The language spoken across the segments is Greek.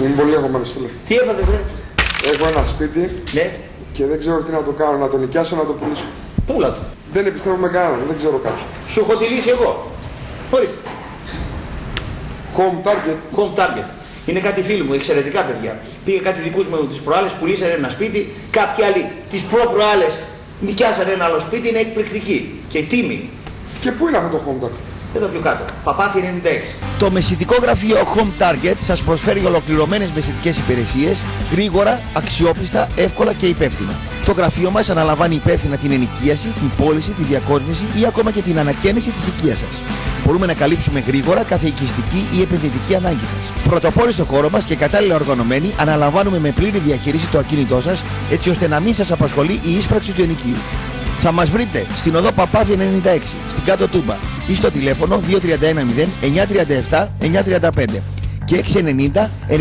Είμαι πολύ αγχωμένο, φίλε. Τι έπαθε, βρε; Έχω ένα σπίτι Ναι, και δεν ξέρω τι να το κάνω, να το νοικιάσω, να το πουλήσω. πούλα το. Δεν επιστρέφω με κανέναν, δεν ξέρω κάποιον. Σου έχω τη λύση εγώ. Ορίστε. Home target. Home target. Είναι κάτι φίλοι μου, εξαιρετικά παιδιά. Πήγε κάτι δικούς μου τις προάλλες, πουλήσανε ένα σπίτι. Κάποιοι άλλοι τις προ-προάλλες νοικιάσανε ένα άλλο σπίτι. Είναι εκπληκτική και τίμη. Και πού είναι αυτό το home target; Εδώ πιο κάτω. Παπάθη 96. Το μεσητικό γραφείο Home Target σας προσφέρει ολοκληρωμένες μεσητικές υπηρεσίες, γρήγορα, αξιόπιστα, εύκολα και υπεύθυνα. Το γραφείο μας αναλαμβάνει υπεύθυνα την ενοικίαση, την πώληση, τη διακόσμηση ή ακόμα και την ανακαίνιση της οικίας σας. Μπορούμε να καλύψουμε γρήγορα κάθε οικιστική ή επενδυτική ανάγκη σας. Πρωτοπόροι στο χώρο μας και κατάλληλα οργανωμένοι, αναλαμβάνουμε με πλήρη διαχείριση το ακίνητό σας, έτσι ώστε να μην σας απασχολεί η ίσπραξη του ενοικίου. Θα μας βρείτε στην οδό Παπάθη 96, στην κάτω Τούμπα ή στο τηλέφωνο 2310 937 935 και 690 93 66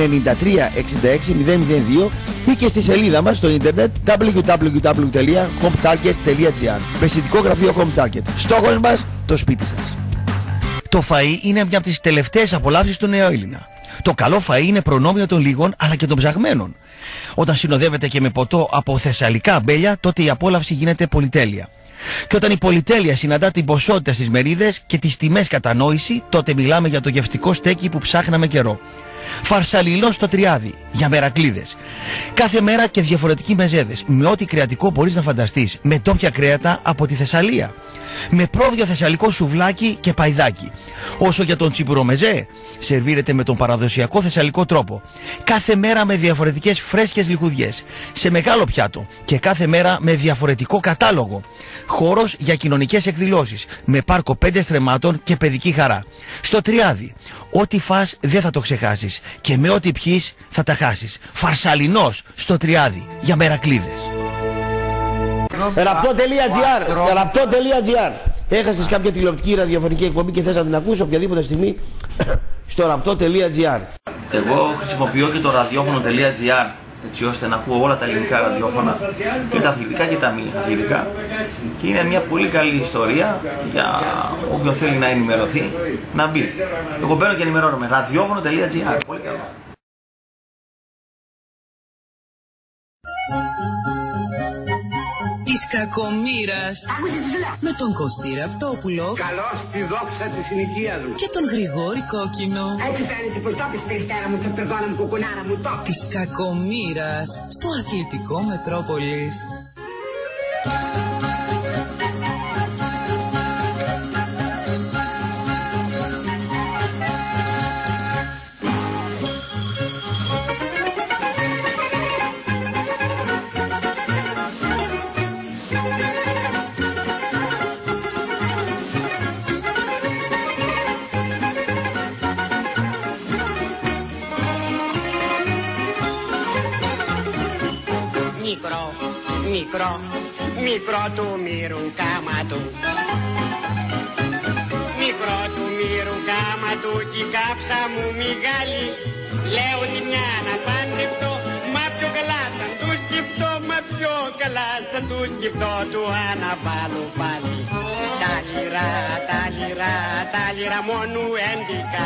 002 ή και στη σελίδα μας στο ίντερνετ www.hometarget.gr Μεσητικό γραφείο Home Target. Στόχος μας το σπίτι σας. Το φαΐ είναι μια από τις τελευταίες απολαύσεις του νέου Έλληνα. Το καλό φαΐ είναι προνόμιο των λίγων αλλά και των ψαγμένων. Όταν συνοδεύεται και με ποτό από θεσσαλικά αμπέλια, τότε η απόλαυση γίνεται πολυτέλεια. Και όταν η πολυτέλεια συναντά την ποσότητα στις μερίδες και τις τιμές κατανόηση, τότε μιλάμε για το γευτικό στέκι που ψάχναμε καιρό. Φαρσαλιλό στο τριάδι, για μερακλίδες. Κάθε μέρα και διαφορετικοί μεζέδες, με ό,τι κρεατικό μπορείς να φανταστείς, με τόπια κρέατα από τη Θεσσαλία. Με πρόβιο θεσσαλικό σουβλάκι και παϊδάκι. Όσο για τον τσιπουρομεζέ, σερβίρεται με τον παραδοσιακό θεσσαλικό τρόπο. Κάθε μέρα με διαφορετικές φρέσκες λιχουδιές, σε μεγάλο πιάτο και κάθε μέρα με διαφορετικό κατάλογο. Χώρος για κοινωνικές εκδηλώσεις, με πάρκο πέντε στρεμάτων και παιδική χαρά. Στο τριάδι, ό,τι φας δεν θα το ξεχάσεις. Και με ό,τι πιείς θα τα χάσεις. Φαρσαλινός στο τριάδι, για μερακλίδες. Ραπτό.gr Ραπτό.gr Έχασες κάποια τηλεοπτική ή ραδιοφωνική εκπομπή και θες να την ακούσεις οποιαδήποτε στιγμή; Στο ραπτό.gr Εγώ χρησιμοποιώ και το ραδιόφωνο.gr έτσι ώστε να ακούω όλα τα ελληνικά ραδιόφωνα και τα αθλητικά και τα μη αθλητικά και είναι μια πολύ καλή ιστορία για όποιον θέλει να ενημερωθεί να μπει. Εγώ μπαίνω και ενημερώνομαι. ραδιόφωνο.gr Πολύ καλό. Της κακομήρας με τον Κωστή Ραπτόπουλο Καλώς τη δόξα της συνοικία του. και τον Γρηγόρη Κόκκινο Έτσι φαίνεται πως το πεις Χριστέρα μου, τσαπερδόνα μου, κουκουνάρα μου, το της κακομήρας στο αθλητικό Μετρόπολης. Μικρό του μύρου κάμα του. Μικρό του μύρου κάμα του κι η κάψα μου μεγάλη. Λέω τη μια να παντρευτώ, μα πιο καλά σαν του σκεφτώ, μα πιο καλά σαν του σκεφτώ του αναβάλω πάλι. Τα λιρά, τα λιρά, τα λιρά μόνο έντικα.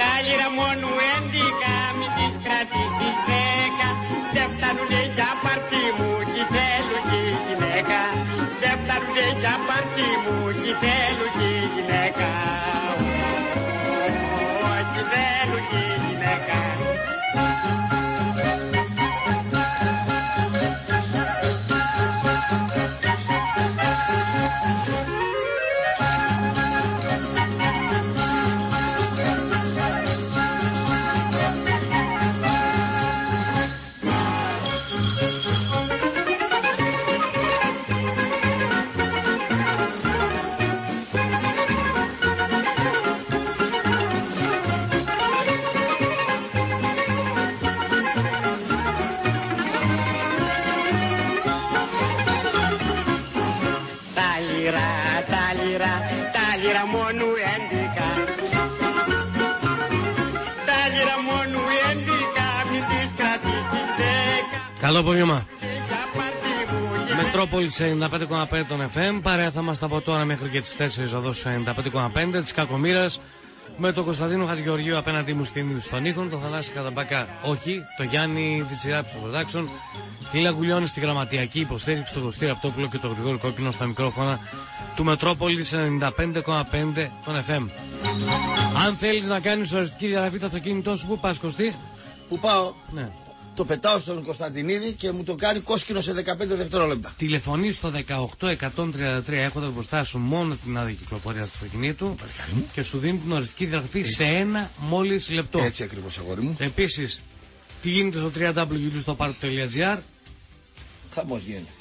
Τα λιρά μόνο έντικα, μην τις κρατήσεις δέκα. Δεν φτάνουνε για παρτί μου, κι θέλω και η γυναίκα. Δεν φτάνουνε για παρτί μου, κι θέλω και η γυναίκα. Ω, Καλό απόγευμα. Για παρτί μου, γυναίκα. Μετρόπολη 95,5 των FM. Παρέα θα είμαστε από τώρα μέχρι και τις 4 εδώ στο 95,5 της Κακομήρα Με τον Κωνσταντίνο Χατζηγεωργίου απέναντί μου στην στον ήχον, τον Θανάση Καταμπάκα όχι, το Γιάννη Βιτσιράπη στο production, τη Λαγκουλιώνη στη γραμματιακή υποστήριξη, τον Κωστή Ραπτόπουλο και τον Γρηγόρη Κόκκινο στα μικρόφωνα του Μετρόπολης 95,5 των FM. Αν θέλεις να κάνεις οριστική διαγραφή το αυτοκίνητό σου, πού πας Κωστή; Που πάω, Ναι. Το πετάω στον Κωνσταντινίδη και μου το κάνει κόσκινο σε 15 δευτερόλεπτα. Τηλεφωνεί στο 18133 έχοντα μπροστά σου μόνο την άδεια κυκλοφορία του αυτοκινήτου και σου δίνει την οριστική διαγραφή σε ένα μόλις λεπτό. Έτσι ακριβώς, αγόρι μου. Επίσης, τι γίνεται στο www.park.gr Χαμός γίνεται.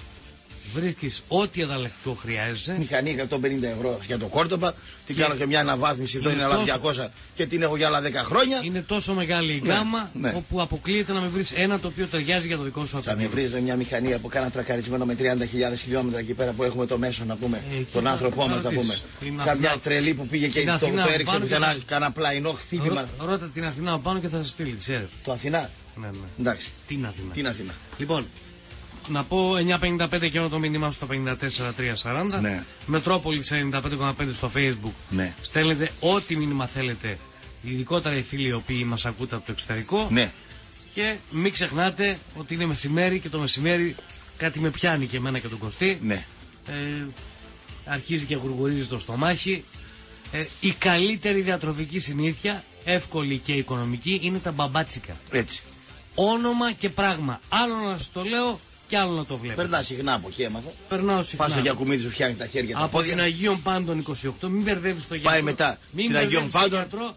Βρίσκει ό,τι ανταλλακτικό χρειάζεσαι. Μηχανή 150 ευρώ για το κόρτοπα. Την κάνω και μια αναβάθμιση, εδώ Είναι είναι άλλα τόσο- 200 και την έχω για άλλα 10 χρόνια. Είναι τόσο μεγάλη η Ναι, γκάμα ναι. όπου αποκλείεται να με βρεις ένα το οποίο ταιριάζει για το δικό σου Θα με αυτοκίνητο. βρεις με μια μηχανή που κάνα τρακαρισμένο με 30.000 χιλιόμετρα εκεί πέρα που έχουμε το μέσο να πούμε. Ε, εκεί τον θα- άνθρωπό θα μας να ρωτήσεις. πούμε. Στην Καμιά Αθηνά- τρελή που πήγε και στην το, Αθηνά το έριξε πάνω και πουθενά θα- κανένα πλαϊνό χτύπημα. Ρω- Ρώτα την Αθηνά πάνω και θα σε στείλει, ξέρεις. Το Αθηνά; Ναι, ναι. Εντάξει. Τι είναι Αθηνά; Τι είναι Αθηνά; Λοιπόν, να πω 9.55 και όλο το μήνυμά σου στο 54340. Ναι. Μετρόπολης 95,5 στο facebook. Ναι. Στέλνετε ό,τι μήνυμα θέλετε, ειδικότερα οι φίλοι οι οποίοι μας ακούτε από το εξωτερικό. Ναι. Και μην ξεχνάτε ότι είναι μεσημέρι και το μεσημέρι κάτι με πιάνει και εμένα και τον Κωστή. Ναι. Ε, αρχίζει και γουργουρίζει το στομάχι. Ε, η καλύτερη διατροφική συνήθεια, εύκολη και οικονομική, είναι τα μπαμπάτσικα. Έτσι. Όνομα και πράγμα. Άλλο να σου το λέω και άλλο να το βλέπω. Περνά συχνά από εκεί έμαθα. Περνάω συχνά. Πας στο Γιακουμίδης σου φτιάχνει τα χέρια τα Από πόδια. την Αγίων Πάντων 28, μην μπερδεύεις το γιατρό. Πάει μετά Μην στην μπερδεύεις Αγίων τον Πάντων. γιατρό.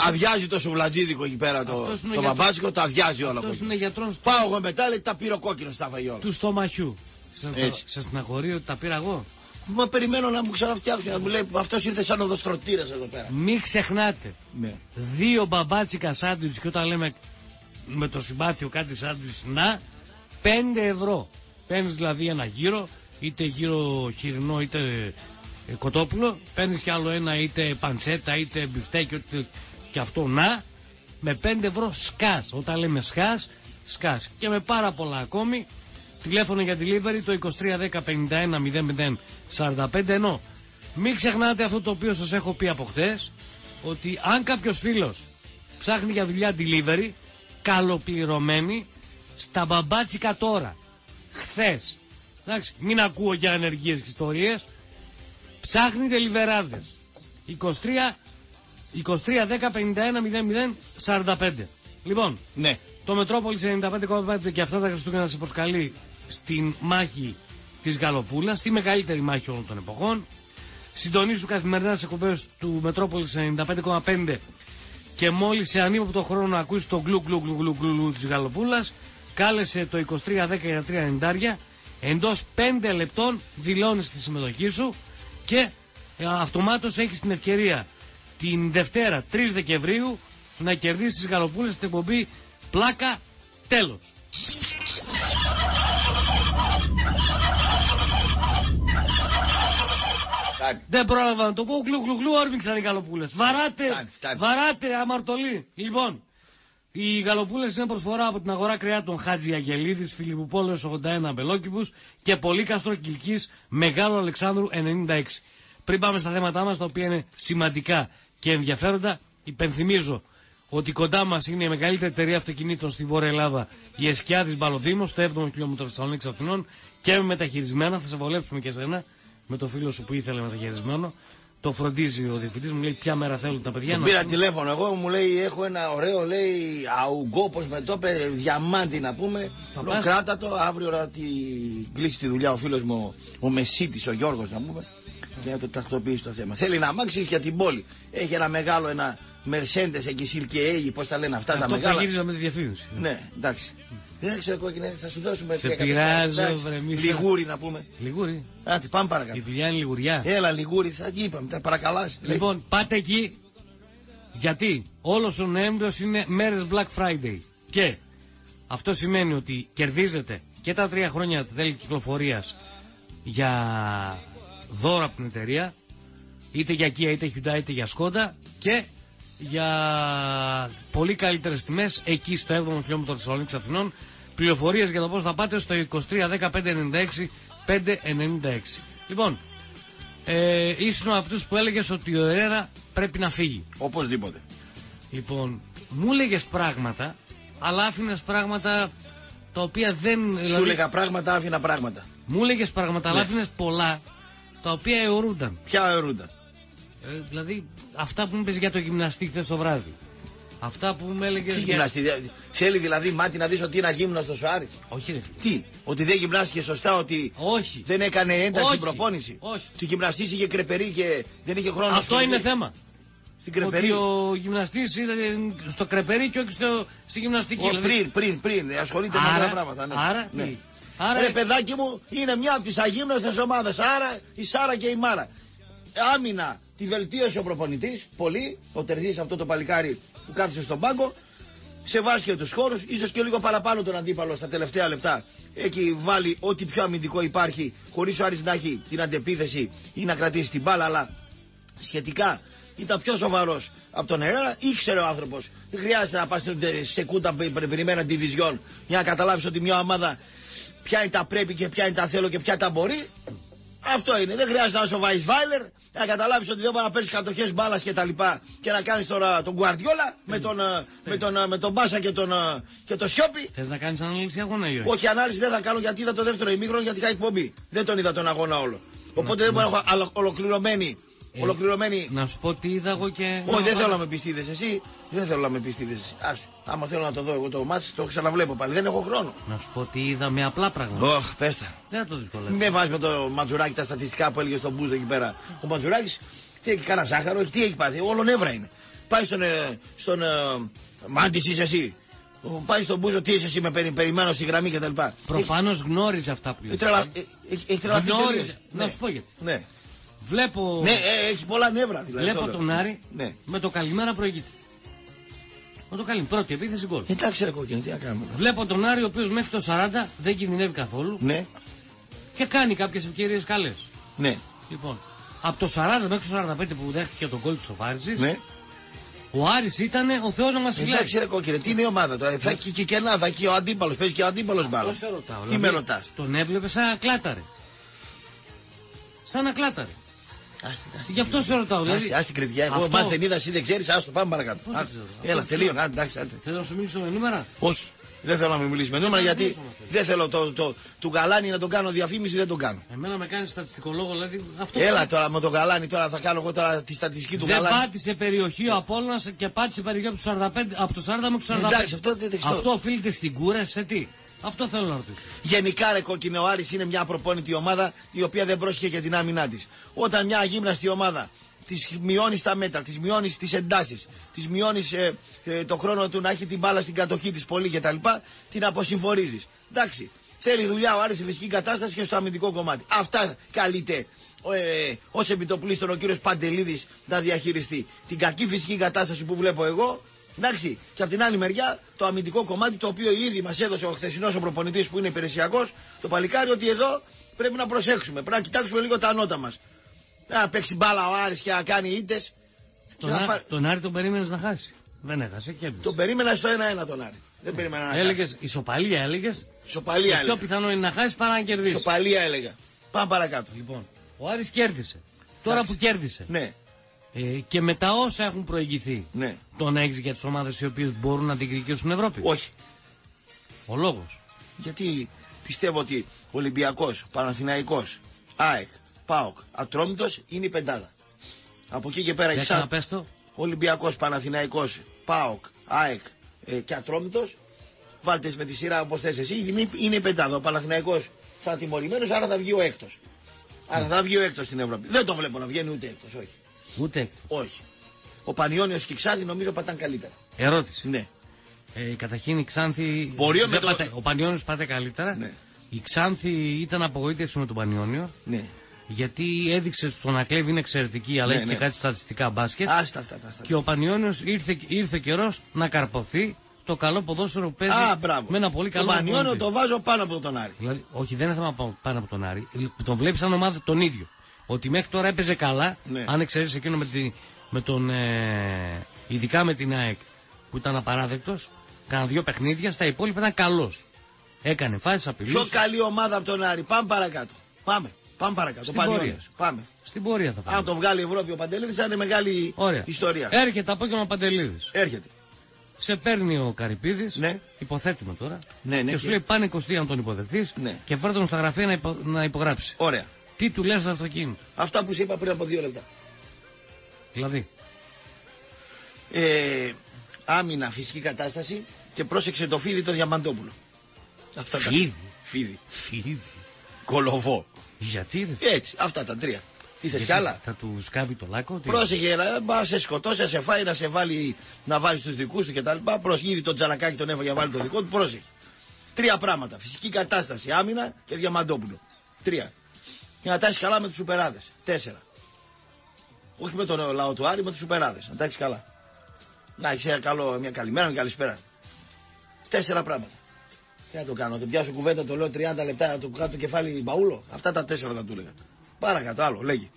Αδειάζει το σουβλατζίδικο εκεί πέρα το, Αυτός είναι το γιατρός. μπαμπάτσικο, το αδειάζει όλα από Αυτός εκεί. είναι γιατρός Πάω εγώ μετά, λέει τα πήρε ο κόκκινο στα φαγή όλα. του στομαχιού. Σε, Έτσι. σε στεναχωρεί ότι τα πήρα εγώ; Μα περιμένω να μου ξαναφτιάξουν, να μου λέει αυτός ήρθε σαν οδοστρωτήρας εδώ πέρα. Μην ξεχνάτε. Ναι. Δύο μπαμπάτσικα σάντουιτς και όταν λέμε με το συμπάθειο κάτι σάντουιτς να 5 ευρώ. Παίρνεις δηλαδή ένα γύρο, είτε γύρο χοιρινό είτε ε, κοτόπουλο, παίρνεις κι άλλο ένα είτε παντσέτα είτε μπιφτέκι είτε και αυτό να με 5 ευρώ σκάς. Όταν λέμε σκάς, σκάς. Και με πάρα πολλά ακόμη. Τηλέφωνο για delivery το 2310 51 00 45 ενώ μην ξεχνάτε αυτό το οποίο σας έχω πει από χτες ότι αν κάποιος φίλος ψάχνει για δουλειά delivery καλοπληρωμένη στα μπαμπάτσικα τώρα. Χθες. Εντάξει μην ακούω για ανεργίες και ιστορίες. Ψάχνει τελιβεράδες. 23 23 10 51 00 45 λοιπόν Ναι. το Μετρόπολη 95,5 και αυτά τα Χριστούγεννα σε προσκαλεί στην μάχη της Γαλοπούλας, στη μεγαλύτερη μάχη όλων των εποχών. Συντονίζουν καθημερινά τις εκπομπές του Μετρόπολη 95,5 και μόλις σε ανύποπτο χρόνο να ακούσει το γλου γλου γλου γλου γλου, γλου της Γαλοπούλας, κάλεσε το 2310 για 390 εντός 5 λεπτών δηλώνεις τη συμμετοχή σου και ε, αυτομάτως έχεις την ευκαιρία την Δευτέρα 3 Δεκεμβρίου να κερδίσεις τις Γαλοπούλες στην εκπομπή Πλάκα Τέλος. Φτάνει. Δεν πρόλαβα να το πω. Γλου γλου γλου όρμηξαν οι γαλοπούλες. Βαράτε, Φτάνει, φτάνει. βαράτε αμαρτωλή. Λοιπόν, οι γαλοπούλες είναι προσφορά από την αγορά κρεάτων Χάτζη Αγγελίδης, Φιλιπποπόλεω 81 Μπελόκηπου και Πολύκαστρο Κυλκής Μεγάλο Αλεξάνδρου 96. Πριν πάμε στα θέματα μας, τα οποία είναι σημαντικά και ενδιαφέροντα, υπενθυμίζω ότι κοντά μας είναι η μεγαλύτερη εταιρεία αυτοκινήτων στη Βόρεια Ελλάδα, η Εσκιάδης Μπαλοδήμος, στο 7ο χιλιόμετρο Θεσσαλονίκης Αθηνών και με μεταχειρισμένα. Θα σε βολέψουμε και σένα με το φίλο σου που ήθελε μεταχειρισμένο. Το φροντίζει ο διευθυντής μου, λέει ποια μέρα θέλουν τα παιδιά Τον να πήρα έρθουν. τηλέφωνο εγώ, μου λέει έχω ένα ωραίο, λέει αουγκό, πως με το είπε, διαμάντι να πούμε. Θα Λέω, πας; κράτα το, αύριο να τη κλείσει τη δουλειά ο φίλος μου, ο Μεσίτης, ο Γιώργος να πούμε, και να το τακτοποιήσει το θέμα. Θέλει να αμάξεις για την πόλη. Έχει ένα μεγάλο, ένα Mercedes εκεί, Silke Aegi, πώς τα λένε αυτά τα Αυτό που θα μεγάλα. γύριζα με τη διαφήμιση. Ναι, εντάξει. Δεν ξέρω κόκκινε, θα σου δώσουμε Σε 3 πειράζω, εντάξει. βρε, μη σε- Λιγούρι να πούμε. Λιγούρι. Άντε, πάμε Η παρακάτω. δουλειά είναι λιγουριά. Έλα, λιγούρι, θα είπαμε, τα παρακαλάς. Λέει. Λοιπόν, πάτε εκεί. Γιατί; Όλος ο Νοέμβριος είναι μέρες Black Friday. Και αυτό σημαίνει ότι κερδίζετε και τα τρία χρόνια τέλη κυκλοφορίας για δώρα από την εταιρεία, είτε για Kia, είτε Hyundai, είτε για Skoda και για πολύ καλύτερες τιμές εκεί στο 7ο χιλιόμετρο της Θεσσαλονίκης Αθηνών. Πληροφορίες για το πώς θα πάτε στο 23 10 596 596. Λοιπόν, ε, ήσουν από αυτούς που έλεγες ότι ο Ερέρα πρέπει να φύγει. Οπωσδήποτε. Λοιπόν, μου έλεγες πράγματα, αλλά άφηνες πράγματα τα οποία δεν. Σου δηλαδή, έλεγα πράγματα, άφηνα πράγματα. Μου έλεγες πράγματα, αλλά Ναι. άφηνες πολλά τα οποία αιωρούνταν. Ποια αιρούντα. Ε, δηλαδή, αυτά που μου είπες για το γυμναστή χθες το βράδυ. Αυτά που μου έλεγες. Τι γυμναστή. δια- Θέλει δηλαδή μάτι να δεις ότι είναι αγύμναστο ο Άρης. Όχι, ρε. Τι, ότι δεν γυμνάστηκε σωστά, ότι Όχι. δεν έκανε ένταση Όχι. στην προπόνηση. Όχι. Του γυμναστής είχε κρεπερί και δεν είχε χρόνο να Αυτό ασχοληθεί. είναι θέμα. Στην Ότι κρεπερί. ο γυμναστής είναι στο κρεπερί και όχι στο, στη γυμναστική. Ο, δηλαδή. πριν, πριν, πριν. ε, Ασχολείται με Άρα- αυτά τα πράγματα. Ναι. άρα ναι. Τι; Άρα- Ρε παιδάκι μου, είναι μια από τις αγύμναστε ομάδες. Άρα η Σάρα και η Μάρα. Άμυνα τη βελτίωσε ο προπονητής. Πολύ. Ο Τερζής αυτό το παλικάρι που κάθισε στον πάγκο. Σεβάσκε τους χώρους, ίσως και λίγο παραπάνω τον αντίπαλο στα τελευταία λεπτά. Έχει βάλει ό,τι πιο αμυντικό υπάρχει, χωρίς ο Άρης να έχει την αντεπίθεση ή να κρατήσει την μπάλα, αλλά σχετικά ήταν πιο σοβαρός από τον Ερέρα. Ήξερε ο άνθρωπος. Δεν χρειάζεται να πας σε κούτα περιπεριμένα διβιζιών για να καταλάβεις ότι μια ομάδα ποια είναι τα πρέπει και ποια είναι τα θέλω και ποια τα μπορεί. Αυτό είναι. Δεν χρειάζεται να είσαι ο Βάισβάιλερ να καταλάβεις ότι δεν μπορείς να παίρνεις κατοχές μπάλας και τα λοιπά και να κάνεις τώρα τον Γκουαρδιόλα με τον, ε, με τον, ε, με τον Μπάσα και τον, ε, και τον Σιώπη. Θες να κάνεις ανάλυση αγώνα ή όχι; Όχι, ανάλυση δεν θα κάνω γιατί είδα το δεύτερο ημίχρονο γιατί είχα εκπομπή. Δεν τον είδα τον αγώνα όλο. Οπότε δεν μπορώ να έχω αλο- ολοκληρωμένη. Ε, Ολοκληρωμένη. Να σου πω τι είδα εγώ και. Όχι, δεν θέλω να με πιστίδες εσύ. Δεν θέλω να με πιστίδες εσύ. Άσε. Άμα θέλω να το δω εγώ το μάτς, το ξαναβλέπω πάλι. Δεν έχω χρόνο. Να σου πω τι είδα με απλά πράγματα. Ωχ, πες τα. Δεν θα το δυσκολεύω. Μην με βάζεις με το ματζουράκι τα στατιστικά που έλεγε στον Μπούζο εκεί πέρα. Ο ματζουράκι τι έχει κανένα ζάχαρο, έχει- τι έχει πάθει, όλο νεύρα είναι. Πάει στον, ε, στον ε, Μάντης είσαι εσύ. Ο- Πάει στον Μπούζο, τι είσαι εσύ με περι, περιμένω στη γραμμή κτλ. Προφανώς γνώριζε αυτά που Έχει, είδε. τρελα, ε, έχει, έχει τρελαθεί Γνώριζε. τελείως. Να Ναι. σου πω γιατί. Ναι, Βλέπω, ναι ε, έχει πολλά νεύρα δηλαδή. βλέπω αυτό λέω. τον Άρη Ναι. με το καλημέρα προηγείται. Με το καλημέρα. Πρώτη επίθεση γκολ. Εντάξει ρε κόκκινο, τι να κάνουμε. Βλέπω τον Άρη ο οποίος μέχρι το 40 δεν κινδυνεύει καθόλου Ναι, και κάνει κάποιες ευκαιρίες καλές. ναι, Λοιπόν, από το 40 μέχρι το 45 που δέχτηκε τον γκολ της Σοφάριση, ναι. ο Άρης ήταν ο Θεός να μας φυλάει. Εντάξει ρε κόκκινο, τι είναι η ομάδα τώρα; Θα έχει και κενά, θα έχει ο αντίπαλος, παίζει και ο αντίπαλος μπάλα. Αυτό σε ρωτάω. Τι δηλαδή, με ρωτάς; Τον έβλεπε σαν ακλάταρε. Σαν ακλάταρε. Γι' αυτό σε ρωτάω. Δηλαδή, Άστη κριτική, εγώ αυτό- μας δεν είδα, εσύ δεν ξέρεις, άστο πάμε παρακάτω. Πώς δεν Άντε. ξέρω. Έλα, Αυτό τελείω, ξέρω. άντε, εντάξει, άντε. Θέλω να σου μιλήσω με νούμερα; Όχι, δεν θέλω να με μιλήσεις με νούμερα να γιατί μιλήσω, μα, δεν θέλω το, το, του Γαλάνη να τον κάνω διαφήμιση, δεν τον κάνω. Εμένα με κάνει στατιστικολόγο, δηλαδή αυτό. Έλα τώρα με τον Γαλάνη, τώρα θα κάνω εγώ τώρα τη στατιστική του Δεν Γαλάνη. πάτησε περιοχή ο Απόλλωνας και πάτησε περιοχή από, τους 45, από το 40 μέχρι το 45. Εντάξει, αυτό δεν το ξέρω. Αυτό οφείλεται στην κούρα, σε τι; Αυτό θέλω να ρωτήσω. Γενικά ρε κόκκινο ο Άρης είναι μια προπόνητη ομάδα η οποία δεν πρόσχε και την άμυνά της. Όταν μια αγύμναστη ομάδα της μειώνεις τα μέτρα, της μειώνεις τις εντάσεις, της μειώνεις ε, ε, το χρόνο του να έχει την μπάλα στην κατοχή της πολύ κτλ. Την αποσυμφορίζεις. Εντάξει, θέλει δουλειά ο Άρης στη φυσική κατάσταση και στο αμυντικό κομμάτι. Αυτά καλείται ε, ως επιτοπλίστων ο κύριος Παντελίδης να διαχειριστεί. Την κακή φυσική κατάσταση που βλέπω εγώ Εντάξει, και από την άλλη μεριά το αμυντικό κομμάτι το οποίο ήδη μας έδωσε ο χθεσινός ο προπονητής που είναι υπηρεσιακός, το παλικάρι, ότι εδώ πρέπει να προσέξουμε. Πρέπει να κοιτάξουμε λίγο τα νότα μας. Να παίξει μπάλα ο Άρης και να κάνει ήττες. Τον, Ά- τον Άρη τον περίμενες να χάσει. Δεν έχασε και Τον περίμενα στο 1-1 τον Άρη. Δεν περίμενα να Έλεγε, χάσει. ισοπαλία έλεγες. Σοπαλία Το πιο έλεγα. πιθανό είναι να χάσεις παρά να κερδίσεις. Σοπαλία έλεγα. Πάμε παρακάτω. Λοιπόν, ο Άρης κέρδισε. Τώρα Εντάξει. που κέρδισε. Ναι, Ε, και με τα όσα έχουν προηγηθεί, ναι. τον έχεις για τις ομάδες οι οποίες μπορούν να διεκδικήσουν Ευρώπη. Όχι. Ο λόγος. Γιατί πιστεύω ότι Ολυμπιακός, Παναθηναϊκός, ΑΕΚ, ΠΑΟΚ, Ατρόμητος είναι η πεντάδα. Από εκεί και πέρα Για η Ξα- ξαναπες το. Ολυμπιακός, Παναθηναϊκός, ΠΑΟΚ, ΑΕΚ ε, και Ατρόμητος. Βάλτε με τη σειρά όπως θες εσύ. Είναι, είναι η πεντάδα. Ο Παναθηναϊκός θα είναι τιμωρημένος, άρα θα βγει ο έκτος. Άρα θα βγει ο έκτος στην Ευρώπη. Δεν το βλέπω να βγαίνει ούτε έκτος, όχι. Ούτε. Όχι. Ο Πανιόνιος και η Ξάδη νομίζω πατάνε καλύτερα. Ερώτηση. Ναι. Ε, καταρχήν η Ξάνθη. Μπορεί δεν με το- πατέ- Ο Πανιόνιος πάτε καλύτερα. Ναι. Η Ξάνθη ήταν απογοήτευση με τον Πανιόνιο. Ναι. Γιατί έδειξε στον Ακλέβη είναι εξαιρετική, αλλά Ναι, έχει ναι. και κάτι στατιστικά μπάσκετ. Άστα αυτά τα Και ο Πανιόνιος ήρθε, ήρθε καιρός να καρποθεί το καλό ποδόσφαιρο που παίζει Α, μπράβο. με ένα πολύ καλό Το Πανιόνιο προπονητή. το βάζω πάνω από τον Άρη. Δηλαδή, όχι, δεν είναι θέμα πα- πάνω από τον Άρη. Τον βλέπεις σαν ομάδα τον ίδιο. Ότι μέχρι τώρα έπαιζε καλά, Ναι. αν εξαιρέσεις εκείνο με, τη, με τον. Ε, ειδικά με την ΑΕΚ που ήταν απαράδεκτος, κάνα δύο παιχνίδια, στα υπόλοιπα ήταν καλός. Έκανε φάσεις απειλή. Πιο καλή ομάδα από τον Άρη. Πάμε παρακάτω. Πάμε. Πάμε παρακάτω. Στην Πανιόνιος. πορεία. Πάμε. Στην πορεία θα πάμε. Αν το βγάλει η Ευρώπη ο Παντελίδης θα είναι μεγάλη Ωραία. ιστορία. Έρχεται απόγευμα Παντελίδης. Έρχεται. Σε παίρνει ο Καρυπίδης. Ναι. Υποθέτουμε τώρα. Ναι, ναι. και και- σου λέει πάνε 20 να τον υποδεχθεί Ναι. και φέρε τον στα γραφεία να, υπο- να υπογράψει. Ωραία. Τι του λες στο αυτοκίνητο; Αυτά που σου είπα πριν από δύο λεπτά. Δηλαδή. Ε, άμυνα, φυσική κατάσταση και πρόσεξε το φίδι το Διαμαντόπουλο. Αυτά τα Φίδι; Φίδι. Φίδι. Κολοβό. Γιατί ρε; Έτσι, αυτά τα τρία. Τι θες Γιατί κι άλλα; Θα του σκάβει το λάκκο. τι- Πρόσεχε να να σε σκοτώσει, να σε φάει, να σε βάλει να βάζει τους δικούς του κτλ. Πρόσεχε ήδη τον τζαλακάκι τον έβαλε να βάλει το δικό του. Πρόσεχε. Τρία πράγματα. Φυσική κατάσταση, άμυνα και διαμαντόπουλο. Τρία. Και να τα έχεις καλά με τους σουπεράδες. Τέσσερα. Όχι με τον λαό του Άρη, με τους σουπεράδες. Να τα έχεις καλά. Να έχεις ένα καλό, μια καλημέρα, μια καλησπέρα. Τέσσερα πράγματα. Τι να το κάνω, δεν πιάσω κουβέντα, το λέω 30 λεπτά, να το κάτω το κεφάλι μπαούλο. Αυτά τα τέσσερα θα του έλεγα. Παρακάτω, άλλο, λέγε.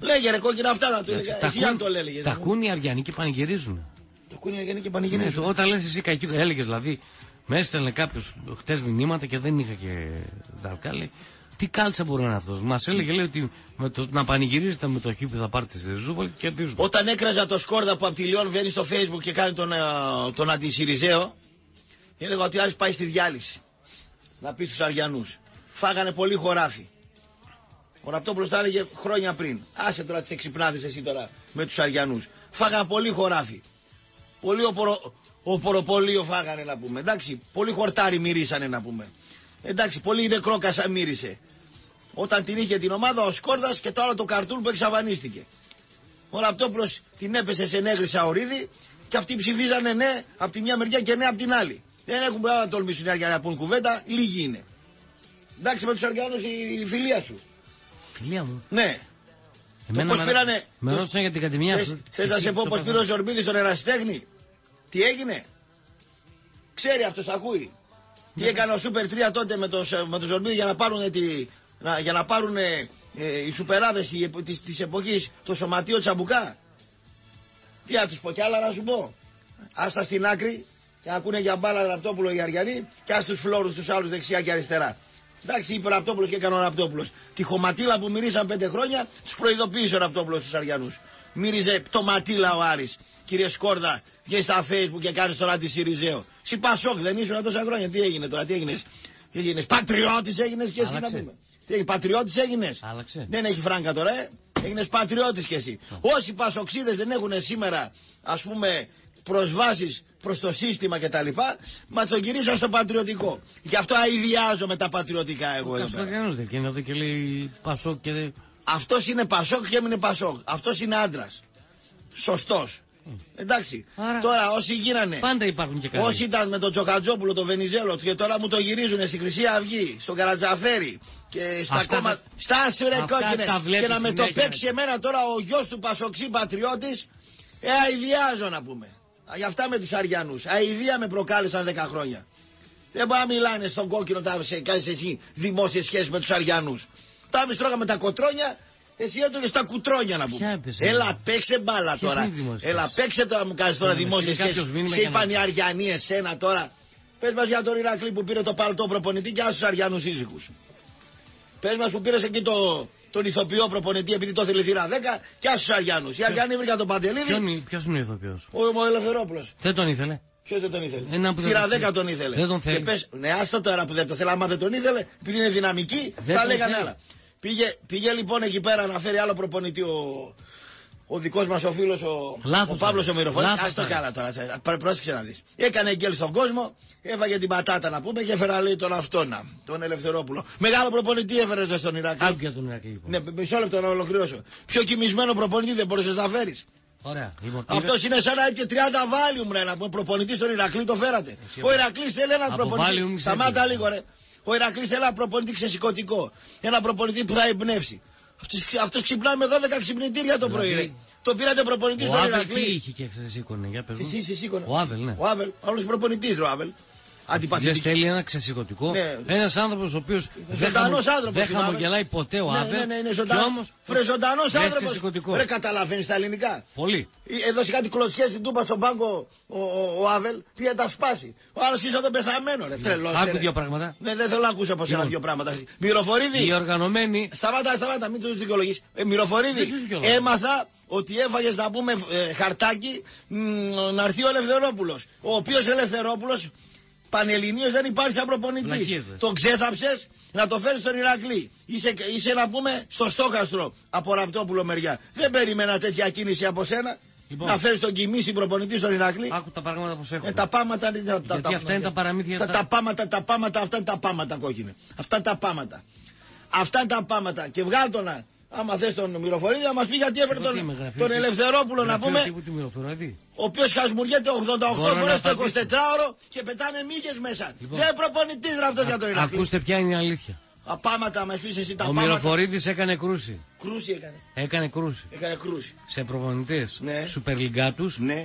Λέγε ρε κόκκινα αυτά να του έλεγα. Τα Εσύ ακούν- αν το έλεγες. Τα ακούν οι Αριανοί και πανηγυρίζουν. Το ακούνε για και Ναι, πανηγυρίζουν. όταν λες εσύ κακή, έλεγες δηλαδή, με έστελνε κάποιος χτες μηνύματα και δεν είχα και δαλκάλι. Τι κάλτσα μπορεί να είναι αυτός. Μας έλεγε λέει, ότι με το, να πανηγυρίζετε με το χ που θα πάρετε στη Ριζούπολη και κερδίζουμε. Όταν έκραζα το σκόρδα που από τη Λιόν βγαίνει στο facebook και κάνει τον, ε, τον αντισυριζέο, έλεγα ότι ο Άρης πάει στη διάλυση. Να πει στους Αριανούς. Φάγανε πολύ χωράφι. Ο Ραπτόπουλος τα έλεγε χρόνια πριν. Άσε τώρα τις εξυπνάδες εσύ τώρα με τους Αριανούς. Φάγανε πολύ χωράφι. Πολύ οπορο, οποροπολείο φάγανε να πούμε. Εντάξει, πολύ χορτάρι μυρίσανε να πούμε. Εντάξει, πολύ νεκρό κασα μύρισε. Όταν την είχε την ομάδα ο Σκόρδας και το άλλο το καρτούν που εξαφανίστηκε. Ο Ραπτόπουλο την έπεσε σε νέγρη σαωρίδη και αυτοί ψηφίζανε ναι από τη μια μεριά και ναι από την άλλη. Δεν έχουν πράγμα να τολμήσουν οι Αργιανοί να πούν κουβέντα, λίγοι είναι. Εντάξει με τους Αργιανού η φιλία σου. Φιλία μου. Ναι. Εμένα πώς με, πήρανε- με το- ρώτησαν για την κατημιά Θες, σου. θες να Τι- σε πω το πως παθαίνω. πήρε ο Ζορμπίδης στον ερασιτέχνη; Τι έγινε; Ξέρει αυτός ακούει. Τι έκανε ο Σούπερ 3 τότε με τον, με τον Ζορμπίδη για να πάρουν, τη, να, για να πάρουν ε, οι σουπεράδες οι επο- της, της εποχής το σωματείο Τσαμπουκά. Τι να τους πω κι άλλα να σου πω. Άστα στην άκρη και ακούνε για μπάλα Ραπτόπουλο οι Αριανοί και ας τους φλόρους τους άλλους δεξιά και αριστερά. Εντάξει, είπε ο Ραπτόπουλος και έκανε ο Ραπτόπουλος. Τη χωματίλα που μυρίσαν πέντε χρόνια, τους προειδοποίησε ο Ραπτόπουλος στους Αριανούς. Μύριζε πτωματίλα ο Άρης. Κύριε Σκόρδα, βγαίνει στα facebook και κάνεις τώρα αντισυριζέο. Συ Πασόκ δεν ήσουν τόσα χρόνια. Τι έγινε τώρα, τι έγινες; Τι έγινες. Πατριώτης έγινες και εσύ να Άλλαξε. πούμε. Τι έγινε, πατριώτη έγινες; Άλλαξε. Δεν έχει φράγκα τώρα, ε. Έγινες πατριώτη κι εσύ. Όσοι πασοξίδες δεν έχουν σήμερα, ας πούμε, προσβάσεις προς το σύστημα κτλ. Μα τον γυρίσαν στο πατριωτικό. Γι' αυτό αειδιάζω με τα πατριωτικά εγώ Ο εδώ πέρα. Καστοριανός δεν βγαίνει εδώ και λέει Πασόκ και δεν. Αυτός είναι Πασόκ και έμεινε Πασόκ. Αυτός είναι άντρας. Σωστός. Εντάξει. Άρα- Τώρα όσοι γίνανε. Πάντα υπάρχουν και καλοί. Όσοι ήταν με τον Τζοκατζόπουλο, τον Βενιζέλο και τώρα μου το γυρίζουν στη Χρυσή Αυγή, στον Καρατζαφέρη και στα Αυτά κόμματα. τα- Στα άσυρα αυτά κόκκινε. τα βλέπεις Και να με το συνέχεια. παίξει εμένα τώρα ο γιος του Πασοξή πατριώτης, ε, αηδιάζω να πούμε. Α, Γι' αυτά με τους Αριανούς. Αηδία με προκάλεσαν 10 χρόνια. Δεν μπορεί να μιλάνε στον κόκκινο τα σε κάνεις εσύ δημόσιες σχέσεις με τους Αριανούς. Τα εμείς τρώγαμε τα κοτρόνια, εσύ έτρωγες τα κουτρόνια να Ποια πούμε. έπεσε, Έλα ρε. παίξε μπάλα Ποιες τώρα. είναι οι δημόσιες Έλα σχέσεις; παίξε τώρα μου κάνεις τώρα Να με δημόσιες στείλει κάποιος σχέσεις. μήνυμα Σε για να- είπαν οι Αριανοί εσένα τώρα. Πες μας για τον Ηρακλή που πήρε το παλτό προπονητή και άσους Αριανούς σύζυγους. Πες μας που πήρες εκεί το, τον ηθοποιό προπονητή επειδή το θέλει θύρα 10 και άσους Αριανούς. Οι Αριανοί βρήκαν τον Παντελίδη, Ποιον- Ποιος είναι ο ηθοποιός; ο, ο Ελευθερόπουλος. Δεν τον ήθελε. Ποιος δεν τον ήθελε; Ένα που δεν Θύρα τον θέλει. 10 τον ήθελε. Δεν τον θέλει. Και πες, ναι, άστο τώρα που δεν το θέλει. Άμα δεν τον ήθελε, επειδή είναι δυναμική, Δεν θα τον λέγανε θέλει. άλλα. Πήγε, πήγε λοιπόν εκεί πέρα να φέρει άλλο προπονητή ο, ο δικός μας ο φίλος ο, Λάθος ο Παύλος έκανε. ο Μυροφόρη. Λάθος Άστο έκανε. καλά τώρα. τσα- πρέ- Πρόσεξε να δεις. Έκανε γκέλ στον κόσμο, έβαγε την πατάτα να πούμε και έφερα λέει τον αυτόνα, τον Ελευθερόπουλο. Μεγάλο προπονητή έφερε εδώ στον Ηρακλή. Άκου για τον Ηρακλή λοιπόν. Ναι, μισό λεπτό να ολοκληρώσω. Πιο κοιμισμένο προπονητή δεν μπορούσες να φέρεις. Ωραία. Λοιπόν, Αυτός είδε- είναι σαν να έπιε 30 βάλιουμ ρε να πούμε προπονητής στον Ηρακλή το φέρατε. Εσύ, Ο Ηρακλής θέλει έναν από προπονητή. βάλιουμ Σταμάτα ξέρεις. λίγο ρε. Ο Ηρακλής θέλει έναν προπονητή ξεσηκωτικό. Ένα προπονητή που θα εμπνεύσει. Αυτός ξυπνάει με 12 ξυπνητήρια το πρωί. Δηλαδή, Ρε. Το πήρατε προπονητής Ο στον Άβελ τι Ηρακλή. είχε και ξεσήκωνε. Για πες μου. Εσύ σήκωνε. Ο Άβελ, ναι. Ο Άβελ, άλλο προπονητής ρε ο Άβελ. Δεν αντιπαθητική. στέλνει ένα ξεσηκωτικό. Ναι. Ένας άνθρωπος ο οποίος δεν, Ζωντανός χαμο- άνθρωπος δεν είναι ο χαμογελάει ποτέ ο Ναι, Άβερ. ναι, ναι, είναι και ζωντανός. όμως Βρε ζωντανός δεν άνθρωπος. ξεσηκωτικός. Δεν καταλαβαίνεις τα ελληνικά. Πολύ. Ε, Έδωσε κάτι κλωτσιέ στην τούπα στον πάγκο ο, ο, ο Άβελ, πήγε να τα σπάσει. Ο άλλος είσαι τον πεθαμένο, ρε. Τρελός. Άκου δύο πράγματα. Ναι, δεν θέλω να ακούσω από σένα Λοιπόν. δύο πράγματα. Μυροφορίδη. Οι οργανωμένοι. Σταμάτα, σταμάτα, μην τους δικαιολογείς. Ε, Μυροφορίδη, Δεν τους δικαιολογώ. έμαθα ότι έφαγες να πούμε ε, χαρτάκι μ, να έρθει ο Ελευθερόπουλος. Ο οποίος Ελευθερόπουλος πανελληνίω δεν υπάρχει σαν προπονητής. Βλακίες, ρε. Τον ξέθαψες να το φέρεις στον Ηρακλή. Είσαι, είσαι να πούμε στο Στόκαστρο από Ραπτόπουλο μεριά. Δεν περίμενα τέτοια κίνηση από σένα. Λοιπόν. Να φέρεις τον κοιμήσει προπονητή στον Ηρακλή. Άκου τα πράγματα πώ έχουν. Ε, τα πάματα είναι τα, τα, Γιατί αυτά είναι τα παραμύθια Τα, τα- τα πάματα, τα πάματα, αυτά είναι τα πάματα κόκκινε. Αυτά είναι τα πάματα. Αυτά είναι τα πάματα. Και βγάλ τον να. Άμα θες τον Μυροφορίδη, να μα πει γιατί έφερε Εγώ τι τον, είμαι, γραφείο τον τύπου- Ελευθερόπουλο να γραφείο πούμε, τύπου του Μυροφορίδη. ο οποίος χασμουριέται 88 Μπορώ να φορές το απαντήσω. 24ωρο και πετάνε μύγες μέσα. Λοιπόν. Δεν προπονητής αυτό για τον Α- Ηρακλή. Ακούστε ποια είναι η αλήθεια. Τα πάματα, με αφήσεις εσύ τα Ο πάματα. Μυροφορίδη έκανε κρούση. Κρούση έκανε. Έκανε κρούση. Έκανε κρούση. Σε προπονητές Ναι. Σούπερ Λιγκάτους, Ναι.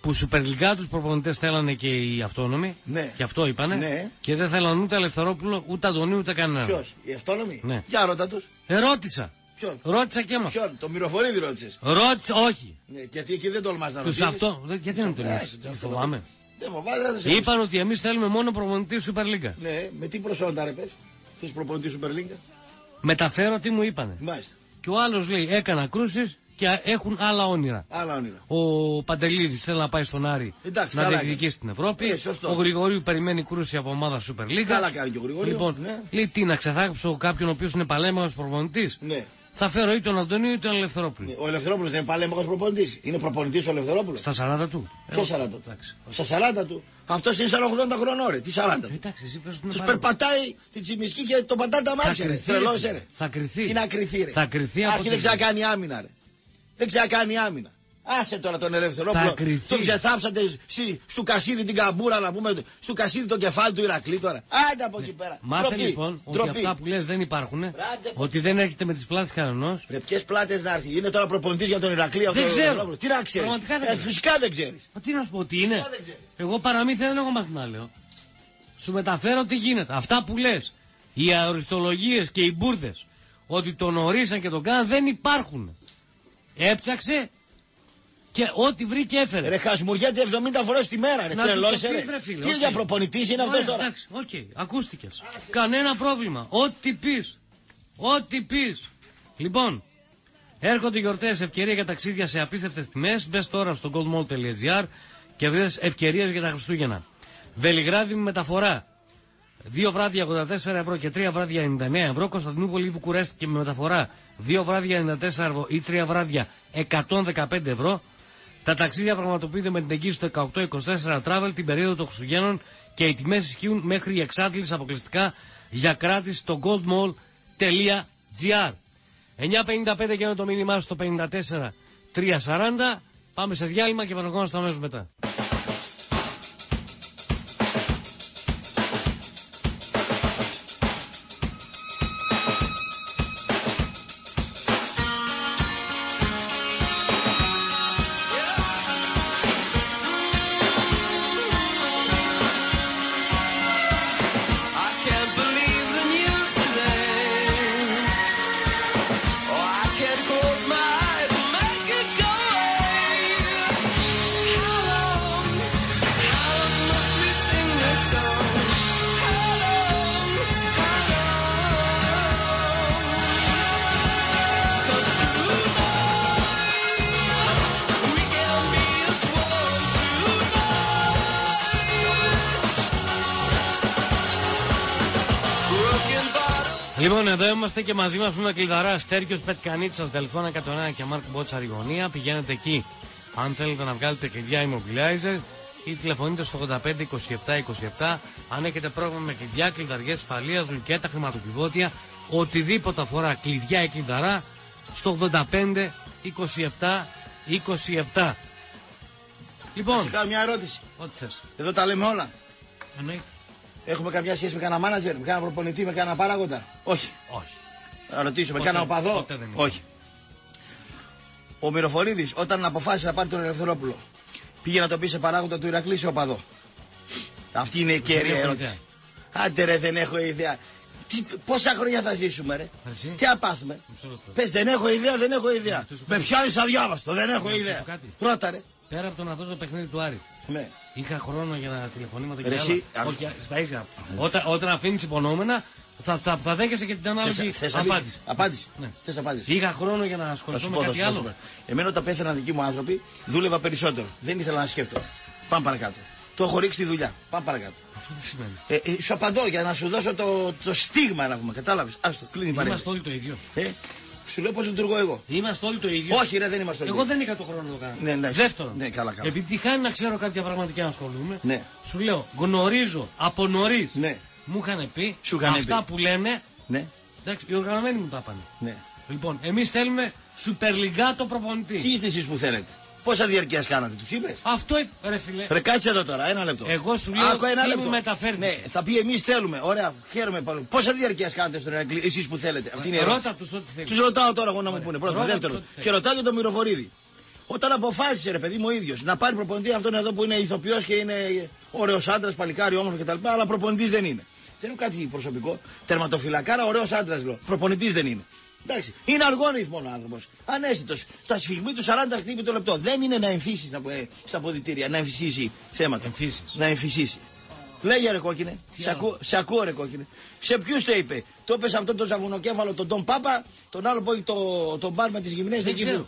Που Σούπερ Λιγκάτους προπονητές θέλανε και οι αυτόνομοι. Ναι. Και αυτό είπανε. Ναι. Και δεν θέλανε ούτε Ελευθερόπουλο, ούτε Αντωνίου, ούτε κανέναν. Ποιος, οι αυτόνομοι; Ναι. Για ρώτα τους. Ερώτησα. Ποιον; Ρώτησα και μα. Ποιον, τον Μυροφορίδη ρώτησες; Ρώτησα, όχι. Ναι, γιατί εκεί δεν τολμάς να Τους ρωτήσεις. αυτό. δεν- Γιατί να τον Ε, λύσει. αυτό- αυτό- Φοβάμαι. Δεν φοβάσαι, δεν σε Είπαν ότι εμείς θέλουμε μόνο προπονητή Σούπερ Λίγκα. Ναι, με τι προσόντα ρε πες. Θες προπονητή Σούπερ Λίγκα. Μεταφέρω τι μου είπανε. Μάλιστα. Και ο άλλος λέει: Έκανα κρούσει και έχουν άλλα όνειρα. Άλλα όνειρα. Ο Παντελίδης θέλει να πάει στον Άρη Εντάξει, να καλά διεκδικήσει την Ευρώπη. Ε, σωστός. ο Γρηγορίου περιμένει κρούση από ομάδα Super League. Καλά κάνει και ο Γρηγορίου, Λοιπόν, ναι. λέει τι να ξεθάξω κάποιον ο οποίος είναι παλέμαχος προπονητής. Ναι. Θα φέρω ή τον Αντωνίου ή τον Ελευθερόπουλο. Ναι, Ο Ελευθερόπουλος δεν είναι παλέμαχος προπονητής. Είναι προπονητής ο Ελευθερόπουλος. Στα 40 του. Ποιο Ε, 40 του; εντάξει. Στα 40 του. Αυτός είναι σαν 80 χρονών, ρε. Τι 40 του; Εντάξει, εσύ πες ότι είναι Τους παράδειγμα. περπατάει την τσιμισκή και τον πατάει τα Θα μάτια, ρε. κρυθεί, Τρελός, ρε. ρε. Θα κρυθεί. Τι να κρυθεί, ρε. Θα κρυθεί από Άρχι τη δεν ζωή. ξανακάνει άμυνα, ρε. Δεν ξανακάνει άμυνα. Άσε τώρα τον Θα Ελευθερόπουλο. κρυθεί. Τον ξεθάψατε στη- στο κασίδι την καμπούρα να πούμε. Στο κασίδι το κεφάλι του Ηρακλή τώρα. Άντε από εκεί πέρα. Μάθε Ντροπή. λοιπόν ότι Ντροπή. αυτά που λες δεν υπάρχουν. Άντε, Ότι δεν έρχεται με τις πλάτες κανενός. Ρε ποιες πλάτες να έρθει. Είναι τώρα προπονητής για τον Ηρακλή αυτό. Δεν ο ξέρω. Ελευθερόπουλος. Τι να ξέρεις. Πραγματικά δεν Ε, ξέρω. φυσικά δεν ξέρεις. Μα τι να σου πω, τι είναι. δεν ξέρεις. Εγώ παραμύθια δεν έχω μάθει να λέω. Σου μεταφέρω τι γίνεται. Αυτά που λες, οι αοριστολογίες και οι μπουρδες, ότι τον ορίσαν και τον κάναν δεν υπάρχουν. Έψαξε και ό,τι βρήκε έφερε. Ρε χασμουριέται 70 φορές τη μέρα. Ρε Να τους τρελός, το πεις, ρε. ρε φίλε, Τι οκ. για προπονητή είναι αυτός Ωραία, τώρα; Εντάξει, οκ, ακούστηκες. Κανένα πρόβλημα. Ό,τι πεις. Ό,τι πεις. Λοιπόν, έρχονται γιορτές ευκαιρία για ταξίδια σε απίστευτες τιμές. Μπες τώρα στο goldmall.gr και βρες ευκαιρίες για τα Χριστούγεννα. Βελιγράδι με μεταφορά. Δύο βράδια 84 ευρώ και τρία βράδια 99 ευρώ. Κωνσταντινούπολη ή Βουκουρέστη και με μεταφορά. Δύο βράδια 94 ευρώ ή τρία βράδια 115 ευρώ. Τα ταξίδια πραγματοποιούνται με την εγγύηση του 1824 Travel την περίοδο των Χριστουγέννων και οι τιμές ισχύουν μέχρι η εξάντληση αποκλειστικά για κράτηση στο goldmall.gr 9.55 και το μήνυμά στο 54 340. Πάμε σε διάλειμμα και επανερχόμαστε αμέσως μετά. Εδώ είμαστε και μαζί μας πούμε κλειδαρά Στέρκιο Πετκανίτσας, Δελφόνα 101 και Μάρκ Μπότσα Ριγωνία. Πηγαίνετε εκεί αν θέλετε να βγάλετε κλειδιά immobilizer ή τηλεφωνείτε στο 85 27 27. Αν έχετε πρόβλημα με κλειδιά, κλειδαριές ασφαλεία, δουλκέτα, χρηματοκιβώτια, οτιδήποτε αφορά κλειδιά ή κλειδαρά, στο 85 27 27. Λοιπόν, Σε κάνω μια ερώτηση. ό,τι θες. Εδώ τα λέμε όλα. Εννοείται. Έχουμε καμιά σχέση με κανένα μάνατζερ, με κανένα προπονητή, με κανένα παράγοντα; Όχι. Όχι. Να ρωτήσω, με Ποτέ- κανένα οπαδό; ποτέ δεν είναι. Όχι. Ο Μυροφορίδης όταν αποφάσισε να πάρει τον Ελευθερόπουλο πήγε να το πει σε παράγοντα του Ηρακλή σε οπαδό. Αυτή είναι η Δεν κέρια έχω ερώτηση. ιδέα. Άντε ρε, δεν έχω ιδέα. Τι, πόσα χρόνια θα ζήσουμε, ρε; Εσύ. Τι να πάθουμε; Μισό λεπτό. Πες δεν έχω ιδέα, δεν έχω ιδέα. Να σου πω Με κάτι. πιάνεις αδιάβαστο, δεν έχω Να σου ιδέα. πω κάτι. Ρώτα ρε. Πέρα από το να δω το παιχνίδι του Άρη. Ναι. Είχα χρόνο για να τηλεφωνήματα και Ρε, άλλα. εσύ, α- Όχι, στα ίσια. Όταν, όταν αφήνεις υπονοούμενα, θα, θα, θα δέχεσαι και την ανάλογη Θες- θες απάντηση. απάντηση. Απάντηση. Ναι. Θες απάντηση. Είχα χρόνο για να Θα ασχοληθώ σου με πω, θα κάτι σου πω, θα σου άλλο. πω. Εμένα όταν πέθαναν δικοί μου άνθρωποι, δούλευα περισσότερο. Δεν ήθελα να σκέφτομαι. Πάμε παρακάτω. Το έχω ρίξει τη δουλειά. Πάμε παρακάτω. Αυτό τι σημαίνει; Ε, ε, σου απαντώ για να σου δώσω το, το στίγμα να πούμε. Κατάλαβες; Άστο, κλείνει η Είμαστε παρένθεση. όλοι το ίδιο. Ε, σου λέω πώς λειτουργώ εγώ. Είμαστε όλοι το ίδιο. Όχι, ρε, δεν είμαστε όλοι. Εγώ δεν είχα το χρόνο να το κάνω. Ναι, ναι. Δεύτερον, Ναι, καλά, καλά. επειδή χάνει να ξέρω κάποια πράγματα και να ασχολούμαι, Ναι, σου λέω γνωρίζω από νωρίς. ναι, Μου είχαν πει Σου είχαν αυτά πει. που λένε. ναι, Εντάξει, οι οργανωμένοι μου τα είπαν. ναι. Λοιπόν, εμείς θέλουμε σούπερ λιγκάτο Τι προπονητή. είστε εσείς που θέλετε; Πόσα διαρκείας κάνατε, τους είπες; Αυτό είπε, ρε φιλέ. Ρε κάτσε εδώ τώρα, ένα λεπτό. Εγώ σου λέω Άκου ένα τι λεπτό. μου μεταφέρεις. Ναι, θα πει εμείς θέλουμε. Ωραία, χαίρομαι πολύ. Πόσα διαρκείας κάνετε στον Ερακλή, εσείς που θέλετε; Αυτή είναι η ερώτηση. Ρώτα τους ό,τι θέλει. Τους ρωτάω τώρα εγώ να μου Ωραία. πούνε. Πρώτον, Ρώτα δεύτερον. τους ό,τι Και ρωτάω για τον Μυροφορίδη. Όταν αποφάσισε, ρε παιδί μου, ο ίδιος να πάρει προπονητή αυτόν εδώ που είναι ηθοποιός και είναι ωραίος άντρας, παλικάρι, όμορφος κτλ. Αλλά προπονητής δεν είναι. Δεν είναι κάτι προσωπικό. Τερματοφυλακάρα, ωραίος άντρας λέω. Προπονητής δεν είναι. Εντάξει. Είναι αργόνυθμο ο άνθρωπος. Ανέστητο. Στα σφιγμή του 40 χτύπη το λεπτό. Δεν είναι να εμφύσεις να, ε, στα ποδητήρια, να εμφυσίσει θέματα. Εμφύσεις. Να εμφυσίσει. Λέγε ρε κόκκινε. Τι Σε, άλλο; ακού, σε ακούω ρε κόκκινε. Σε ποιους το είπε. Το είπε σε αυτόν τον ζαβουνοκέφαλο, τον Τον Πάπα, τον άλλο που έχει το, τον μπαρ με τις γυμνές. Δεν ξέρω.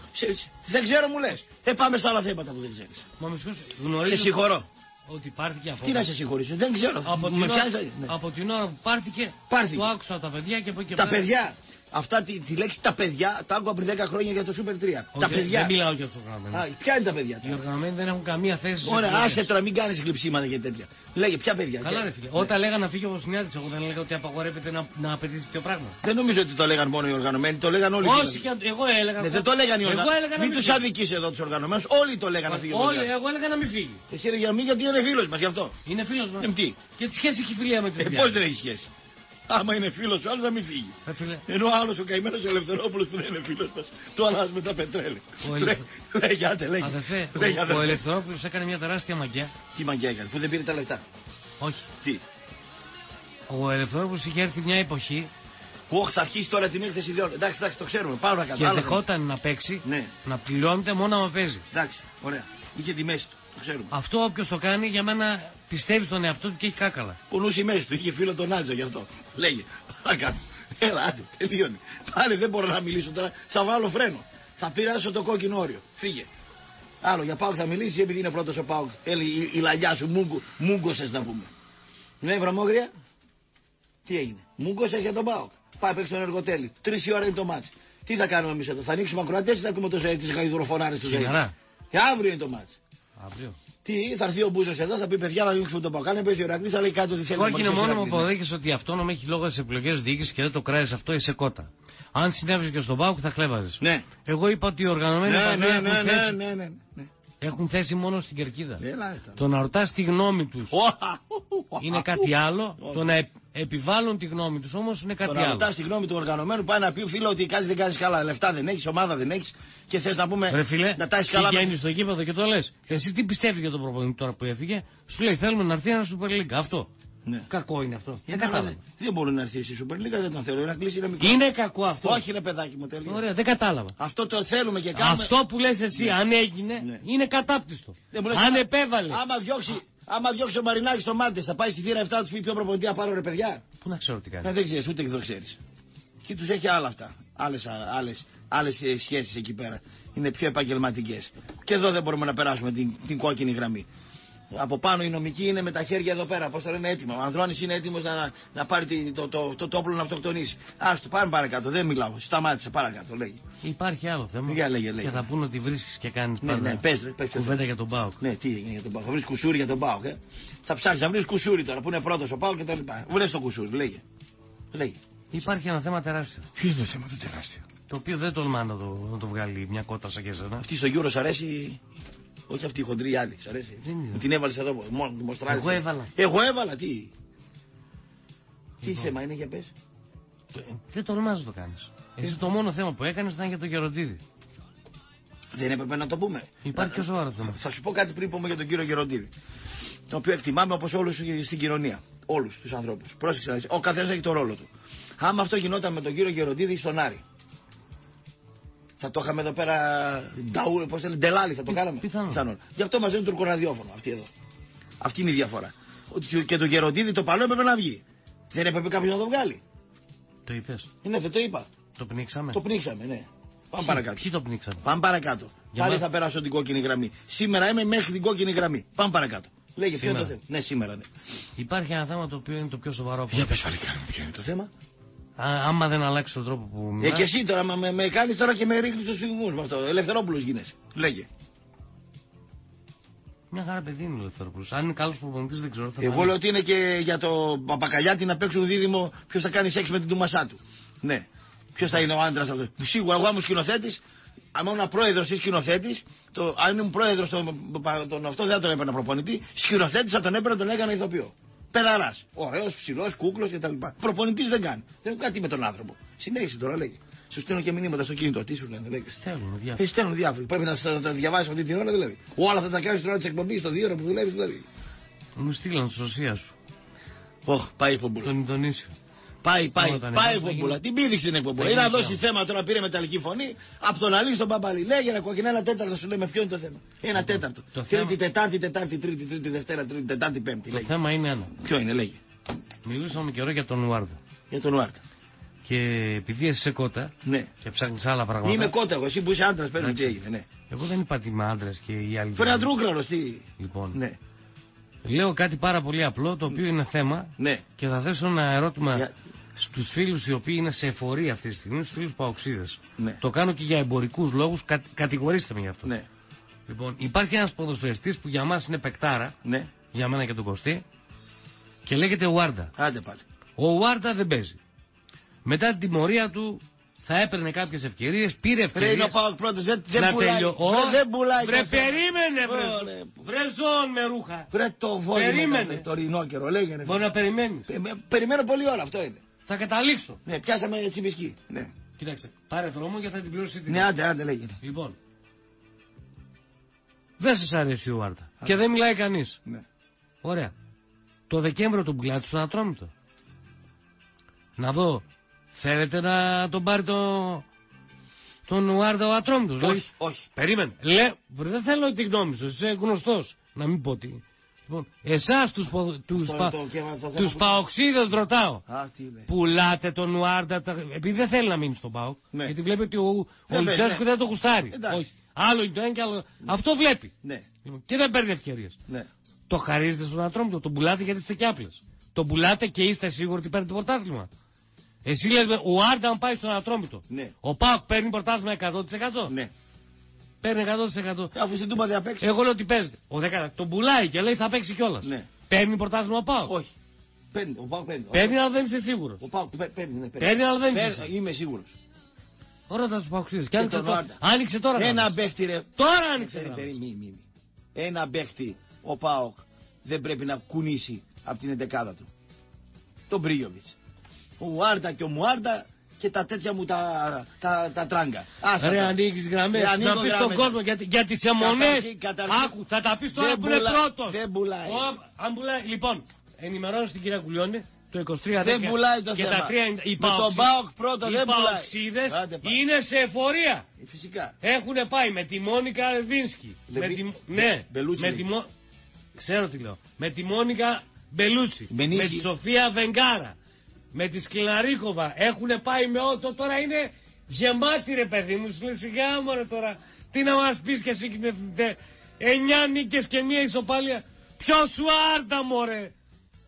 δεν ξέρω μου λες. Ε, πάμε στα άλλα θέματα που δεν ξέρεις. Μα με συγχωρείς, Σε γνωρίζω συγχωρώ. ότι πάρθηκε αυτό. Τι να σε συγχωρήσω. Δεν ξέρω. Από με την, πιάνεις, ώρα, ναι. από την ώρα που πάρθηκε, Πάρθηκε. το άκουσα από τα παιδιά και από εκεί και Τα πέρα. παιδιά. Αυτά τη, τη λέξη τα παιδιά τα άκουγα πριν 10 χρόνια για το Super 3. Όχι, τα δεν- παιδιά. Δεν μιλάω για αυτό το Α, οργανωμένο. ποια είναι τα παιδιά. Οι τώρα; οργανωμένοι δεν έχουν καμία θέση. στις Ωραία, επιλογές. άσε τώρα, μην κάνεις γλυψίματα και τέτοια. Λέγε, ποια παιδιά. Καλά, ποια- ρε φίλε. Ναι. Όταν λέγανε να φύγει ο Βοσνιάτης, εγώ δεν έλεγα ότι απαγορεύεται να, να απαιτήσει πιο πράγμα. Δεν νομίζω ότι το λέγαν μόνο οι οργανωμένοι, το λέγαν όλοι. οι Όχι, οργανωμένοι. και εγώ έλεγα. Ναι, αυτό. δεν το λέγαν οι Εγώ οργανωμένοι. έλεγα να Μην μην τους φύγει. αδικήσει εδώ τους οργανωμένους. Όλοι το λέγαν να φύγει ο Όλοι, Βοσνιάτης. εγώ έλεγα να μην φύγει. Εσύ ρε για να μην γιατί είναι φίλος μας γι' αυτό. Είναι φίλος μας. Ε, τι; Και τι σχέση έχει η φιλία με τη Ε, δουλειά. Πώς δεν έχει σχέση; Άμα είναι φίλος σου, άλλος θα μην φύγει. Ρε φίλε, Ενώ άλλος ο καημένος ο Ελευθερόπουλος που δεν είναι φίλος μας, το αλλάζουμε τα πετρέλαια. Ο Λέ- Ελευθε- Λέγε, άντε, λέγε. αδερφέ, Λέγε, ο, ο αδερφέ. Ελευθερόπουλος έκανε μια τεράστια μαγιά. Τι μαγκιά έκανε, που δεν πήρε τα λεφτά. Όχι. Τι; Ο Ελευθερόπουλος είχε έρθει μια εποχή Όχι, θα αρχίσει τώρα την έκθεση ιδιών. Εντάξει, εντάξει, το ξέρουμε. Πάμε να και κάνουμε. δεχόταν να παίξει, Ναι, να πληρώνεται μόνο άμα παίζει. εντάξει, ωραία. Είχε τη μέση του. Το ξέρουμε. Αυτό όποιος το κάνει για μένα πιστεύει στον εαυτό του και έχει κάκαλα. Πονούσε η μέση του. Είχε φίλο τον Άτζο γι' αυτό. Λέγε. Να κάνω. Έλα, άντε, τελείωνε. Πάλι δεν μπορώ να μιλήσω τώρα. Θα βάλω φρένο. Θα πειράσω το κόκκινο όριο. Φύγε. Άλλο για Πάουκ θα μιλήσει επειδή είναι πρώτος ο Πάουκ. Έλα η, η λαγιά σου, μούγκο, μούγκωσες να πούμε. Ναι, βραμόγρια. Τι έγινε; Μούγκωσες για τον Πάουκ. Πάει παίξει τον εργοτέλη. Τρεις η ώρα είναι το μάτς. Τι θα κάνουμε εμείς εδώ; Θα ανοίξουμε ακροατές ή θα ακούμε το τις γαϊδουροφωνάρες του Σήμερα. Και αύριο είναι το μάτς. Αύριο. Τι, θα έρθει ο Μπούζος εδώ, θα πει παιδιά να ανοίξουμε το Παουκ. Αν παίζει ο Ηρακλής, θα λέει κάτι ότι θέλει. να Κόκκινο μαρκώσει ο μόνο μου Ηρακλής. αποδέχεσαι ότι αυτόνομο έχει λόγο στι επιλογέ διοίκησης και δεν το κράζεις αυτό, είσαι κότα. Αν συνέβη και στον Πάουκ θα χλέβαζες. Ναι. Εγώ είπα ότι οι οργανωμένοι Ναι, οπαδοί ναι, έχουν, ναι, ναι, θέση, ναι, ναι, ναι. Έχουν θέση μόνο στην κερκίδα. Έλα, έτα. Το να ρωτάς τη γνώμη τους Ωχα. είναι κάτι άλλο. Όχι. Το να επ- επιβάλλουν τη γνώμη τους όμως είναι Το κάτι να άλλο. ρωτάς τη γνώμη του οργανωμένου, πάει να πει φίλο ότι κάτι δεν κάνεις καλά. Λεφτά δεν έχεις, ομάδα δεν έχεις και θες να πούμε Ρε φιλέ, να τα έχεις καλά. με- πηγαίνει στο γήπεδο και το λες. Εσύ τι πιστεύεις για τον προπονητή τώρα που έφυγε, σου λέει θέλουμε να έρθει ένα Super League. Αυτό. Ναι. Κακό είναι αυτό. Δεν Δεν κατάλαβα. κατάλαβα. Δεν μπορεί να έρθει η Super League, δεν τον θέλω. Ο Ηρακλής είναι μικρός. Είναι κακό αυτό. Όχι, ρε παιδάκι μου, τέλειο. Ωραία, δεν κατάλαβα. Αυτό το θέλουμε και κάνουμε. Αυτό που λες εσύ, Ναι. αν έγινε, Ναι. είναι κατάπτυστο. Δεν μου λες, αν άμα- επέβαλες. Άμα διώξει, άμα διώξει ο Μαρινάκης στο Μάρτες, θα πάει στη θύρα 7 τους πει ποιο προπονητή να πάρω ρε παιδιά. Πού να ξέρω τι κάνει. Ε, δεν ξέρεις, ούτε και το ξέρεις. Και τους έχει άλλα αυτά. Άλλες άλλες, άλλες σχέσεις εκεί πέρα. Είναι πιο επαγγελματικές. Και εδώ δεν μπορούμε να περάσουμε την, την κόκκινη γραμμή. Από πάνω η νομική είναι με τα χέρια εδώ πέρα. Πώς το λένε έτοιμα. Ο Ανδρώνης είναι έτοιμος να, να πάρει τη- το, το, το, το, όπλο να αυτοκτονήσει. Άστο, πάμε παρακάτω. Δεν μιλάω. Σταμάτησε παρακάτω, λέγει. Υπάρχει άλλο θέμα. Για λέγε, λέγε. Και θα πούνε ότι βρίσκεις και κάνεις Ναι, πάντα ναι, πες, ρε, πες ποιο κουβέντα θες. για τον Πάοκ. Ναι, τι έγινε για τον Πάοκ. Θα βρεις κουσούρι για τον Πάοκ, ε. Θα ψάξεις να βρεις κουσούρι τώρα που είναι πρώτος ο Πάοκ και τα λοιπά. Βρες το κουσούρι, λέγε. Λέγε. Υπάρχει ένα θέμα τεράστιο. Ποιο είναι το θέμα το τεράστιο; Το οποίο δεν τολμά να το, να το βγάλει μια κότα σαν και εσένα. Αυτή στο γύρο σ' αρέσει. Όχι αυτή η χοντρή η άλλη, σ' αρέσει. Δεν είναι. Μου την έβαλες εδώ, μόνο τη μοστράρεις. Εγώ έβαλα. Εγώ έβαλα, τι; Τι Λοιπόν. θέμα είναι για πες. Το- Δεν τολμάς να το κάνεις. Εσύ το μόνο θέμα που έκανες ήταν για το Γεροντίδη. Δεν έπρεπε να το πούμε. Υπάρχει Να- πιο σοβαρό θέμα. Θα σου πω κάτι πριν πούμε για τον κύριο Γεροντίδη. τον οποίο εκτιμάμε όπως όλους στην κοινωνία. Όλους τους ανθρώπους. Πρόσεξε να δεις. Ο καθένας έχει το ρόλο του. Άμα αυτό γινόταν με τον κύριο Γεροντίδη στον Άρη. Θα το είχαμε εδώ πέρα. Νταού, πώς λένε, ντελάλι θα το κάναμε. πιθανόν. Γι' αυτό μα δίνουν τουρκοραδιόφωνο αυτή εδώ. Αυτή είναι η διαφορά. Ότι και το Γεροντίδη το παλαιό έπρεπε να βγει. Δεν έπρεπε κάποιος να το βγάλει. Το είπες. Ε, Ναι, δεν το είπα. Το πνίξαμε; Το πνίξαμε, ναι. Πάμε Ποιοι- παρακάτω. Ποιοι το πνίξανε. Πάμε παρακάτω. Για Πάλι μας. θα περάσω την κόκκινη γραμμή. Σήμερα είμαι μέχρι την κόκκινη γραμμή. Πάμε παρακάτω. Λέγε, ποιο είναι το Σήμερα. θέμα. Ναι, σήμερα, ναι. Υπάρχει ένα θέμα το οποίο είναι το πιο σοβαρό. από Για όλα. πες πάλι κάνουμε ποιο είναι το θέμα. Α, άμα δεν αλλάξει τον τρόπο που Ε, μιλάς, και εσύ τώρα μα- με, με κάνεις τώρα και με ρίχνεις στους φυγμούς με αυτό. Ελευθερόπουλος γίνεσαι. Λέγε. Μια χαρά παιδί είναι ο Ελευθερόπουλος. Αν είναι καλός προπονητής δεν ξέρω. Θα Εγώ φανεί. λέω ότι είναι και για το Παπακαλιάτη να παίξουν δίδυμο ποιος θα κάνει σεξ με την τουμασά του. Ναι. Ποιος θα είναι ο άντρας αυτός. Σίγουρα εγώ ήμουν σκηνοθέτης. Αν ήμουν πρόεδρος ή σκηνοθέτης, το, αν ήμουν πρόεδρος τον, τον, αυτό δεν θα τον έπαιρνα προπονητή. Σκηνοθέτης θα τον έπαιρνα τον έκανα ηθοποιό. Πεδαράς. Ωραίος, ψηλός, κούκλος κτλ. Προπονητής δεν κάνει. Δεν έχω κάτι με τον άνθρωπο. Συνέχισε τώρα λέγε. Σου στέλνω και μηνύματα στο κινητό. Τι σου λένε, λέγε. Στέλνουν διάφορα. Ε, στέλνουν διάφοροι. Πρέπει να τα, τα διαβάσεις αυτή την ώρα δηλαδή. Όλα αυτά τα κάνεις στην ώρα της εκπομπής, το δύο ώρα που δουλεύεις δηλαδή. Μου στείλαν στη σωσία σου. Ωχ, πάει η φομπούλα. Τον Ινδονήσιο. Πάει, πάει, Όταν πάει η εμάς θα φομπούλα. γίνει- Την πήδηξε την εκπομπή. θα Ή να γίνει δώσει θέμα. θέμα τώρα πήρε μεταλλική φωνή. Από τον Αλή στον Παπαλή. Λέγε να κοκκινά ένα τέταρτο σου λέμε ποιο είναι το θέμα. Ένα τέταρτο. το Τρίτη, θέμα- Τετάρτη, Τετάρτη, Τρίτη, Τρίτη, Δευτέρα, Τρίτη, Τετάρτη, Πέμπτη. Το Λέγε. θέμα είναι ένα. Ποιο είναι, λέγε. Μιλούσαμε καιρό για τον Ουάρντα. Για τον Ουάρτα. Και επειδή εσύ είσαι κότα Ναι. και ψάχνεις άλλα πράγματα. Είμαι κότα εγώ, εσύ που είσαι άντρας, παίρνει τι Εντάξει. έγινε. Ναι. Εγώ δεν είπα ότι είμαι άντρας και οι άλλοι. Φέρε ένα δεν. τρούγκραλο, τι; Λοιπόν, Ναι, λέω κάτι πάρα πολύ απλό το οποίο είναι θέμα ναι. και θα θέσω ένα ερώτημα Για- στους φίλους οι οποίοι είναι σε εφορία αυτή τη στιγμή, στους φίλους παοξίδες. Ναι. Το κάνω και για εμπορικούς λόγους, κα, κατηγορήστε με γι' αυτό. Ναι, Λοιπόν, υπάρχει ένας ποδοσφαιριστής που για μας είναι παικτάρα, ναι. για μένα και τον Κωστή, και λέγεται Ουάρντα. Άντε πάλι. Ο Ουάρντα δεν παίζει. Μετά την τιμωρία του θα έπαιρνε κάποιες ευκαιρίες, πήρε Ρε ευκαιρίε. είναι ο Πάοκ πρώτος, δεν, δεν να πουλάει. τελειώ- Βρε, Ω, δεν πουλάει. Βρε, το θέμα. περίμενε, βρε. Ωραία. Βρε, ζώων με ρούχα. Βρε το βόλιο Περίμενε. με το ρινόκερο, λέγε. ρε. Μπορεί να περιμένεις. Πε- με- Περιμένω πολλή ώρα, αυτό είναι. Θα καταλήξω. Ναι, πιάσαμε τσιμπισκή. Ναι, Κοίταξε, πάρε δρόμο και θα την πληρώσει την. ναι άντε, άντε, λέγε. Λοιπόν. Δεν σας αρέσει ο Ουάρντα. Και δεν μιλάει κανείς. Ναι. Ωραία. Το Δεκέμβριο τον πουλάτε στον Ατρόμητο. Να δω. Θέλετε να τον πάρει το... τον Ουάρντα ο Ατρόμητος. Όχι, όχι. Περίμενε. Λέ, βρε, δεν θέλω τη γνώμη σου. Είσαι γνωστός. Να μην πω τι. Λοιπόν, εσάς τους, πο... τους, Το- πα... το- και το θέμα τους που- παοξίδες ρωτάω. Α, τι λες. Πουλάτε τον Ουάρντα τα... επειδή δεν θέλει να μείνει στον Πάοκ. Ναι. Γιατί βλέπει ότι ο, ο Δεν Λουτσέσκου παίζει, ναι. δεν το γουστάρει. Εντάξει. Όχι. Άλλο είναι το ένα και άλλο. Αυτό βλέπει. Ναι, Λοιπόν, Και δεν παίρνει ευκαιρίες. ναι. Το χαρίζετε στον Ατρόμητο, τον πουλάτε γιατί είστε κιάπλε. Τον πουλάτε και είστε σίγουροι ότι παίρνει το πρωτάθλημα. Εσύ λες, ο Άρντα αν πάει στον Ατρόμητο. Ναι. Ο Πάοκ παίρνει πρωτάθλημα 100%. Ναι. Παίρνει 100%. Αφού στην Τούμπα δεν παίξεις. Εγώ λέω ότι παίζεται. Ο 10 τον πουλάει και λέει θα παίξει κιόλας. Ναι. Παίρνει πρωτάθλημα ο Πάοκ. Όχι. Παίρνει, ο Πάοκ παίρνει. Παίρνει αλλά δεν είσαι σίγουρος. Ο Πάοκ παί- παίρνει, ναι, Παίρνει, αλλά δεν Παίρνει, είσαι. Είμαι σίγουρος. Τώρα θα του Παοξίδε. Και άνοιξε τον τώρα. Άρντα. Άνοιξε τώρα. Ένα γράμμες. παίχτη ρε. Τώρα άνοιξε. Περί- γράμμες. περί- μη, μη, μη. Ένα παίχτη ο Πάοκ δεν πρέπει να κουνήσει από την εντεκάδα του. Τον Μπρίγιοβιτς. Ο Μουάρτα και ο Μουάρτα και τα τέτοια μου τα, τα, τα τράγκα. Άστα Ρε τα. ανοίγεις γραμμές. Ρε, Να ανοίγω πεις στον γραμμές. κόσμο γιατί, για τι αιμονέ. Καταρχήν- καταρχήν- Άκου, θα τα πεις τώρα Δεν που είναι πουλά- πρώτος. δεν πουλάει. Αν πουλάει. Λοιπόν, ενημερώνω στην κυρία Κουλιώνη το 23 Δεν πουλάει το και θέμα. τα 3 οι Με τον ΠΑΟΚ πρώτο οι δεν πουλάει. Παοξίδες Άντε, πάει. είναι σε εφορία. Ε, Φυσικά. Έχουν πάει με τη Μόνικα Λεβίνσκι. Με Λεβί- τη... Μπε- Ναι, Μπελούτσι με λέει. τη Μο... Ξέρω τι λέω. Με τη Μόνικα Μπελούτσι. Μπενίσκι. Με τη Σοφία Βενγκάρα. Με τη Σκλιναρίκοβα. Έχουν πάει με ό,τι τώρα είναι γεμάτη ρε παιδί μου. Σου λέει σιγά μωρέ τώρα. Τι να μας πεις και εσύ και τε- εννιά νίκες και μία ισοπάλια. Ποιο σου άρτα μωρέ.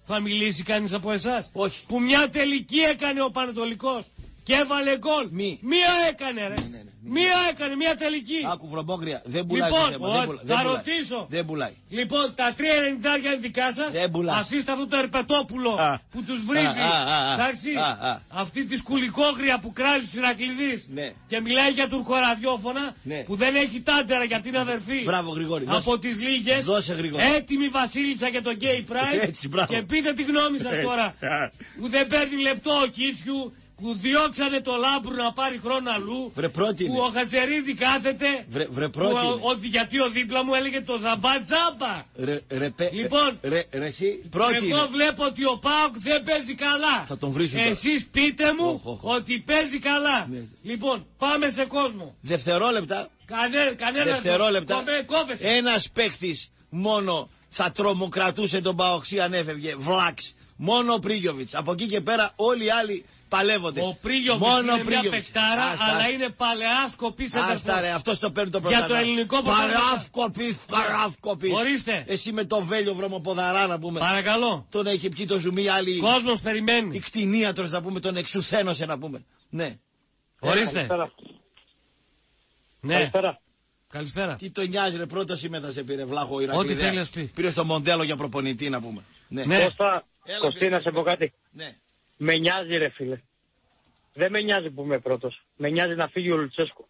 Θα μιλήσει κανείς από εσάς; Όχι. Που μια τελική έκανε ο Πανετολικός. Και έβαλε γκολ. Μη. Μία έκανε ρε. Ναι, ναι, ναι. Μία έκανε, μία τελική. Άκου βρωμόκρια. Δεν πουλάει Λοιπόν, το θέμα. ο- δεν πουλάει. θα δεν πουλάει. ρωτήσω. Δεν πουλάει. Λοιπόν, τα 3,90 είναι δικά σας; Δεν πουλάει. Αφήστε αυτό το ερπετόπουλο Α. που τους βρίζει. Α, α, α, α. Εντάξει. Α, α. Αυτή τη σκουλικόγρια που κράζει του Ηρακλειδείς. Ναι. Και μιλάει για τουρκοραδιόφωνα Ναι. που δεν έχει τάντερα γιατί είναι αδερφή. Μπράβο Γρηγόρη. δώσε. Από τις λίγες. Δώσε, Γρηγόρη. Έτοιμη Βασίλισσα και το Gay Pride. Έτσι, μπράβο. Και πείτε τη γνώμη σας Έτσι. τώρα. Α. που δεν παίρνει λεπτό ο Κίτσιου που διώξανε το Λάμπρου να πάρει χρόνο αλλού. Βρε πρώτη Που είναι. ο Χατζερίδη κάθεται. Βρε, βρε που πρώτη ο, είναι. ο, γιατί ο δίπλα μου έλεγε το ζαμπατζάμπα. Ρε, ρε, πε- Λοιπόν. ρε, ρε, εσύ, πρώτη Εγώ είναι. βλέπω ότι ο Πάοκ δεν παίζει καλά. Θα τον βρίσουν τώρα. Εσείς πείτε μου Οχ, οχ, οχ. ότι παίζει καλά. Ναι. Λοιπόν, πάμε σε κόσμο. Δευτερόλεπτα, Κανέ, κανένας δευτερόλεπτα, Κόβε- κόβεσαι. ένας παίχτης μόνο θα τρομοκρατούσε τον Παοξή αν έφευγε. Βλάξ. Μόνο ο Πρίγιοβιτς. Από εκεί και πέρα όλοι οι άλλοι παλεύονται. Ο Πρίγιοβιτς Μόνο είναι ο μια Πρίγιοβιτς. παιχτάρα, Άστα, αλλά είναι παλαιά σκοπή σε Άστα ρε, αυτός το παίρνει το Για το πρωτάθλημα. ελληνικό πρωτάθλημα. Παράυκοπης, παράυκοπης. Ορίστε. Εσύ με το βέλιο βρωμοποδαρά να πούμε. Παρακαλώ. Τον έχει πιει το ζουμί άλλοι. Κόσμος Η περιμένει. κτηνίατρος να πούμε, τον εξουθένωσε να πούμε. Ναι. Ορίστε. Ναι. Καλησπέρα. Καλησπέρα. Τι το νοιάζει ρε, πρώτος είμαι θα σε πήρε βλάχο ο Ηρακλήδη. Ό,τι θέλεις να σου πει. Πήρε στο μοντέλο για προπονητή να πούμε. Ναι. Ναι. Κώστα, Έλα, Κωστή, φίλε. να σε πω κάτι. ναι. Με νοιάζει ρε φίλε. Δεν με νοιάζει που είμαι πρώτος. Με νοιάζει να φύγει ο Λουτσέσκο.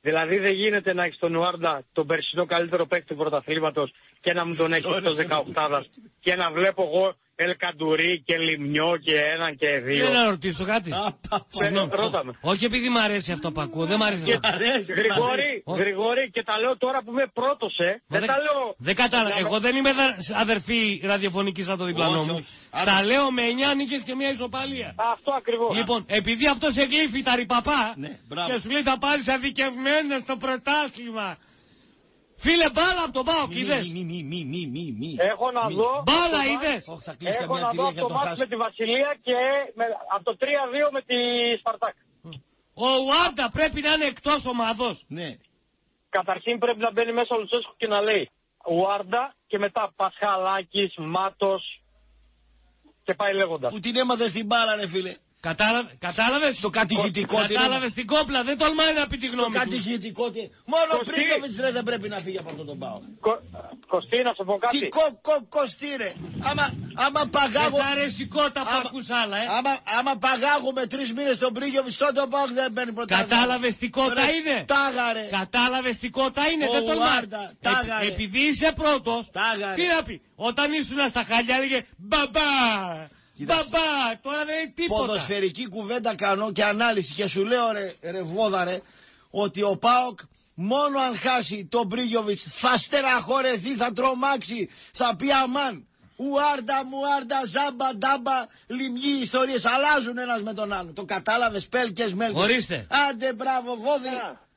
Δηλαδή δεν γίνεται να έχεις τον Ουάρντα τον περσινό καλύτερο παίκτη του πρωταθλήματος και να μου τον έχεις εκτός 18 και να βλέπω εγώ Ελκαντουρί και Λιμνιό και έναν και δύο. Θέλω να ρωτήσω κάτι. Α, πα, πα. Συγγνώμη. ρώτα με. Όχι επειδή μου αρέσει αυτό που ακούω, δεν μου αρέσει Και αυτό. αρέσει. Γρηγόρη, Ω. Γρηγόρη και τα λέω τώρα που είμαι πρώτος ε. Μα Δεν τα λέω. Δεν κατάλαβα. Εγώ δεν είμαι δα- αδερφή ραδιοφωνική σαν το διπλανό Όχι, μου. όχι. Τα Άρα- λέω με 9 νίκες και μια ισοπαλία. Αυτό ακριβώς. Λοιπόν, επειδή αυτός σε γλύφει τα ρηπαπά Ναι, μπράβο. και σου λέει θα πάρεις αδικευμένο στο πρωτάθλημα. Φίλε, μπάλα από τον Πάοκ, Μη, είδες; μη, μη, μη, μη, μη, μη. Έχω να Μη. δω. Μπάλα το μάτς- είδες. Όχι, θα κλείσει Έχω καμιά να δω τυρία αυτό για το τον μάτς χάσο. με τη Βασιλεία και με, από το 3-2 με τη Σπαρτάκ. Ο Ουάντα πρέπει να είναι εκτός ομάδος. Ναι. Καταρχήν πρέπει να μπαίνει μέσα ο Λουτσέσκου και να λέει Ουάρντα και μετά Πασχαλάκης, Μάτος και πάει λέγοντας. Που την έμαθε στην μπάρα ρε φίλε. Κατάλαβε, κατάλαβες. Το κατηχητικό τι Κατάλαβες την κόπλα, δεν τολμάει να πει τη Το γνώμη του. κατηχητικό τι. Μόνο ο Κωστή. Πρίγιοβιτς ρε δεν πρέπει να φύγει από αυτό τον πάο. Κο... Κωστή, να σου πω κάτι. Τι κο, κο, κοστί ρε. Άμα, άμα Δεν παγάγω... σ' αρέσει η κότα που Άμα- ακούς άλλα, ε. Άμα, άμα παγάγουμε τρεις μήνες τον Πρίγιοβιτς τότε ο Πάοκ δεν παίρνει πρωτάθλημα. Κατάλαβες τι κότα Ρε, είναι; Τάγα ρε. Κατάλαβες τι κότα είναι, Ο δεν τολμάει. Ουάρντα, τάγαρε. Ε, επειδή είσαι πρώτος, Τάγαρε. τι να πει; Όταν ήσουν στα χάλια έλεγε μπαμπά, Κοίταξε. Μπαμπά, τώρα δεν είναι τίποτα. Ποδοσφαιρική κουβέντα κάνω και ανάλυση και σου λέω ρε, ρε βόδαρε ότι ο Πάοκ μόνο αν χάσει τον Πρίγιοβιτς θα στεραχωρεθεί, θα τρομάξει, θα πει αμάν. Ουάρντα, μουάρντα, ζάμπα, ντάμπα, λιμιοί, ιστορίες αλλάζουν ένας με τον άλλο. Το κατάλαβες, πέλκες, μέλκες. Ορίστε. Άντε, μπράβο, γόδι.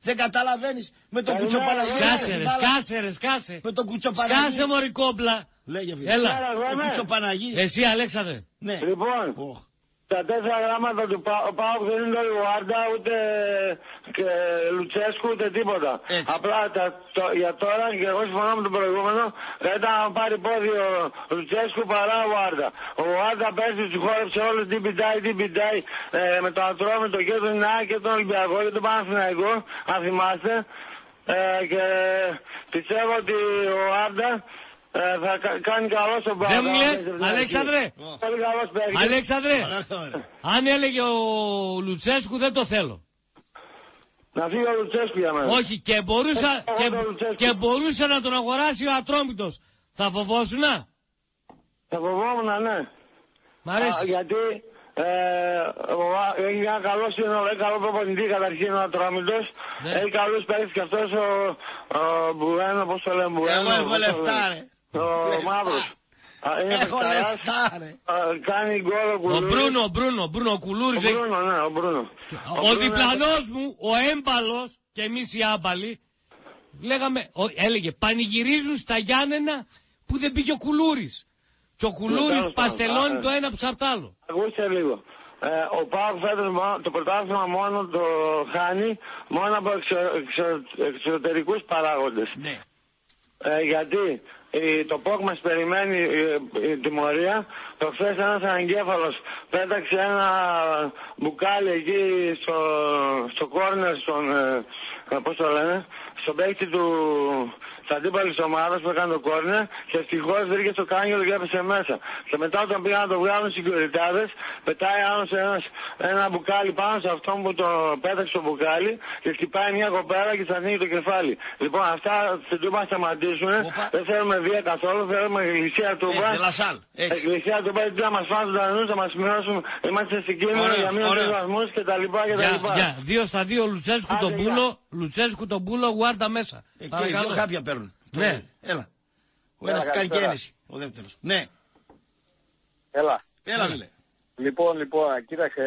Δεν καταλαβαίνεις με τον Καλημέρα, κουτσοπαναγί. Σκάσε ρε, σκάσε ρε, σκάσε. Με τον κουτσοπαναγί. Σκάσε μωρή κόμπλα. Λέγε φίλε. Έλα. Ο κουτσοπαναγί. Εσύ Αλέξανδρε. Ναι. Λοιπόν, Οχ. τα τέσσερα γράμματα του Πα- Πάουκ δεν είναι το Ουάρντα, ούτε και Λουτσέσκου, ούτε τίποτα. Έτσι. Απλά τα, το, για τώρα, και εγώ συμφωνώ με τον προηγούμενο, θα ήταν να πάρει πόδι ο Λουτσέσκου παρά ο Ουάρντα. Ο Ουάρντα πέρσι του χόρεψε όλους τι πιτάει, τι πιτάει, ε, με το Ατρόμητο και τον Νέα και τον Ολυμπιακό και τον Παναθηναϊκό, αν θυμάστε. Ε, και πιστεύω ότι ο Ουάρντα ε, θα κα- κάνει καλό στον Πάουκ. Δεν μου αν λες, παίζει από την αρχή. Αλέξανδρε. Πολύ καλός παίκτης. Αλέξανδρε, Αλέξανδρε. αν έλεγε ο Λουτσέσκου δεν το θέλω. Να φύγει ο Λουτσέσκου για μένα. Όχι, και μπορούσα, Εγώ και, τον Λουτσέσκου. και μπορούσε να τον αγοράσει ο Ατρόμητος. Θα φοβόσουν Θα φοβόμουν, ναι. Μ' Α, αρέσει. γιατί ε, ο, Α- έχει ένα καλό σύνολο, έχει καλό προπονητή καταρχήν ο Ατρόμητος. Ναι. Έχει καλούς παίκτες και αυτός ο, ο Μπουένο, πώς το λέμε, Μπουένο. Εγώ έχω πώς το λεφτά λένε. ρε. Ο Λεφτά. Μαύρος. Α, Είναι Έχω παιχταράς. λεφτά ρε. Α, Κάνει γκολ ο Ο Κουλούρης. Μπρούνο, ο Μπρούνο, ο Μπρούνο, ο Ο Κουλούρης. Μπρούνο, ναι, ο Μπρούνο. Ο Μπρούνο διπλανός μου, ο έμπαλος και εμείς οι άμπαλοι, λέγαμε, ο- έλεγε πανηγυρίζουν στα Γιάννενα που δεν πήγε ο Κουλούρης. Και ο Κουλούρης τέλος πάντων. παστελώνει Α, το ένα προς απ' το άλλο. Ακούστε λίγο. Ε, ο Πάοκ φέτος μό- το πρωτάθλημα μόνο το χάνει μόνο από εξω- εξω- εξωτερικούς παράγοντες. Ναι. Ε, γιατί; ε, το ΠΟΚ μας περιμένει ε, η τιμωρία. Το χθες ένας ανεγκέφαλος πέταξε ένα μπουκάλι εκεί στο, στο κόρνερ, στον, ε, ε, πώς το λένε, στον παίκτη του, τη αντίπαλη ομάδα που έκανε το κόρνερ και ευτυχώς βρήκε στο κάνιο και έπεσε μέσα. Και μετά όταν πήγαν να το βγάλουν οι συγκριτάδε, πετάει άλλος ένας, ένα μπουκάλι πάνω σε αυτόν που το πέταξε το μπουκάλι και χτυπάει μια κοπέρα και της ανοίγει το κεφάλι. Λοιπόν, αυτά στην Τούμπα σταματήσουν. Δεν θέλουμε βία καθόλου, θέλουμε εκκλησία Τούμπα. Ε, Λασάλ, έτσι. Εκκλησία Τούμπα, γιατί να μας φάνε τους δανού, να μας μειώσουν. Είμαστε στην κίνηση Ωραίος, για μείωση ωραίος. βαθμούς κτλ. Για, για, δύο στα δύο Λουτσέσκου Άντε, τον γεια. πούλο, Λουτσέσκου τον πούλο, γουάρτα μέσα. Εκεί οι Παρακαλώ. δυο χάπια παίρνουν. Ναι. Έλα. Ο Έλα, ένας κάνει καλησπέρα. καίνεση. Ο δεύτερος. Ναι. Έλα. Έλα, φίλε. Λοιπόν, λοιπόν, κοίταξε,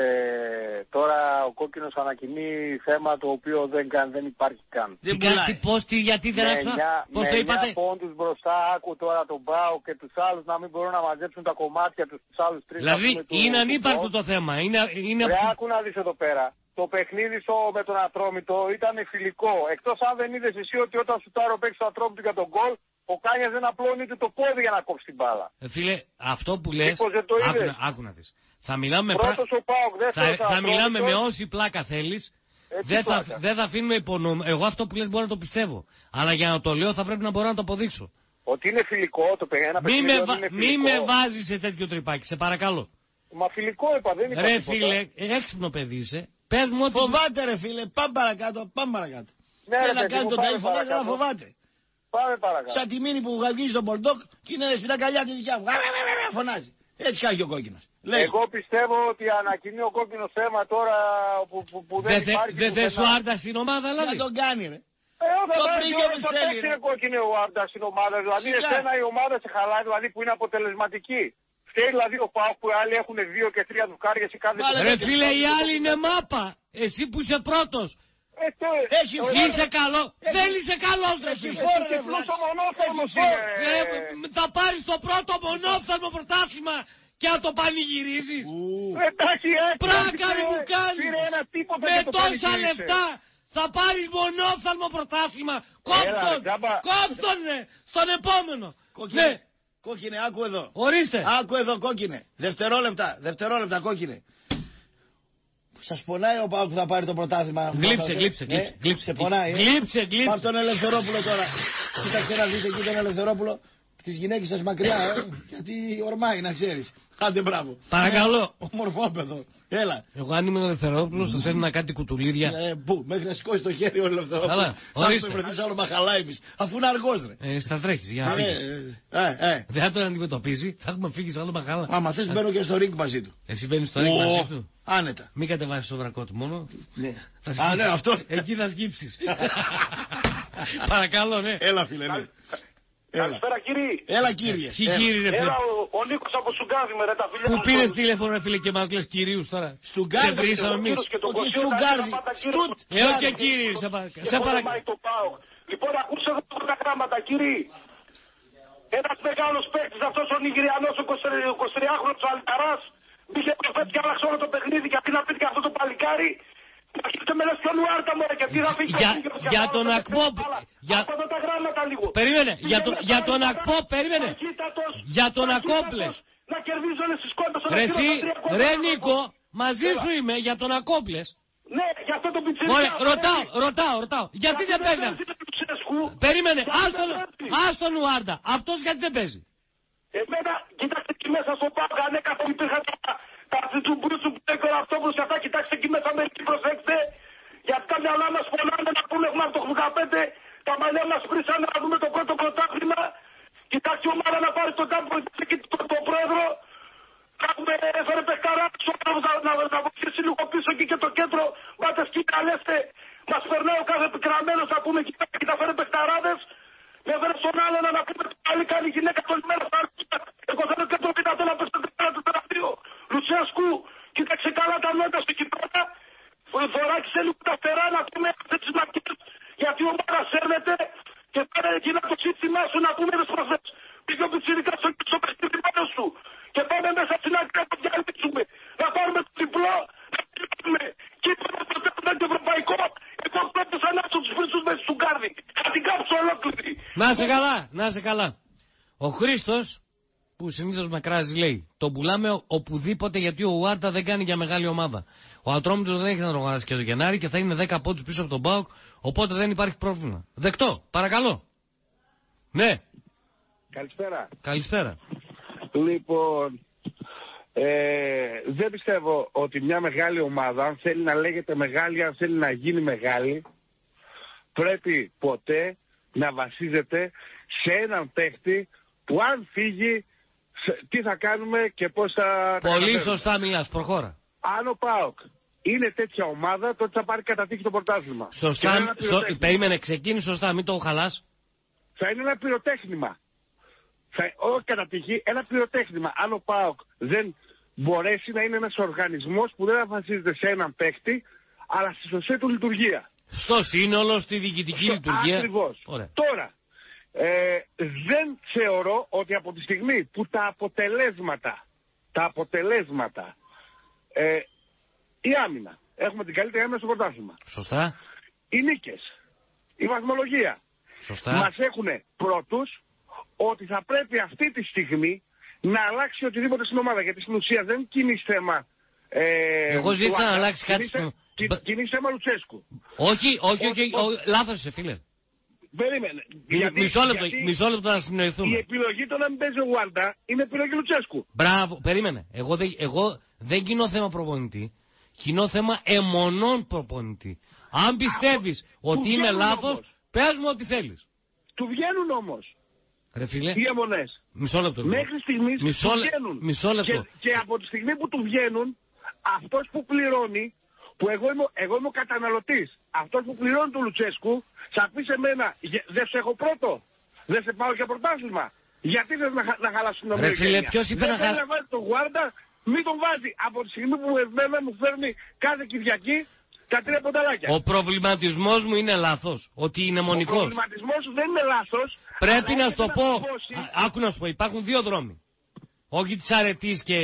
τώρα ο κόκκινος ανακοινεί θέμα το οποίο δεν, καν, δεν υπάρχει καν. Δεν Τι, κα- τι, πουλάει. πώς, τι, γιατί δεν με άκουσα, εννιά- πώς με το εννιά είπατε; πόντους μπροστά, άκου τώρα τον Μπάου και τους άλλους να μην μπορούν να μαζέψουν τα κομμάτια τους, τους άλλους τρεις. ας Δηλαδή πούμε, του- είναι τους ανύπαρκτο Μπάου. το θέμα. Είναι, είναι... Ρε, άκου να δεις εδώ πέρα. Το παιχνίδι στο, με τον Ατρόμητο ήταν φιλικό. Εκτός αν δεν είδες εσύ ότι όταν σου τάρω παίξεις το Ατρόμητο για τον γκολ, ο Κάνιας δεν απλώνει ούτε το πόδι για να κόψει την μπάλα. Ε, Φίλε, αυτό που λες, Μήπως δεν το άκου, είδες; να- άκου να δεις. Θα μιλάμε, με πρά- Πρώτος ο Πάοκ, θα, δεύτερος ο θα μιλάμε με Ατρόμητος. όση πλάκα θέλεις. Ε, τι Δεν θα, πλάκα; δεν θα αφήνουμε υπονόμη. Εγώ αυτό που λες μπορώ να το πιστεύω. Αλλά για να το λέω θα πρέπει να μπορώ να το αποδείξω. Ότι είναι φιλικό το παιχνίδι. ένα Μη παιχνίδι με, ότι βα- είναι μη φιλικό. με βάζεις σε τέτοιο τρυπάκι, σε παρακαλώ. Μα φιλικό είπα, δεν είπα Ρε τίποτα. φίλε, έξυπνο παιδί είσαι. Πες μου ότι... Φοβάται ρε φίλε. Πάμε παρακάτω. Πάμε παρακάτω. Ναι, ρε, Θέλει να παιδί κάνει μου, το πάμε ταϊφωνέ αλλά παρακάτω. φοβάται. Πάμε παρακάτω. Σαν τη μήνυ που βγαλγίζει τον Πολντόκ και είναι στην αγκαλιά τη δικιά μου. Γα, γα, γα, γα, γα, Φωνάζει. Έτσι κάνει και ο κόκκινος. Λέει. Εγώ πιστεύω ότι ανακοινεί ο κόκκινος θέμα τώρα που, που, που δεν, Δεν θε, υπάρχει. δεν θες πουθενά. ο Άρτα στην ομάδα, Να δηλαδή. τον κάνει ρε. Ε, όταν Το θα πήγε έρθει ο ο θα Βισέλη, παίξει ρε. ο κόκκινο ο Άρντας στην ομάδα. Δηλαδή, Σιγά. εσένα η ομάδα σε χαλάει, δηλαδή που είναι αποτελεσματική. Φταίει δηλαδή ο Πάου που οι άλλοι έχουν δύο και τρία δουκάρια σε κάθε Βάλε, Ρε δεν φίλε, οι άλλοι είναι μάπα. Εσύ που είσαι πρώτος. Ε, το, Έχει το- φόρο. Είσαι καλό. Έχει- Δεν είσαι καλός ρε Έχει φίλε. φόρο, ρε, Εσύ βλάξ. το μονόφθαλμος Έχει φόρο. είναι. Ε, θα πάρεις το πρώτο μονόφθαλμο πρωτάθλημα και να το πανηγυρίζεις. Ου. Ε, Εντάξει, έτσι. Πράκα ρε πήρε- μου κάνεις. Πήρε ένα τίποτα Με και το τόσα πανηγύρισε. λεφτά θα πάρεις μονόφθαλμο πρωτάθλημα. Έλα, Κόψτον, ρε, τζάμπα. κόψτον ρε, στον επόμενο. Κόκκινε. Ναι, Κόκκινε, άκου εδώ. ορίστε. Άκου εδώ κόκκινε. Δευτερόλεπτα, δευτερόλεπτα κόκκινε. Σας πονάει ο Πάο που θα πάρει το πρωτάθλημα. Γλύψε, γλύψε, Ε, γλύψε, γλύψε. Σε πονάει. ε. Γλύψε, Πάρ' γλύψε. τον Ελευθερόπουλο τώρα. Κοίταξε να δείτε εκεί τον Ελευθερόπουλο. Τις γυναίκες σας μακριά, ε. Γιατί ορμάει, να ξέρεις. Άντε μπράβο. Παρακαλώ. Ομορφόπεδο. Έλα. Εγώ αν ήμουν ο Δευτερόπουλος θα έδινα κάτι κουτουλίδια. Ε, πού, μέχρι να σηκώσει το χέρι ο Ελευθερόπουλο. Καλά, Θα ορίστε. το βρεθεί άλλο μαχαλά εμεί. Αφού είναι αργός, ρε. Ε, στα τρέχεις για να Ε, φύγεις. ε, ε, ε. Δεν θα τον αντιμετωπίσει, θα έχουμε φύγει σε άλλο μαχάλα. Άμα θες μπαίνω και στο ρίγκ μαζί του. Εσύ μπαίνεις στο ρίγκ Ω, μαζί του; Άνετα. Μην κατεβάσεις το βρακό του μόνο. Ναι. Θα Α, σκύψεις. ναι, αυτό. Εκεί θα σκύψεις. Παρακαλώ, ναι. Έλα, φίλε, ναι. Έλα. Καλησπέρα κύριε. Έλα, κύριε. Τι Έλα. κύριε ρε φίλε. Έλα ο, ο Νίκος από Σουγκάδη με ρε τα φιλιά. Που μου. πήρες τηλέφωνο ρε φίλε και μας κλαις κυρίους τώρα; Στον Σε Γκάρδι. βρήσαμε εμείς. και το Όχι Κωσίου στον τα Γκάρδι. έκανα πάντα, κύριε. Στουτ. Έλα και κύριοι, σε παρα- Και σε πολεμάει παρακαλώ. το ΠΑΟΚ. Λοιπόν, ακούσε εδώ τα γράμματα, κύριε. Ένας μεγάλος παίκτης, αυτός ο Νιγηριανός, ο 23χρονος ο Αλταράς, μπήκε προφέτ και άλλαξε όλο το παιχνίδι, γιατί να πει και αυτό το παλικάρι, να έχετε με λες ποιον Ουάρτα, μωρέ, και τι θα φύγει Για- για τον Ακπό, για- Αυτά τα γράμματα λίγο. Περίμενε, για τον- Πήγαινε για στα τον γράμματα, Ακπό, περίμενε. ταχύτατος, Για τον ταχύτατος, Ακόπλες. Να κερδίζει όλες τις κόντες. Ρε εσύ, ρε Νίκο, μαζί σου είμαι για τον Ακόπλες. Ναι, για αυτό το πιτσίρι. Ωραία, ρωτάω, ρωτάω, ρωτάω. Γιατί δεν παίζει. Περίμενε, άστον, άστον Ουάρντα. Αυτός γιατί δεν παίζει; Εμένα, κοίταξε εκεί μέσα στο πάγκο, ανέκαθεν υπήρχαν τα, τα του Μπρούτσου που έκανε αυτό που αυτά, κοιτάξτε εκεί μέσα μερικοί προσέξτε. Γιατί τα μυαλά μας πονάνε να πούμε έχουμε από το 15, τα μαλλιά μας πρίσανε να δούμε το πρώτο πρωτάθλημα. Κοιτάξτε η ομάδα να πάρει τον κάμπο, εκεί το, το, πρόεδρο. Έχουμε έφερε παιχταρά, να, να, να, να βοηθήσει λίγο πίσω εκεί και το κέντρο. Μπάτε σκύλια, λέστε. Μας περνάει ο κάθε επικραμένος να πούμε κοιτάξτε και τα φέρε παιχταράδες. Με έφερε στον άλλον να πούμε πάλι κάνει γυναίκα τον μέρα στα αρχίδια. Εγώ θέλω και το δυνατό να πέσω την του τεραστίου. Λουτσέσκου, κοίταξε καλά τα νότα στο κυπέρα. Φοράκισε λίγο τα φτερά να πούμε αυτές τις μακές. Γιατί ο ομάδα σέρνεται και πέρα εκείνα το σύστημά σου να πούμε τις προσθέσεις. Πήγε ο πιτσιρικάς στο, στο παιχνίδι πάνω σου. Και πάμε μέσα στην άκρη να το διαλύσουμε. Να πάρουμε το διπλό, να τελειώσουμε. Και είπαμε το τέλος το ευρωπαϊκό. Εγώ πρέπει σαν να τους βρίσκουν μέσα στον κάρδι. Θα την κάψω ολόκληρη. Να σε καλά, να σε καλά. Ο Χρήστος, που συνήθως με κράζεις, λέει: Το πουλάμε οπουδήποτε γιατί ο Ουάρτα δεν κάνει για μεγάλη ομάδα. Ο Ατρόμητος δεν έχει να τον αγοράσει και το Γενάρη και θα είναι 10 πόντους πίσω από τον Μπάουκ, οπότε δεν υπάρχει πρόβλημα. Δεκτό, παρακαλώ. Ναι, Καλησπέρα. καλησπέρα. Λοιπόν, ε, δεν πιστεύω ότι μια μεγάλη ομάδα, αν θέλει να λέγεται μεγάλη, αν θέλει να γίνει μεγάλη, πρέπει ποτέ να βασίζεται σε έναν παίχτη που αν φύγει, σε- τι θα κάνουμε και πώς θα... τα Πολύ καταφέρουμε. σωστά μιλάς, προχώρα. Αν ο ΠΑΟΚ είναι τέτοια ομάδα, τότε θα πάρει κατά τύχη το πρωτάθλημα. Και Σωστά, είναι ένα σω, πυροτέχνημα. περίμενε, ξεκίνησε σωστά, μην το χαλάς. Θα είναι ένα πυροτέχνημα. Θα, όχι κατά τύχη, ένα πυροτέχνημα. Αν ο ΠΑΟΚ δεν μπορέσει να είναι ένας οργανισμός που δεν θα βασίζεται σε έναν παίκτη, αλλά στη σωστή του λειτουργία. Στο σύνολο, στη διοικητική λειτουργία. Ακριβώς. Ωραία. Τώρα, ε, δεν θεωρώ ότι από τη στιγμή που τα αποτελέσματα, τα αποτελέσματα, ε, η άμυνα, έχουμε την καλύτερη άμυνα στο πρωτάθλημα. Σωστά, Οι νίκες, η βαθμολογία, σωστά. μας έχουν πρώτους ότι θα πρέπει αυτή τη στιγμή να αλλάξει οτιδήποτε στην ομάδα. Γιατί στην ουσία δεν κινείς θέμα. Ε, Εγώ ζήτησα του να Άκα, αλλάξει κάτι κινείς θε- στο- κι- Μπα- Κινείς θέμα Λουτσέσκου. Όχι, όχι, όχι, Ο- όχι, λάθος είσαι φίλε. Περίμενε. Μι- μισό λεπτό, γιατί μισό λεπτό να Η συνοηθούμε. επιλογή του να μην παίζει ο Γουάντα είναι επιλογή Λουτσέσκου. Μπράβο, περίμενε. Εγώ, δεν- εγώ δεν κοινώ θέμα προπονητή. Κοινώ θέμα αιμονών προπονητή. Αν πιστεύεις ότι είμαι βγαίνουν λάθος, όμως. πες μου ό,τι θέλεις. Του βγαίνουν όμως Ρε φίλε, οι αιμονές. μισό λεπτό. λοιπόν. Μέχρι στιγμής Μισό του λε- βγαίνουν. μισό λεπτό. Και, και από τη στιγμή που του βγαίνουν, αυτός που πληρώνει, που εγώ είμαι, εγώ είμαι ο καταναλωτής, αυτός που πληρώνει του Λουτσέσκου, θα πει σε μένα, «Γε- δεν σε έχω πρώτο, δεν σε πάω για πρωτάθλημα. Γιατί θες να, χα- να χαλάσει την Ρε ομιλία. φίλε, ποιος είπε να Δεν θέλει χα- να βάζει τον Γουάρντα, μην τον βάζει. Από τη στιγμή που εμένα μου φέρνει κάθε Κυριακή τα τρία πονταλάκια. Ο προβληματισμός μου είναι λάθος. Ότι είναι Ο μονικός. προβληματισμός σου δεν είναι λάθος. Πρέπει αλλά να σου το έχετε πω. δώσει- Α- Άκου να σου πω, υπάρχουν δύο δρόμοι. Όχι της αρετής και...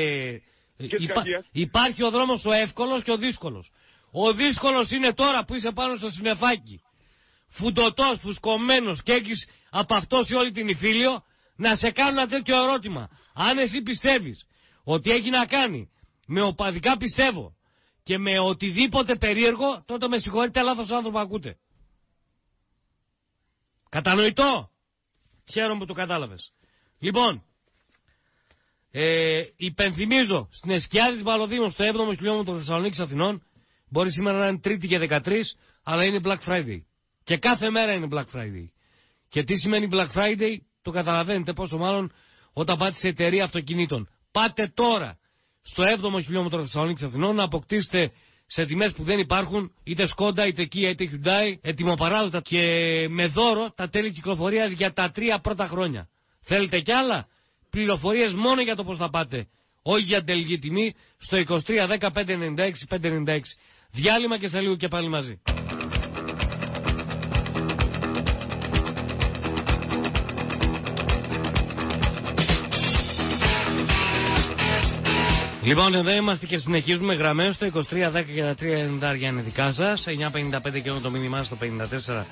της Υπά- κακίας. Υπάρχει ο δρόμος ο εύκολος και ο δύσκολος. Ο δύσκολος είναι τώρα που είσαι πάνω στο συννεφάκι. Φουντωτός, φουσκωμένος και έχεις απαυτώσει όλη την υφήλιο να σε κάνω ένα τέτοιο ερώτημα. Αν εσύ πιστεύεις ότι έχει να κάνει με οπαδικά πιστεύω και με οτιδήποτε περίεργο, τότε με συγχωρείτε λάθος άνθρωπο ακούτε. Κατανοητό. Χαίρομαι που το κατάλαβες. Λοιπόν, ε, υπενθυμίζω στην εσκιά της Βαλοδήμου στο 7ο χιλιόμετρο Θεσσαλονίκης Αθηνών μπορεί σήμερα να είναι Τρίτη και 13 αλλά είναι Black Friday. Και κάθε μέρα είναι Black Friday. Και τι σημαίνει Black Friday το καταλαβαίνετε πόσο μάλλον όταν πάτε σε εταιρεία αυτοκινήτων. Πάτε τώρα στο 7ο χιλιόμετρο Θεσσαλονίκης Αθηνών να αποκτήσετε σε τιμές που δεν υπάρχουν είτε Skoda είτε Kia είτε Hyundai ετοιμοπαράδοτα και με δώρο τα τέλη κυκλοφορίας για τα τρία πρώτα χρόνια. Θέλετε κι άλλα; Πληροφορίες μόνο για το πώς θα πάτε. Όχι για τελική τιμή στο 23 10 596 596. Διάλειμμα και σε λίγο και πάλι μαζί. Λοιπόν, εδώ είμαστε και συνεχίζουμε γραμμένοι στο 2310 και τα 390 είναι δικά σας. 955 και το μήνυμά στο 54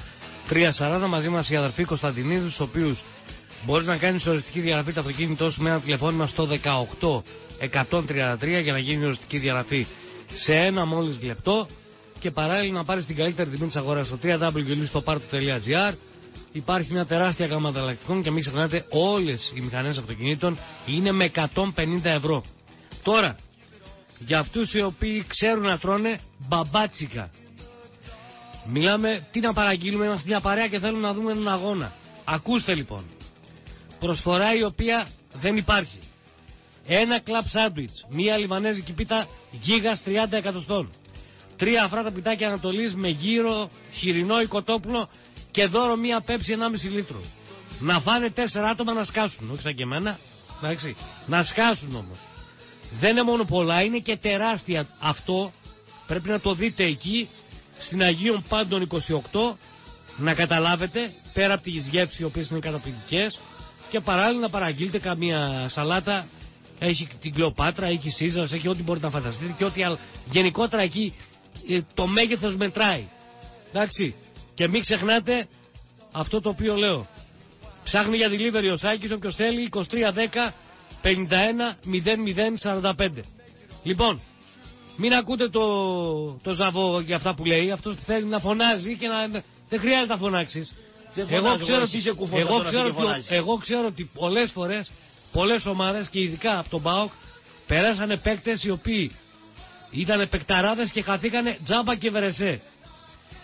340. Μαζί μας οι αδερφοί Κωνσταντινίδου, του οποίους μπορείς να κάνεις οριστική διαγραφή το αυτοκίνητό σου με ένα τηλεφώνημα στο 18133 για να γίνει οριστική διαγραφή σε ένα μόλις λεπτό και παράλληλα να πάρεις την καλύτερη τιμή της αγοράς στο www.parto.gr. Υπάρχει μια τεράστια γάμα ανταλλακτικών και μην ξεχνάτε όλες οι μηχανές αυτοκινήτων είναι με 150 ευρώ. Τώρα, για αυτούς οι οποίοι ξέρουν να τρώνε μπαμπάτσικα. Μιλάμε τι να παραγγείλουμε, είμαστε μια παρέα και θέλουμε να δούμε έναν αγώνα. Ακούστε λοιπόν. Προσφορά η οποία δεν υπάρχει. Ένα κλαμπ σάντουιτς, μία λιβανέζικη πίτα γίγας 30 εκατοστών. Τρία αφράτα πιτάκια Ανατολής με γύρο, χοιρινό ή κοτόπουλο και δώρο μία πέψη 1,5 λίτρο. Να φάνε τέσσερα άτομα να σκάσουν, όχι σαν και εμένα, εντάξει, να σκάσουν όμως. Δεν είναι μόνο πολλά, είναι και τεράστια αυτό. Πρέπει να το δείτε εκεί, στην Αγίων Πάντων 28, να καταλάβετε, πέρα από τις γεύσεις οι οποίες είναι καταπληκτικές, και παράλληλα να παραγγείλετε καμία σαλάτα, έχει την Κλεοπάτρα, έχει Σίζαρας, έχει ό,τι μπορείτε να φανταστείτε και ό,τι άλλο. Γενικότερα εκεί ε, το μέγεθος μετράει. Εντάξει. Και μην ξεχνάτε αυτό το οποίο λέω. Ψάχνει για delivery ο Σάκης, όποιος θέλει, 2310 51-00-45. Λοιπόν, μην ακούτε το, το ζαβό για αυτά που λέει. Αυτός που θέλει να φωνάζει και να. Δεν χρειάζεται να φωνάξεις. Δεν Εγώ φωνάζω, ξέρω, εσύ είσαι ότι, κουφός εγώ, τώρα ξέρω και ότι, φωνάζεις. εγώ ξέρω ότι πολλές φορές, πολλές ομάδες και ειδικά από τον ΠΑΟΚ περάσανε παίκτες οι οποίοι ήταν παικταράδες και χαθήκανε τζάμπα και βερεσέ.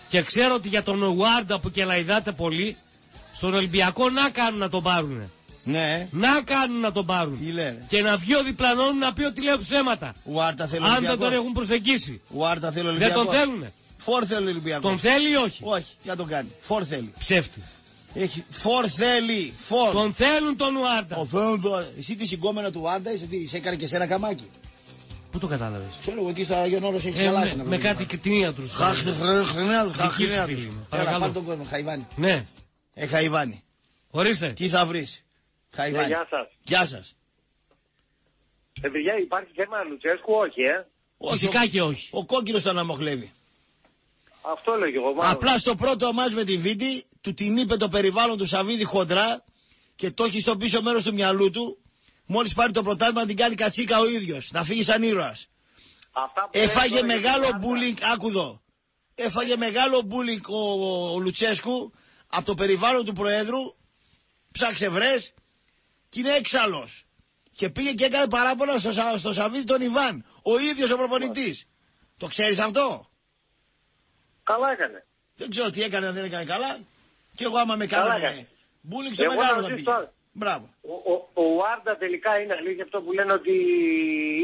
Και ξέρω ότι για τον Ουάρντα που κελαϊδάτε πολύ, στον Ολυμπιακό να κάνουν να τον πάρουνε. Ναι. Να κάνουν να τον πάρουν. Τι λένε; Και να βγει ο διπλανό μου να πει ότι λέω ψέματα. Ουάρτα θέλει Αν δεν Ολυμπιακό. τον έχουν προσεγγίσει. Ουάρτα θέλει Δεν Ολυμπιακό. τον θέλουνε. Φόρ θέλει Ολυμπιακό. Τον θέλει ή όχι; Όχι, για τον κάνει. Φόρ θέλει. Ψεύτης. Έχει... Φόρ θέλει. Φόρ. Τον θέλουν τον Ουάρντα. Ο θέλουν τον- Εσύ τη συγκόμενα του Ουάρντα είσαι τι, σε έκανε και σε ένα καμάκι. Πού το κατάλαβες; Ξέρω εγώ εκεί στο Αγιον Όρος έχεις Ε, χαλάσει. με, με κάτι κτηνία τους. Χάχτε χρονέα, Δική σου φίλη μου. Έλα, Παρακαλώ. πάρ' τον κόσμο, Χαϊβάνι. Ναι. Ε, Χαϊβάνι. Ορίστε. Τι θα βρεις; Χαϊβάνι. Ναι, γεια σας. Γεια σας. Ε, παιδιά, υπάρχει θέμα Λουτσέσκου, όχι, ε; Φυσικά και όχι. Ο κόκκινος τον αμοχλεύει. Αυτό λέω και εγώ. μάλλον. Απλά στο πρώτο μάτς με τη Βίτη, του την είπε το περιβάλλον του Σαββίδη χοντρά και το έχει στο πίσω μέρος του μυαλού του. Μόλις πάρει το πρωτάθλημα να την κάνει κατσίκα ο ίδιος. Να φύγει σαν ήρωας. Αυτά που λες Έφαγε τώρα για μεγάλο την Άρτα. μπούλινγκ, άκου εδώ. Έφαγε μεγάλο μπούλινγκ ο, ο Λουτσέσκου από το περιβάλλον του Προέδρου. Ψάξε βρες και είναι έξαλλος. Και πήγε και έκανε παράπονα στο, Σα- στο Σαββίδη τον Ιβάν. Ο ίδιος ο προπονητής. Το ξέρεις αυτό; Καλά έκανε. Δεν ξέρω τι έκανε, αν δεν έκανε καλά. Και εγώ άμα με Καλά κάνανε έκανε. μπούλινγκ στο Εγώ μεγάλο να θα ρωτήσω πήγε. τώρα. Μπράβο. Ο, ο, ο Άρντα τελικά είναι αλήθεια αυτό που λένε ότι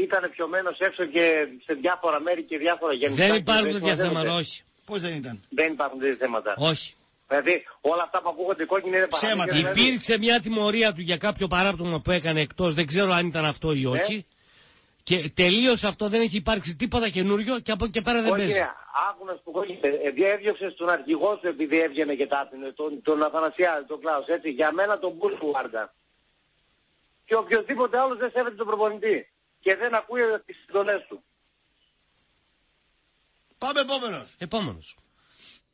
ήταν πιωμένος έξω και σε διάφορα μέρη και διάφορα γενικά. Δεν και υπάρχουν δεν τέτοια συμμαζεύονται. θέματα, όχι. Πώς δεν ήταν; Δεν υπάρχουν τέτοια θέματα. Όχι. Δηλαδή όλα αυτά που ακούγονται κόκκινοι είναι παραμύθια. δηλαδή. Υπήρξε μια τιμωρία του για κάποιο παράπτωμα που έκανε εκτός, δεν ξέρω αν ήταν αυτό ή Ναι. όχι. Και τελείως αυτό δεν έχει υπάρξει τίποτα καινούριο και από εκεί και πέρα δεν παίζει. Κόκκινε, άκου να σου πω κόκκινε. Ε, Διέδιωξε τον αρχηγό σου επειδή έβγαινε και τάπινε, τον, τον Αθανασιάδη, τον Κλάους, έτσι. Για μένα τον Μπούλ του Άρντα. Και οποιοδήποτε άλλος δεν σέβεται τον προπονητή. Και δεν ακούει τις συντολέ του. Πάμε επόμενος. Επόμενος.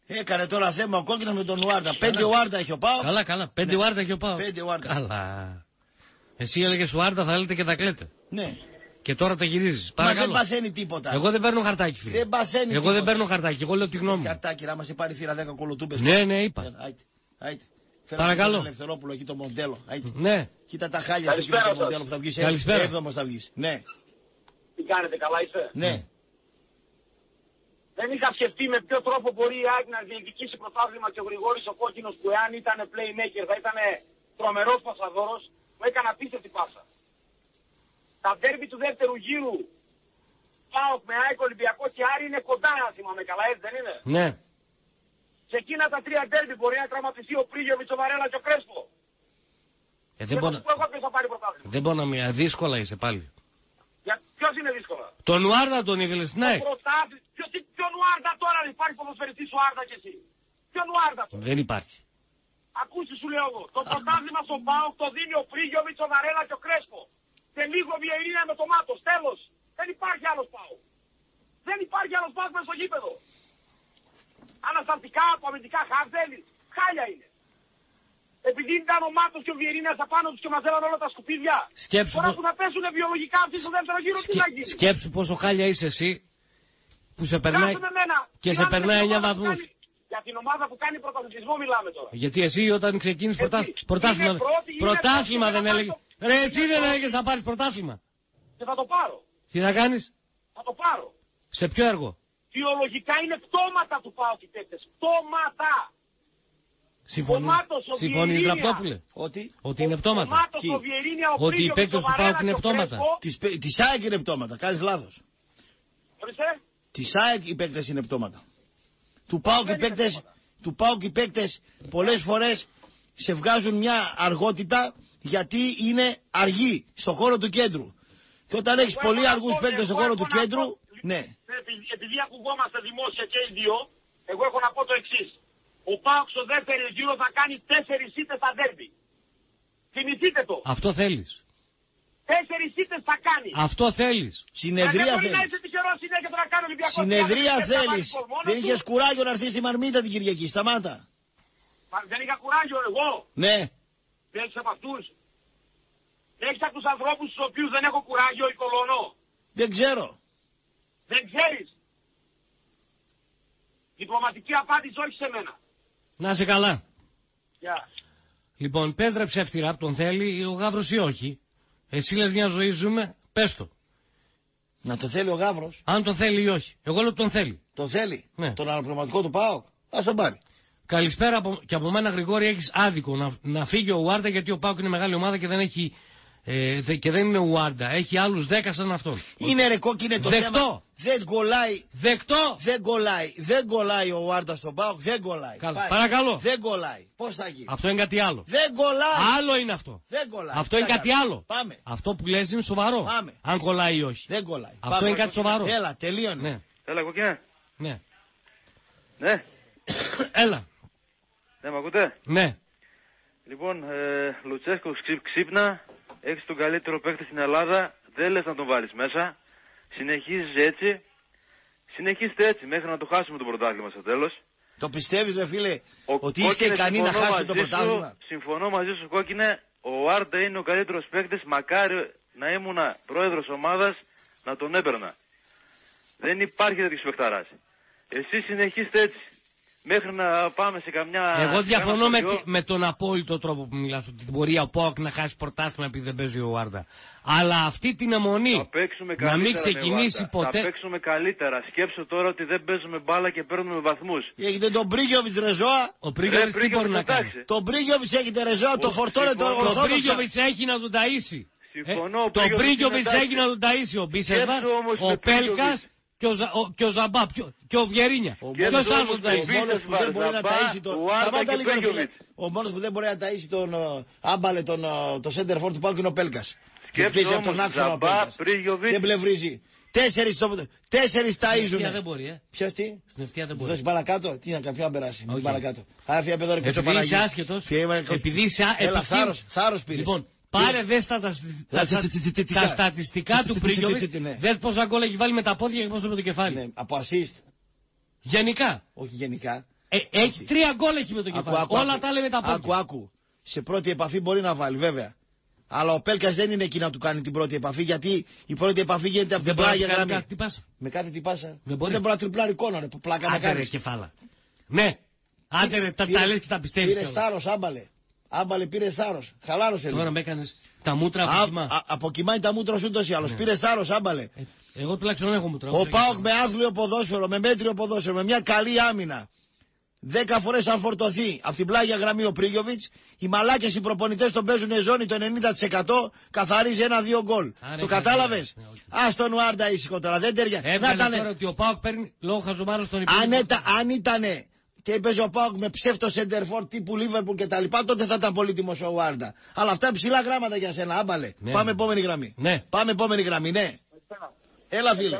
Έκανε τώρα θέμα ο κόκκινος με τον Ουάρντα. Πέντε Ουάρντα έχει ο Πάο. Καλά, καλά. Πέντε Ναι. Ουάρντα και ο Πάο. Πέντε Ουάρντα. Καλά. Εσύ έλεγες Ουάρντα, θα λέτε και τα κλαίτε. Ναι. Και τώρα τα γυρίζεις. Μα δεν Παρακαλώ. παθαίνει τίποτα. Εγώ δεν παίρνω χαρτάκι, φίλε. Δεν παθαίνει Εγώ τίποτα. δεν παίρνω χαρτάκι. Εγώ λέω τη γνώμη μου. Καρτάκι, να μας πάρει θύρα 10 κολοτούμπες. Ναι, ναι, είπα. Έλα, άιτε, άιτε. Φέρε Παρακαλώ. τον Ελευθερόπουλο εκεί το μοντέλο. Άιτε. Ναι. Κοίτα τα χάλια σου εκεί με Καλησπέρα το σας. μοντέλο που θα βγεις. Καλησπέρα. Έβδομος θα βγεις. Ναι. Τι κάνετε, καλά είστε; Ναι. Δεν είχα σκεφτεί με ποιο τρόπο μπορεί η ΑΕΚ να διεκδικήσει πρωτάθλημα και ο Γρηγόρης ο κόκκινος που εάν ήταν playmaker θα ήταν τρομερός πασαδόρος. Μου έκανε απίστευτη πάσα. Τα ντέρμπι του δεύτερου γύρου ΠΑΟΚ με ΑΕΚ Ολυμπιακό και Άρη είναι κοντά να θυμάμαι καλά, έτσι δεν είναι; Ναι. Σε εκείνα τα τρία ντέρμπι μπορεί να τραυματιστεί ο Πρίγιοβιτς, ο Βαρέλα και ο Κρέσπο. Ε, δεν Δεν μπορώ, θα σου πω εγώ ποιος θα πάρει πρωτάθλημα. δεν μπορώ να μιλά. Δύσκολα είσαι πάλι. Για... Ποιος είναι δύσκολα; Τον Ουάρντα τον ήθελες στην ΑΕΚ. Πρωτάθλημα. Ποιος, τι- ποιον Ουάρντα τώρα υπάρχει ποδοσφαιριστής ο Άρντα και εσύ; Ποιον Ουάρντα τώρα; Δεν υπάρχει. Ακούστε σου λέω εγώ. Το πρωτάθλημα στον ΠΑΟΚ το δίνει ο Πρίγιοβιτς, ο Βαρέλα και ο Κρέσπο. Και λίγο Βιερίνια με το Μάτος. Τέλος. Δεν υπάρχει άλλος ΠΑΟΚ. Δεν υπάρχει άλλος ΠΑΟΚ μέσα στο γήπεδο. Ανασταλτικά, απομυντικά, χαρτέλη. Χάλια είναι. Επειδή ήταν ο Μάτος και ο Βιερίνιας απάνω τους και μαζεύαν όλα τα σκουπίδια. Σκέψου Τώρα πο- που θα πέσουν βιολογικά αυτοί στο δεύτερο γύρο, τι θα γίνει; Σκέψου πόσο χάλια είσαι εσύ που σε περνάει Κάτσε με μένα. και σε Μιλάμε περνάει για την 9 ομάδα που βαθμούς. κάνει- Για την ομάδα που κάνει πρωταθλητισμό μιλάμε τώρα. Γιατί εσύ όταν ξεκίνησες Έτσι. πρωτά- πρωτάθλημα. Είναι πρώτη, είναι Πρωτάθλημα πρώτη, δεν είναι έλεγες. πρώτη. Ρε, εσύ Είναι δεν πρώτη. έλεγες να πάρεις πρωτάθλημα. Και θα το πάρω. Τι θα κάνεις, Θα το πάρω. σε ποιο έργο; Βιολογικά είναι πτώματα του πάω οι παίκτες. Πτώματα. Συμφωνεί, Ο Μάτος, ο συμφωνεί Βιερίνια. Ραπτόπουλε. Ότι. Ότι είναι Ο πτώματα. Μάτος, Ποιοι; ο Βιερίνια, ο Ότι οι Πρίγιοβιτς, παίκτες ο του Βαρέλα ΠΑΟΚ είναι και ο πτώματα. Κρέσπο. Της, πε- της ΑΕΚ είναι πτώματα. Κάνεις λάθος. Ορίστε. Της ΑΕΚ οι παίκτες είναι πτώματα. Του ΠΑΟΚ οι δεν είναι παίκτες, πτώματα. του ΠΑΟΚ οι παίκτες πολλές φορές σε βγάζουν μια αργότητα γιατί είναι αργοί στο χώρο του κέντρου. Και όταν έχεις Εγώ πολύ έχω να αργούς πω- παίκτες στο εγώ χώρο έχω του να κέντρου, πω- ναι. Επειδή, επειδή ακουγόμαστε δημόσια και οι δύο, εγώ έχω να πω το εξής. Ο Πάοξ στο δεύτερο γύρο θα κάνει τέσσερις ήττες στα ντέρμπι. Θυμηθείτε το. Αυτό θέλεις. Τέσσερις ήττες θα κάνει. Αυτό θέλεις. δεν Συνεδρία μπορεί να θέλεις. είσαι τυχερός συνέχεια τώρα να κάνει Ολυμπιακό. Συνεδρία Τριάντα λεπτά θέλεις. βάλεις γκολ μόνος Δεν του. είχες κουράγιο να έρθεις στη Μαρμίτα την Κυριακή. Σταμάτα. Μα Δεν είχα κουράγιο εγώ. Ναι. Δεν έχεις από αυτούς. Έχεις από τους ανθρώπους στους οποίους δεν έχω κουράγιο ή κολονό. Δεν ξέρω. Δεν ξέρεις. Διπλωματική απάντηση όχι σε μένα. Να είσαι καλά. Γεια. Λοιπόν, πες ρε ψεύτηρα, τον θέλει ο Γαύρος ή όχι. Εσύ λες μια ζωή ζούμε, πες το. Να το θέλει ο Γαύρος. Αν τον θέλει ή όχι. Εγώ λέω τον θέλει. Το θέλει. Ναι. Τον αναπληρωματικό του πάω. Α τον πάρει. Καλησπέρα από, και από μένα Γρηγόρη έχεις άδικο να, να φύγει ο Ουάρντα γιατί ο Πάουκ είναι μεγάλη ομάδα και δεν έχει ε, δε- και δεν είναι Ουάρντα. Έχει άλλους 10 σαν αυτόν. Είναι ρε κόκκινε το Δεκτό. θέμα. Δεν κολλάει. Δεκτό. Δεν κολλάει. Δεν κολλάει ο Άρτα στον Πάοκ. Δεν κολλάει. Καλά. Πάει. Παρακαλώ. Δεν κολλάει. Πώς θα γίνει; Αυτό είναι κάτι άλλο. Δεν κολλάει. Άλλο είναι αυτό. Δεν κολλάει. Αυτό Τι είναι θα κάτι κάνουμε. άλλο. Πάμε. Αυτό που λες είναι σοβαρό. Πάμε. Αν κολλάει ή όχι. Δεν κολλάει. Αυτό Πάμε. είναι κάτι σοβαρό. Έλα, τελείωνε. Ναι. Έλα, κοκκινέ. Ναι. Ναι, Έλα. ναι, με ακούτε; Ναι. Λοιπόν, ε, Λουτσέσκος ξύ- ξύπνα, έχεις τον καλύτερο παίκτη στην Ελλάδα, δεν λες να τον βάλεις μέσα, συνεχίζεις έτσι, συνεχίστε έτσι μέχρι να το χάσουμε το πρωτάθλημα στο τέλος. Το πιστεύεις, ρε φίλε, Ο ότι είστε Κόκκινες, ικανοί να συμφωνώ χάσετε το μαζί σου, πρωτάθλημα; Συμφωνώ μαζί σου, Κόκκινε. Ο Άρντα είναι ο καλύτερος παίκτης. Μακάρι να ήμουν πρόεδρος ομάδας να τον έπαιρνα. Δεν υπάρχει τέτοιος παιχταράς. Εσείς συνεχίστε έτσι. Μέχρι να πάμε σε καμιά... Εγώ σε διαφωνώ κάνα με, χωριό. τη- με τον απόλυτο τρόπο που μιλάς ότι μπορεί ο Πάοκ να χάσει πρωτάθλημα επειδή δεν παίζει ο Ουάρντα. Αλλά αυτή την αιμονή Θα παίξουμε να καλύτερα μην με ξεκινήσει Βάρτα. ποτέ. Θα παίξουμε καλύτερα. Σκέψω τώρα ότι δεν παίζουμε μπάλα και παίρνουμε βαθμούς. Έχετε τον Μπρίγιοβιτς Ρεζόα. Ο Πρίγιοβιτς τι μπορεί να κάνει; Τον Μπρίγιοβιτς έχετε Ρεζόα, το φορτώνε το Ο ορθόδοξα. Μπρίγιοβιτς έχει να τον ταΐσει. Συμφωνώ, ο Ε, Το Μπρίγιοβιτς Μπρίγιοβιτς είναι έχει να τον ταΐσει. Ο Μπίσεσβαρ, Σκέψου όμως ο με Πέλκας Μπρίγιοβιτς. Και ο, Ζα- ο- και ο Ζαμπά ποιο- και ο Βιερίνια. Ο Ποιος μόνος άλλος όμως τον που- ταΐσει. ο μόνος που δεν μπορεί να Ζαμπά, ταΐσει τον... Ουάρτα Σταμάτα και λίγο, ρε φίλε. Μπρίγιοβιτς. Ο μόνος που δεν μπορεί να ταΐσει τον ε, άμπαλε τον, ε, το center for του Πάουκ είναι ο Πέλκας. Και Σκέψου παίζει από τον όμως, άξονα ο Ζαμπά, Πέλκας. Πρίγιοβιτς. Δεν πλευρίζει. Τέσσερις, το, τέσσερις Στην ταΐζουνε. ευθεία δεν μπορεί, ε. Ποιος τι. Στην ευθεία δεν Του μπορεί. δώσεις μπάλα κάτω, τι να κάνει, ποιο να περάσει. Με την Όχι. μπάλα κάτω. Άρα φύγε παιδό ρε Επειδή Παναγία. είσαι άσχετος, Φύγε, ρε, επειδή είσαι α- Έλα, επιχείρη- θάρρος, θάρρος πήρες. Λοιπόν, πάρε δες τα, τα, τα, Τσι, τσι, τσι, τσι, τσι, τσι, τα κα. στατιστικά Τσι, του τσι, τσι, τσι, τσι, Πρίγιοβιτς, ναι. δες πόσα γκολ έχει βάλει με τα πόδια και πόσο με το κεφάλι. Ναι, από assist, Γενικά. όχι γενικά. Ε, έχει τρία γκολ έχει με το κεφάλι. Όλα τα λέει με τα Άκου, πόδια. άκου. Σε πρώτη επαφή μπορεί να βάλει, βέβαια. Αλλά ο Πέλκας δεν είναι εκεί να του κάνει την πρώτη επαφή, γιατί η πρώτη επαφή γίνεται από Δεν την μπορεί να πλάγια κάνει γραμμή. κάτι τι πάσα. Με κάτι τι πάσα. Δεν μπορεί. Δεν μπορεί να τριπλάρει εικόνα, ρε, που πλάκα να Άντε ρε κάνει. κεφάλα. Ναι. Άντε ρε, τα, τα λες και τα πιστεύεις. Πήρε κιόλας. θάρρο, άμπαλε. Άμπαλε, πήρε θάρρο. Χαλάρωσε Τώρα λίγο. με έκανες τα μούτρα Α- από α- Αποκοιμάει τα μούτρα σου ούτω ή άλλω. Πήρε θάρρο, άμπαλε. Ε, Εγώ τουλάχιστον έχω μούτρα. Ο όπως Πάοκ έχεις. με άθλιο ποδόσφαιρο, με μέτριο ποδόσφαιρο, με μια καλή άμυνα. Δέκα φορές αν φορτωθεί από την πλάγια γραμμή ο Πρίγιοβιτς, οι μαλάκες οι προπονητές τον παίζουν ζώνη το 90% καθαρίζει ένα-δύο γκολ. Άρα Το είναι κατάλαβες; χαζομάρος, ναι, όχι. Α τον Ουάρντα ήσυχο τώρα, δεν ταιριάζει. Να Έβγαλε ήτανε- τώρα ότι ο Πάοκ παίρνει λόγω χαζομάρος τον αν, υπόλοιπο. Έτα, αν ήτανε και έπαιζε ο Πάοκ με ψεύτος σεντερφόρ τύπου Λίβερπουλ και τα λοιπά, τότε θα ήταν πολύτιμο ο Ουάρντα. Αλλά αυτά ψηλά γράμματα για σένα, άμπαλε. Ναι. Πάμε επόμενη γραμμή. Ναι. Πάμε επόμενη γραμμή, ναι. Έλα φίλε.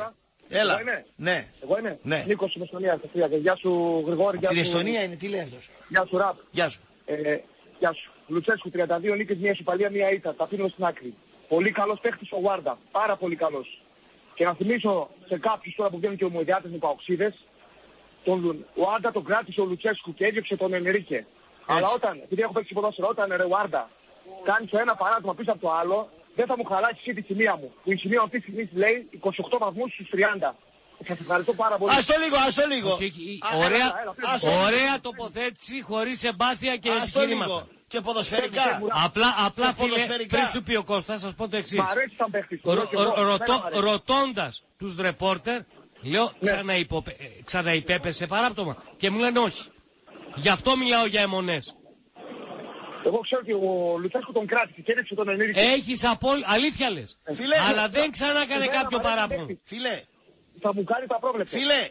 Έλα. Εγώ είμαι; Ναι. Εγώ είμαι; Ναι. Νίκος στην Εστονία, στη Φρία. Γεια σου Γρηγόρη, γεια Την σου. Εστονία είναι, τι λέει αυτός. Γεια σου Ραπ. Γεια σου. Ε, γεια σου. Λουτσέσκου 32 νίκες, μια ισοπαλία, μια ήττα. Τα αφήνουμε στην άκρη. Πολύ καλός παίχτης ο Βάρντα. Πάρα πολύ καλός. Και να θυμίσω σε κάποιους τώρα που βγαίνουν και ομοειδιάτες με παοξίδες, τον, ο Άντα τον κράτησε ο Λουτσέσκου και έδιωξε τον Ενρίκε. Αλλά όταν, επειδή έχω παίξει ποδόσφαιρο, όταν ρε ο Άντα κάνει το ένα παράδειγμα πίσω από το άλλο, δεν θα μου χαλάσει εσύ τη σημεία μου. Που η σημεία αυτή τη στιγμή λέει 28 βαθμούς στους 30. Σας ευχαριστώ πάρα πολύ. Ας το λίγο, ας το λίγο. Όχι, εκεί- Α, Ωραία, έλα, έλα, έλα, ας το λίγο. ωραία τοποθέτηση χωρίς εμπάθεια και Ας το επιχειρήματα. λίγο. Και ποδοσφαιρικά. Απλά, απλά Και φίλε, ποδοσφαιρικά. πριν σου πει ο Κώστας, σας πω το εξής. Μ' αρέσει σαν παίχτης. το Ρω- λέω και εγώ. ρω- Εμένα ρωτώ- μ' αρέσει. Ρωτώντας τους ρεπόρτερ, λέω Ναι. ξαναυποπε- ε, ξαναυπέπεσε παράπτωμα και μου λένε όχι. Γι' αυτό μιλάω για αιμονές. Εγώ ξέρω ότι ο Λουτσέσκου τον κράτησε και έδειξε τον Ενρίκε. Έχεις απόλυτη, αλήθεια λες. Φίλε, Αλλά δεν ξανά έκανε Εμένα κάποιο μ' αρέσει παράπονο. παίχτης. Φίλε, Θα μου κάνει τα πρόβλεπτα. φίλε,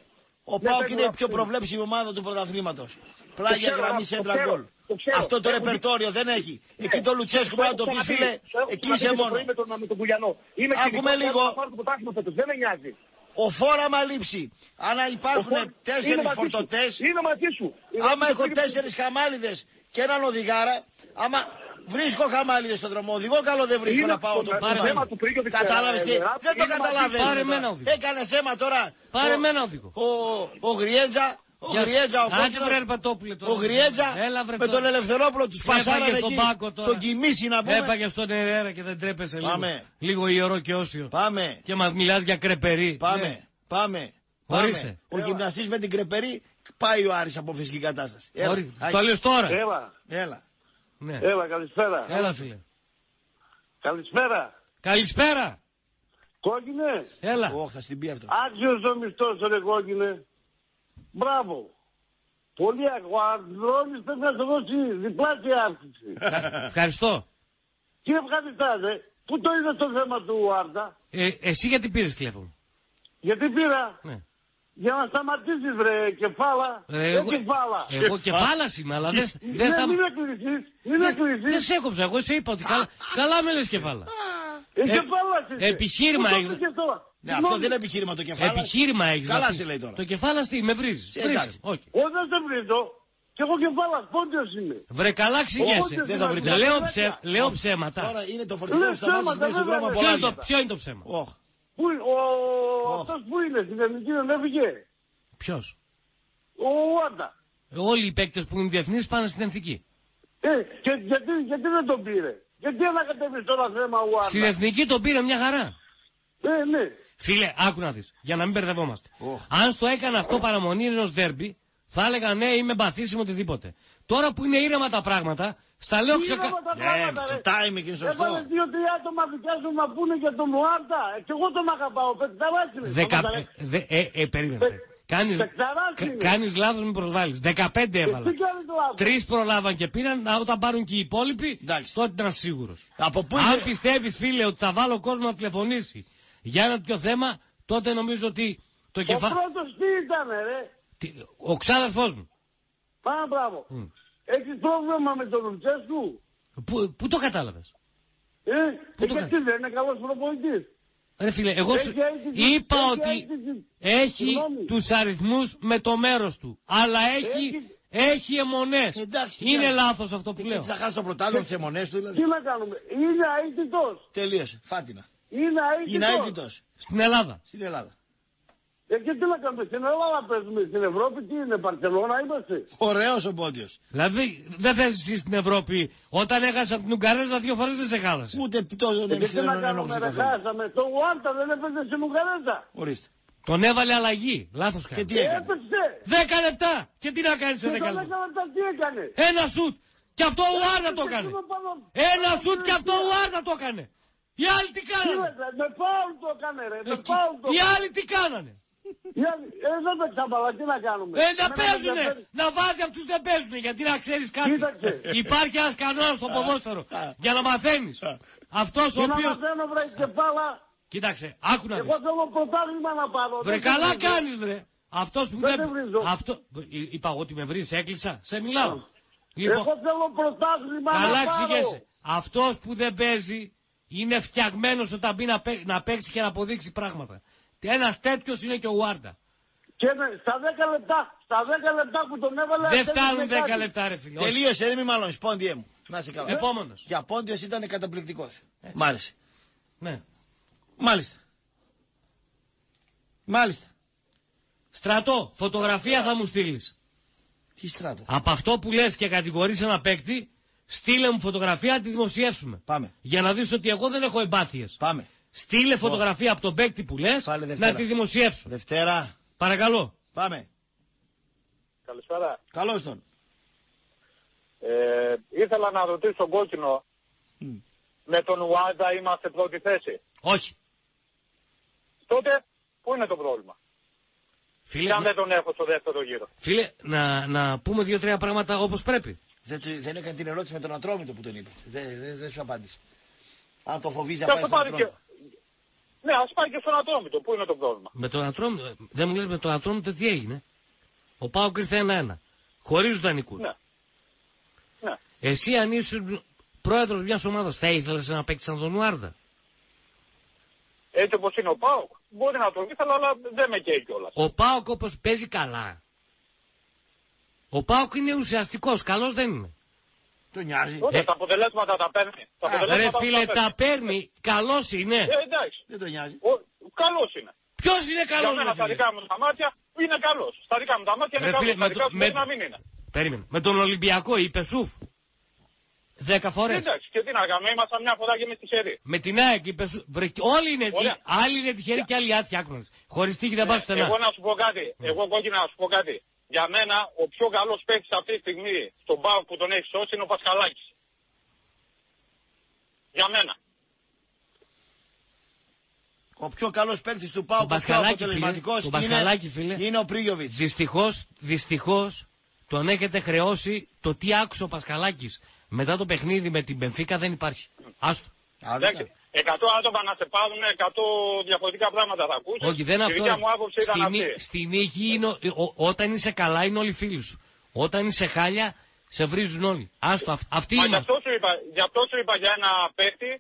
ο Ναι, Πάοκ πες μου, είναι να πιο πούμε. προβλέψιμη ομάδα του πρωταθλήματος. Πλάγια ξέρω, γραμμή το σέντρα ξέρω, γκολ. το ξέρω. Αυτό το Έχω ρεπερτόριο δεν έχει. Εκεί το Λουτσέσκου Το πρέπει έχω να το πεις, ξαναπεί. φίλε, Το έχω εκεί ξαναπεί είσαι το μόνο. πρωί Με τον, με τον Κουλιανό. Είμαι Άκουμε κινητός, λίγο. θέλω να πάρω το πρωτάθλημα φέτος. Δεν με νοιάζει. Ο φόραμα λείψει. Αν υπάρχουν Ο Φόρ- είναι τέσσερις μαζί σου. φορτωτές, Είναι μαζί σου. άμα Είναι έχω μαζί σου. τέσσερις χαμάλιδες και έναν οδηγάρα, άμα βρίσκω χαμάλιδες στον δρόμο, οδηγό καλό δεν βρίσκω Είναι να πάω το- το το πάρε θέμα μένα. του Πρίγιοβιτς, Κατάλαβες ε, τι, ε, δεν το είναι καταλαβαίνω. Πάρε τώρα. μένα οδηγό. Έκανε θέμα τώρα. Πάρε ο- μένα οδηγό. Ο, ο Γριέτζα, ο Για- Γριέτζα, ο Άντε κόκκινος, βρε Ρεπατόπουλε τώρα. ο Γριέτζα Έλα, βρε, με τώρα. τον Ελευθερόπουλο τους Έπαγε πασάρανε στον εκεί, πάκο τώρα. τον κοιμήσει να πούμε. Έπαγε στον Ερέρα και δεν τρέπεσαι λίγο. Πάμε. Λίγο ιερό και όσιο. Πάμε, Και μας μιλάς για κρεπερί. πάμε, Ναι. πάμε. Ορίστε. Ο γυμναστής με την κρεπερή πάει ο Άρης από φυσική κατάσταση. Έλα, Ορί- Άκη. Το λες τώρα. Έλα, Έλα. Ναι. έλα, καλησπέρα. Έλα φίλε. Καλησπέρα. Καλησπέρα. Κόκκινες. Έλα. Ω, θα στην πει αυτό. Άξιος ο μισθός ρε κόκκινε. Μπράβο. Πολύ ο Ανδρώνης πρέπει να σου δώσει διπλάσια αύξηση. Ευχαριστώ. Τι ευχαριστάτε. Πού το είδε το θέμα του Άρτα; Ε, εσύ γιατί πήρες τηλέφωνο; Γιατί πήρα; Ναι. Για να σταματήσεις βρε κεφάλα. Ε, Ε, εγώ- κεφάλα. Εγώ κεφάλας είμαι, αλλά δεν δεν Ναι, στα... μην εκκληστείς. Μην Δεν εκκληστείς. σε έκοψα, εγώ σε είπα ότι καλά, καλά με λες κεφάλα. Ε, Ε, κεφάλα είσαι. επιχείρημα Πού το έχεις. πήγες τώρα. Ναι, αυτό δεν είναι επιχείρημα το κεφάλι. Επιχείρημα έχεις. Καλά να σε πεις. λέει τώρα. Το κεφάλα τι, με βρίζεις. Ε, Βρίζεις. εντάξει. Όχι. Εγώ δεν σε βρίζω. Και εγώ κεφάλα πόντιος είμαι. Βρε καλά ξηγέσαι. Όχι, δεν θα βρείτε. Λέω, Δέκα. ψε, λέω ψέματα. Τώρα είναι το φορτηγό Λες που σταμάτησε ψέματα, μέσα στον βέβαια, δρόμο λες. από Ποιο είναι, το, λάδια. ποιο είναι το ψέμα; Ωχ. Πού, ο, αυτός που είναι στην εθνική δεν έφυγε. Ποιος; Ο Άντα. Όλοι οι παίκτες που είναι διεθνείς πάνε στην εθνική. Ε, και, γιατί, γιατί δεν τον πήρε; Γιατί ανακατεύεις τώρα θέμα ο Στην Άντα. εθνική τον πήρε μια χαρά. Ε, ναι. Φίλε, άκου να δεις, για να μην μπερδευόμαστε. Ωχ. Αν στο έκανε αυτό παραμονή ενός ντέρμπι, θα έλεγα ναι, είμαι μπαθήσιμο οτιδήποτε. Τώρα που είναι ήρεμα τα πράγματα, στα λέω Τι ξεκα... είναι αυτά τα Ναι, πράγματα, το ρε. timing είναι σωστό. Έβαλες δύο-τρία άτομα δικιά σου να πούνε για τον Μουάρτα. Ε, και εγώ τον αγαπάω. Πεκταράς είναι. Δεκα... Σταματά, ρε. Δε... Ε, ε, περίμενε. Πε- Κάνεις... Πεκταράς κα- είναι. Κάνεις λάθος με προσβάλλεις. 15 Ε, έβαλα. Τι κάνεις το λάθος. Τρεις προλάβαν και πήραν, να- όταν πάρουν και οι υπόλοιποι, Εντάξει. τότε ήταν σίγουρος. Από πού Αν είναι... πιστεύεις φίλε ότι θα βάλω κόσμο να τηλεφωνήσει για ένα τέτοιο θέμα, τότε νομίζω ότι το Ο κεφάλι... πρώτος τι ήταν, ρε; Ο ξάδερφός μου. Πάμε μπράβο. Μμ. Έχεις πρόβλημα με τον Λουτσέσκου. Πού, πού το κατάλαβες; Ε, Πού ε, το γιατί δεν είναι καλός προπονητής; Ρε φίλε, εγώ σου Έχει αίτηση- είπα έχει ότι αίτηση- έχει Συγγνώμη. τους αριθμούς με το μέρος του. Αλλά έχει, Έχει- έχει αιμονές. Εντάξει, τι Είναι κάνει. λάθος αυτό που Και λέω. τι θα χάσει το πρωτάλληλο τις αιμονές του δηλαδή. Τι να κάνουμε. Είναι αίτητος. Τελείωσε. Φάτινα. Είναι αίτητος. Είναι αίτητος. Στην Ελλάδα. Στην Ελλάδα. Ε, και τι να κάνουμε. Στην Ελλάδα παίζουμε. Στην Ευρώπη τι είναι. Παρσελώνα είμαστε. Ωραίος ο Πόντιος. Δηλαδή δεν θες εσύ στην Ευρώπη. Όταν έχασε από την Ουγγαρέζα δύο φορές δεν σε χάλασε. Ούτε τόσο Ε, δεν και τι να κάνουμε. ενόχλησε Ρε, καθόλου. χάσαμε. Το Ουάρτα δεν έπαιζε στην Ουγγαρέζα. Ορίστε. Τον έβαλε αλλαγή. Λάθος Και κάνει. τι έκανε; Έπαιξε. Δέκα λεπτά. Και τι να κάνεις σε Και δέκα τα λεπτά. δέκα λεπτά τι έκανε; Ένα σουτ. Και αυτό ο Άρνα το έκανε. Ένα σουτ και αυτό ο Άρνα το έκανε. Οι άλλοι τι Τι κάνανε. λέτε, Με πάουλ το έκανε ρε. Με Εκεί. πάουλ το Οι έκανε. άλλοι τι κάνανε; Οι άλλοι- Ε, δεν παίξα μπαλά. Τι να κάνουμε; Ε, να Εμένα με παίζουνε! ενδιαφέρει. Να βάζει αυτού δεν παίζουνε, γιατί να ξέρεις κάτι. Κοίταξε. Υπάρχει ένας κανόνας στο ποδόσφαιρο για να μαθαίνεις. Αυτός ο Τι να οποίο. μαθαίνω βρε κεφάλα. Κοίταξε, άκου να Εγώ δεις. θέλω πρωτάθλημα να πάρω. Βρε Δεν σε καλά βρίζω. κάνεις, βρε. Αυτός που Δεν δεν. σε βρίζω. Αυτό. Εί- Είπα εγώ ότι με βρεις, έκλεισα. Σε μιλάω. Λοιπόν, Εγώ θέλω πρωτάθλημα καλά να πάρω. εξηγέσαι. Αυτός που δεν παίζει είναι φτιαγμένος όταν μπει να, παί- να παίξει και να αποδείξει πράγματα. Ένας τέτοιος είναι και ο Βάρντα. Και με- στα 10 λεπτά, στα 10 λεπτά που τον έβαλε... Δεν έδειξε φτάνουν 10 κάτι. λεπτά, ρε φίλε. Όχι. Τελείωσε, δεν μη μάλλον, πόντιέ μου. Να είσαι καλά. Επόμενος. Για πόντιος ήταν καταπληκτικός. Μ' άρεσε. Ναι. Μάλιστα. Μάλιστα. Στρατό, φωτογραφία θα μου στείλεις. Τι στράτο. Από αυτό που λες και κατηγορείς ένα παίκτη, στείλε μου φωτογραφία να τη δημοσιεύσουμε. Πάμε. Για να δεις ότι εγώ δεν έχω εμπάθειες. Πάμε. Στείλε φωτογραφία από τον παίκτη που λες Πάλι Δευτέρα. να τη δημοσιεύσουμε. Δευτέρα. Παρακαλώ. Πάμε. Καλησπέρα. Καλώς τον. Ε, ήθελα να ρωτήσω τον κόκκινο. Μμ. Με τον Ουάντα είμαστε πρώτη θέση; Όχι. Τότε, πού είναι το πρόβλημα; Φίλε, Και αν να, δεν τον έχω στο δεύτερο γύρο. φίλε, να, να πούμε δύο-τρία πράγματα όπως πρέπει. Δεν, του- δεν έκανε την ερώτηση με τον Ατρόμητο που τον είπε. Δεν, δεν, δεν σου απάντησε. Αν το φοβίζει να Και πάει ας στον πάρει και... Ατρόμητο. Ναι, ας πάει και στον Ατρόμητο. Πού είναι το πρόβλημα; Με τον Ατρόμητο, δεν μου λες με τον Ατρόμητο τι έγινε. Ο Πάοκ ήρθε ένα-ένα. Χωρίς δανεικούς. Ναι. Ναι. Εσύ αν ήσουν πρόεδρος μιας ομάδας θα ήθελες να παίξεις σαν τον Ουάρντα; Έτσι όπως είναι ο Πάοκ. Μπορεί να τον ήθελα, αλλά δεν με καίει κιόλας. Ο Πάοκ όπως παίζει καλά. Ο Πάοκ είναι ουσιαστικός, καλός δεν είναι. Του νοιάζει. Τότε Ε. τα αποτελέσματα τα παίρνει. Τα Α, Ρε αποτελέσματα φίλε, τα τα παίρνει, καλός είναι. Ε, εντάξει. Δεν τον νοιάζει. Ο, καλός είναι. Ποιος είναι Για καλός, μένα ρε στα φίλε; δικά μου τα μάτια είναι καλός. Στα δικά μου τα μάτια είναι Ρε καλός. φίλε, Στα με δικά το- σου με- μπορεί να μην είναι. Περίμενε. Με τον Ολυμπιακό είπε σουφ. Δέκα φορές. Εντάξει, και τι να κάνουμε, ήμασταν μια φορά και εμείς τυχεροί. Με την ΑΕΚ είπες, βρε, όλοι είναι, Ωραία. άλλοι είναι τυχεροί και άλλοι άτια άκρονες. Χωρίς τύχη δεν πας πουθενά. Εγώ να σου πω κάτι, εγώ κόκκινα να σου πω κάτι. Για μένα, ο πιο καλός παίκτης αυτή τη στιγμή στον Πάο που τον έχεις σώσει είναι ο Πασχαλάκης. Για μένα. Ο πιο καλός παίκτης του Πάου, Τον ο πιο Πασχαλάκη, αποτελεσματικό φίλε, τον Πασχαλάκη, φίλε. είναι, είναι ο Πρίγιοβιτς. Δυστυχώς, δυστυχώς, τον έχετε χρεώσει το τι άκουσε ο Πασχαλάκης. Μετά το παιχνίδι με την Πενφύκα δεν υπάρχει. Άστο. Εντάξει, εκατό άτομα να σε πάρουν, εκατό διαφορετικά πράγματα θα ακούσεις. Όχι, δεν Η αυτό. δικιά μου άποψη ήταν Στη, αυτή. νύ- στη νίκη είναι, ο- ο- όταν είσαι καλά είναι όλοι φίλοι σου. Όταν είσαι χάλια, σε βρίζουν όλοι. Άστο, αυ- αυτοί Μα γι' είμαστε. αυτό, σου είπα, γι' αυτό σου είπα για ένα παίκτη.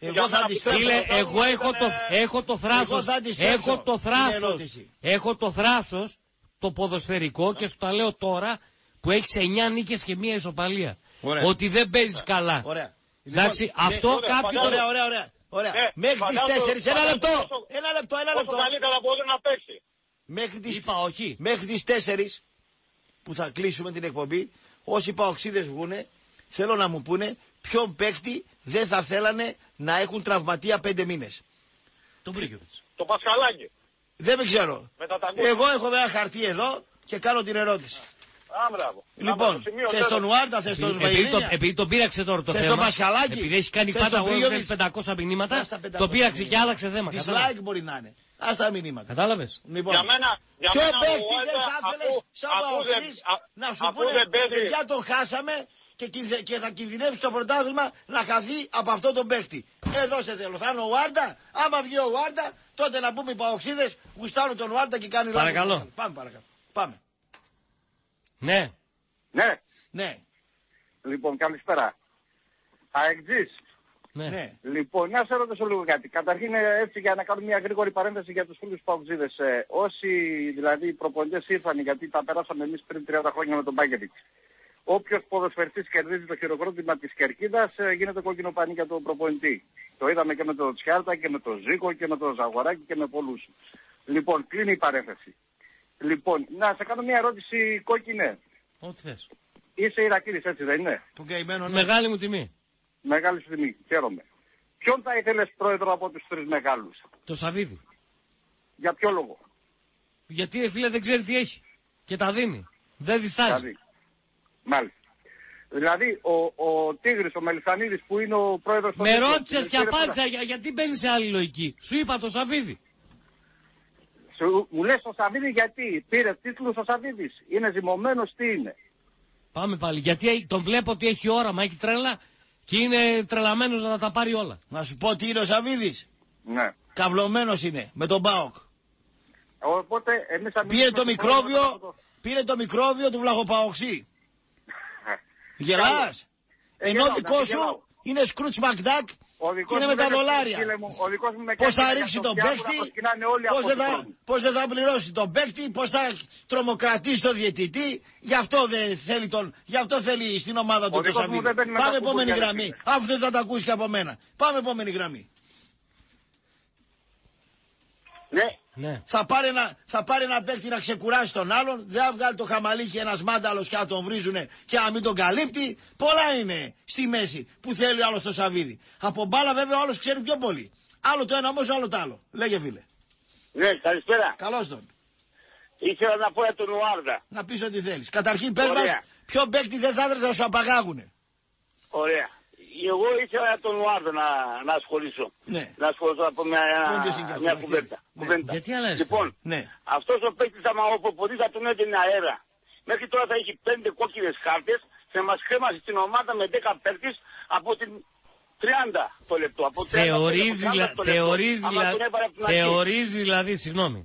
Εγώ για θα μένα αντιστρέψω. πιστεύω Φίλε, ότι ήταν- εγώ έχω το, έχω το Εγώ θράσος, θα αντιστρέψω έχω το την θράσος, ερώτηση. έχω το θράσος, το ποδοσφαιρικό και σου τα λέω τώρα που έχεις 9 νίκες και μία ισοπαλία. Ωραία. Ότι δεν παίζεις καλά. Ωραία. Εντάξει, Λοιπόν, αυτό ναι, ωραία, κάποιο... Ωραία, ωραία, ωραία. ωραία. Ναι, Μέχρι τις φαντάζομαι- 4, ένα φαντάζομαι λεπτό. πόσο- Ένα λεπτό, ένα Όσο λεπτό. καλύτερα μπορεί να παίξει. Μέχρι τις, Είπα όχι. μέχρι τις 4 που θα κλείσουμε την εκπομπή, όσοι παοξίδες βγούνε, θέλω να μου πούνε ποιον παίκτη δεν θα θέλανε να έχουν τραυματία 5 μήνες. Τον Πρίγιοβιτς. Το Πασχαλάκι. Δεν με ξέρω. Με τα ταγκούρια. Εγώ έχω ένα χαρτί εδώ και κάνω την ερώτηση. Α, μπράβο. Να Λοιπόν, το σημείο θες τέλος. τον Ουάρτα, θες τον Επειδή, το, Βαϊδίνια. επειδή το πήραξε τώρα το Θες θέμα. τον Πασχαλάκη; Επειδή έχει κάνει Θες πάντα τον από Βρίγιοβιτς; 500 μηνύματα, Ας τα 500 το πήραξε και μηνύματα. άλλαξε θέμα. κατάλαβες; Dislike μπορεί να είναι. Ας τα μηνύματα. Κατάλαβες; Λοιπόν, Για μένα, για ποιο μένα ο παίκτη δεν Walter, θα ήθελες αφού- σαν αφού δεν- παοξής α- να σου αφού πούνε δεν παίζει- παιδιά τον χάσαμε και, κινδε- και θα κινδυνεύσει το πρωτάθλημα να χαθεί από αυτό τον παίκτη. Εδώ σε θέλω. Θα είναι ο Βάρντα. Άμα βγει ο Βάρντα, τότε να πούμε οι παοξίδες γουστάρουν τον Βάρντα και κάνει λάθος. Παρακαλώ. Πάμε παρακαλώ. Πάμε. Ναι. Ναι. Ναι. Λοιπόν, καλησπέρα. Αεκτζής. Ναι. ναι. Λοιπόν, να σε ρωτήσω λίγο κάτι. Καταρχήν, ε, έτσι για να κάνω μια γρήγορη παρένθεση για τους φίλους Παουτζίδες. Ε, όσοι δηλαδή προπονητές ήρθαν, γιατί τα περάσαμε εμείς πριν 30 χρόνια με τον Μπάγκεβιτ. Όποιος ποδοσφαιριστής κερδίζει το χειροκρότημα της Κερκίδας ε, γίνεται κόκκινο πανί για τον προπονητή. Το είδαμε και με τον Τσιάρτα και με τον Ζήκο και με τον Ζαγοράκη και με πολλούς. Λοιπόν, κλείνει η παρένθεση. Λοιπόν, να σε κάνω μια ερώτηση κόκκινε. Ό,τι θες. Είσαι Ηρακλής, έτσι δεν είναι; Τον καημένο ναι. Μεγάλη μου τιμή. Μεγάλη σου τιμή, χαίρομαι. Ποιον θα ήθελες πρόεδρο από τους τρεις μεγάλους; Το Σαβίδι. Για ποιο λόγο; Γιατί ρε φίλε δεν ξέρει τι έχει. Και τα δίνει. Δεν διστάζει. Δηλαδή. Μάλιστα. Δηλαδή, ο, ο Τίγρης, ο Μελισανίδης που είναι ο πρόεδρος... των Με Τίγρων, ρώτησες και κύριε απάντησα Πούρα, για- γιατί μπαίνει σε άλλη λογική. Σου είπα το Σαβίδι. Σου, μου λες ο Σαββίδη γιατί πήρε τίτλους ο Σαββίδης. Είναι ζυμωμένος, τι είναι; Πάμε πάλι. Γιατί έχει- τον βλέπω ότι έχει όραμα, έχει τρέλα και είναι τρελαμένος να τα πάρει όλα. Να σου πω τι είναι ο Σαβίδης. Ναι. Καυλωμένος είναι με τον Μπάοκ. Οπότε εμείς θα Πήρε μιλήσουμε το στον μικρόβιο, πρόεδρο- πήρε το μικρόβιο του βλαχοπαοξή. Γελάς. Ε, Ενώ γελάω, δικό εντάξει, σου γελάω. είναι Σκρούτς Μακντάκ Ο και δικός είναι μου με τα δεν είναι, δολάρια. φίλε μου, ο δικός μου με Πώς θα κάνει ρίξει για τον αυτιά που να παίκτη, προσκυνάνε όλοι πώς από δεν, τον θα, κόσμο. πώς δεν θα πληρώσει τον παίκτη, πώς θα τρομοκρατήσει τον διαιτητή. Γι' αυτό δεν θέλει τον, γι' αυτό θέλει στην ομάδα του Ο το δικός μου Σαββίδη. δεν παίρνει με Πάμε τα επόμενη κουμπούκια, ρε γραμμή. φίλε. Αφού δεν θα τα ακούσει και από μένα. Πάμε επόμενη γραμμή. Ναι. Ναι. Θα πάρει, ένα, θα πάρει ένα παίκτη να ξεκουράσει τον άλλον, δεν θα βγάλει το χαμαλίχι ένας μάνταλος και να τον βρίζουνε και να μην τον καλύπτει. Πολλά είναι στη μέση που θέλει ο άλλος το σαβίδι. Από μπάλα βέβαια ο άλλος ξέρει πιο πολύ. Άλλο το ένα όμως, άλλο το άλλο. Λέγε φίλε. Ναι, καλησπέρα. Καλώς τον. Ήθελα να πω για τον Ουάρδα. Να πεις ό,τι θέλεις. Καταρχήν πες μας, Ωραία. ποιο παίκτη δεν θα ήθελε να σου απαγάγουνε. Ωραία. Εγώ ήθελα για τον Ουάρδα να, να ασχολήσω. Ναι. Να ασχοληθώ από μια, Πόντιο συγκαφέ, μια να κουβέντα. ξέρεις. Ναι. κουβέντα. Γιατί αλλάζεις. Λοιπόν, Ναι. αυτός ο παίκτης άμα ο Ποποδής θα τον έδινε αέρα. Μέχρι τώρα θα έχει πέντε κόκκινες χάρτες και μας κρέμασε την ομάδα με 10 παίκτες από την 30 το λεπτό. Από 30 Θεωρείς, το δηλα... λεπτό. θεωρείς, Άμα δηλα... τον έβαλε από την αρχή. θεωρείς δηλαδή, συγγνώμη,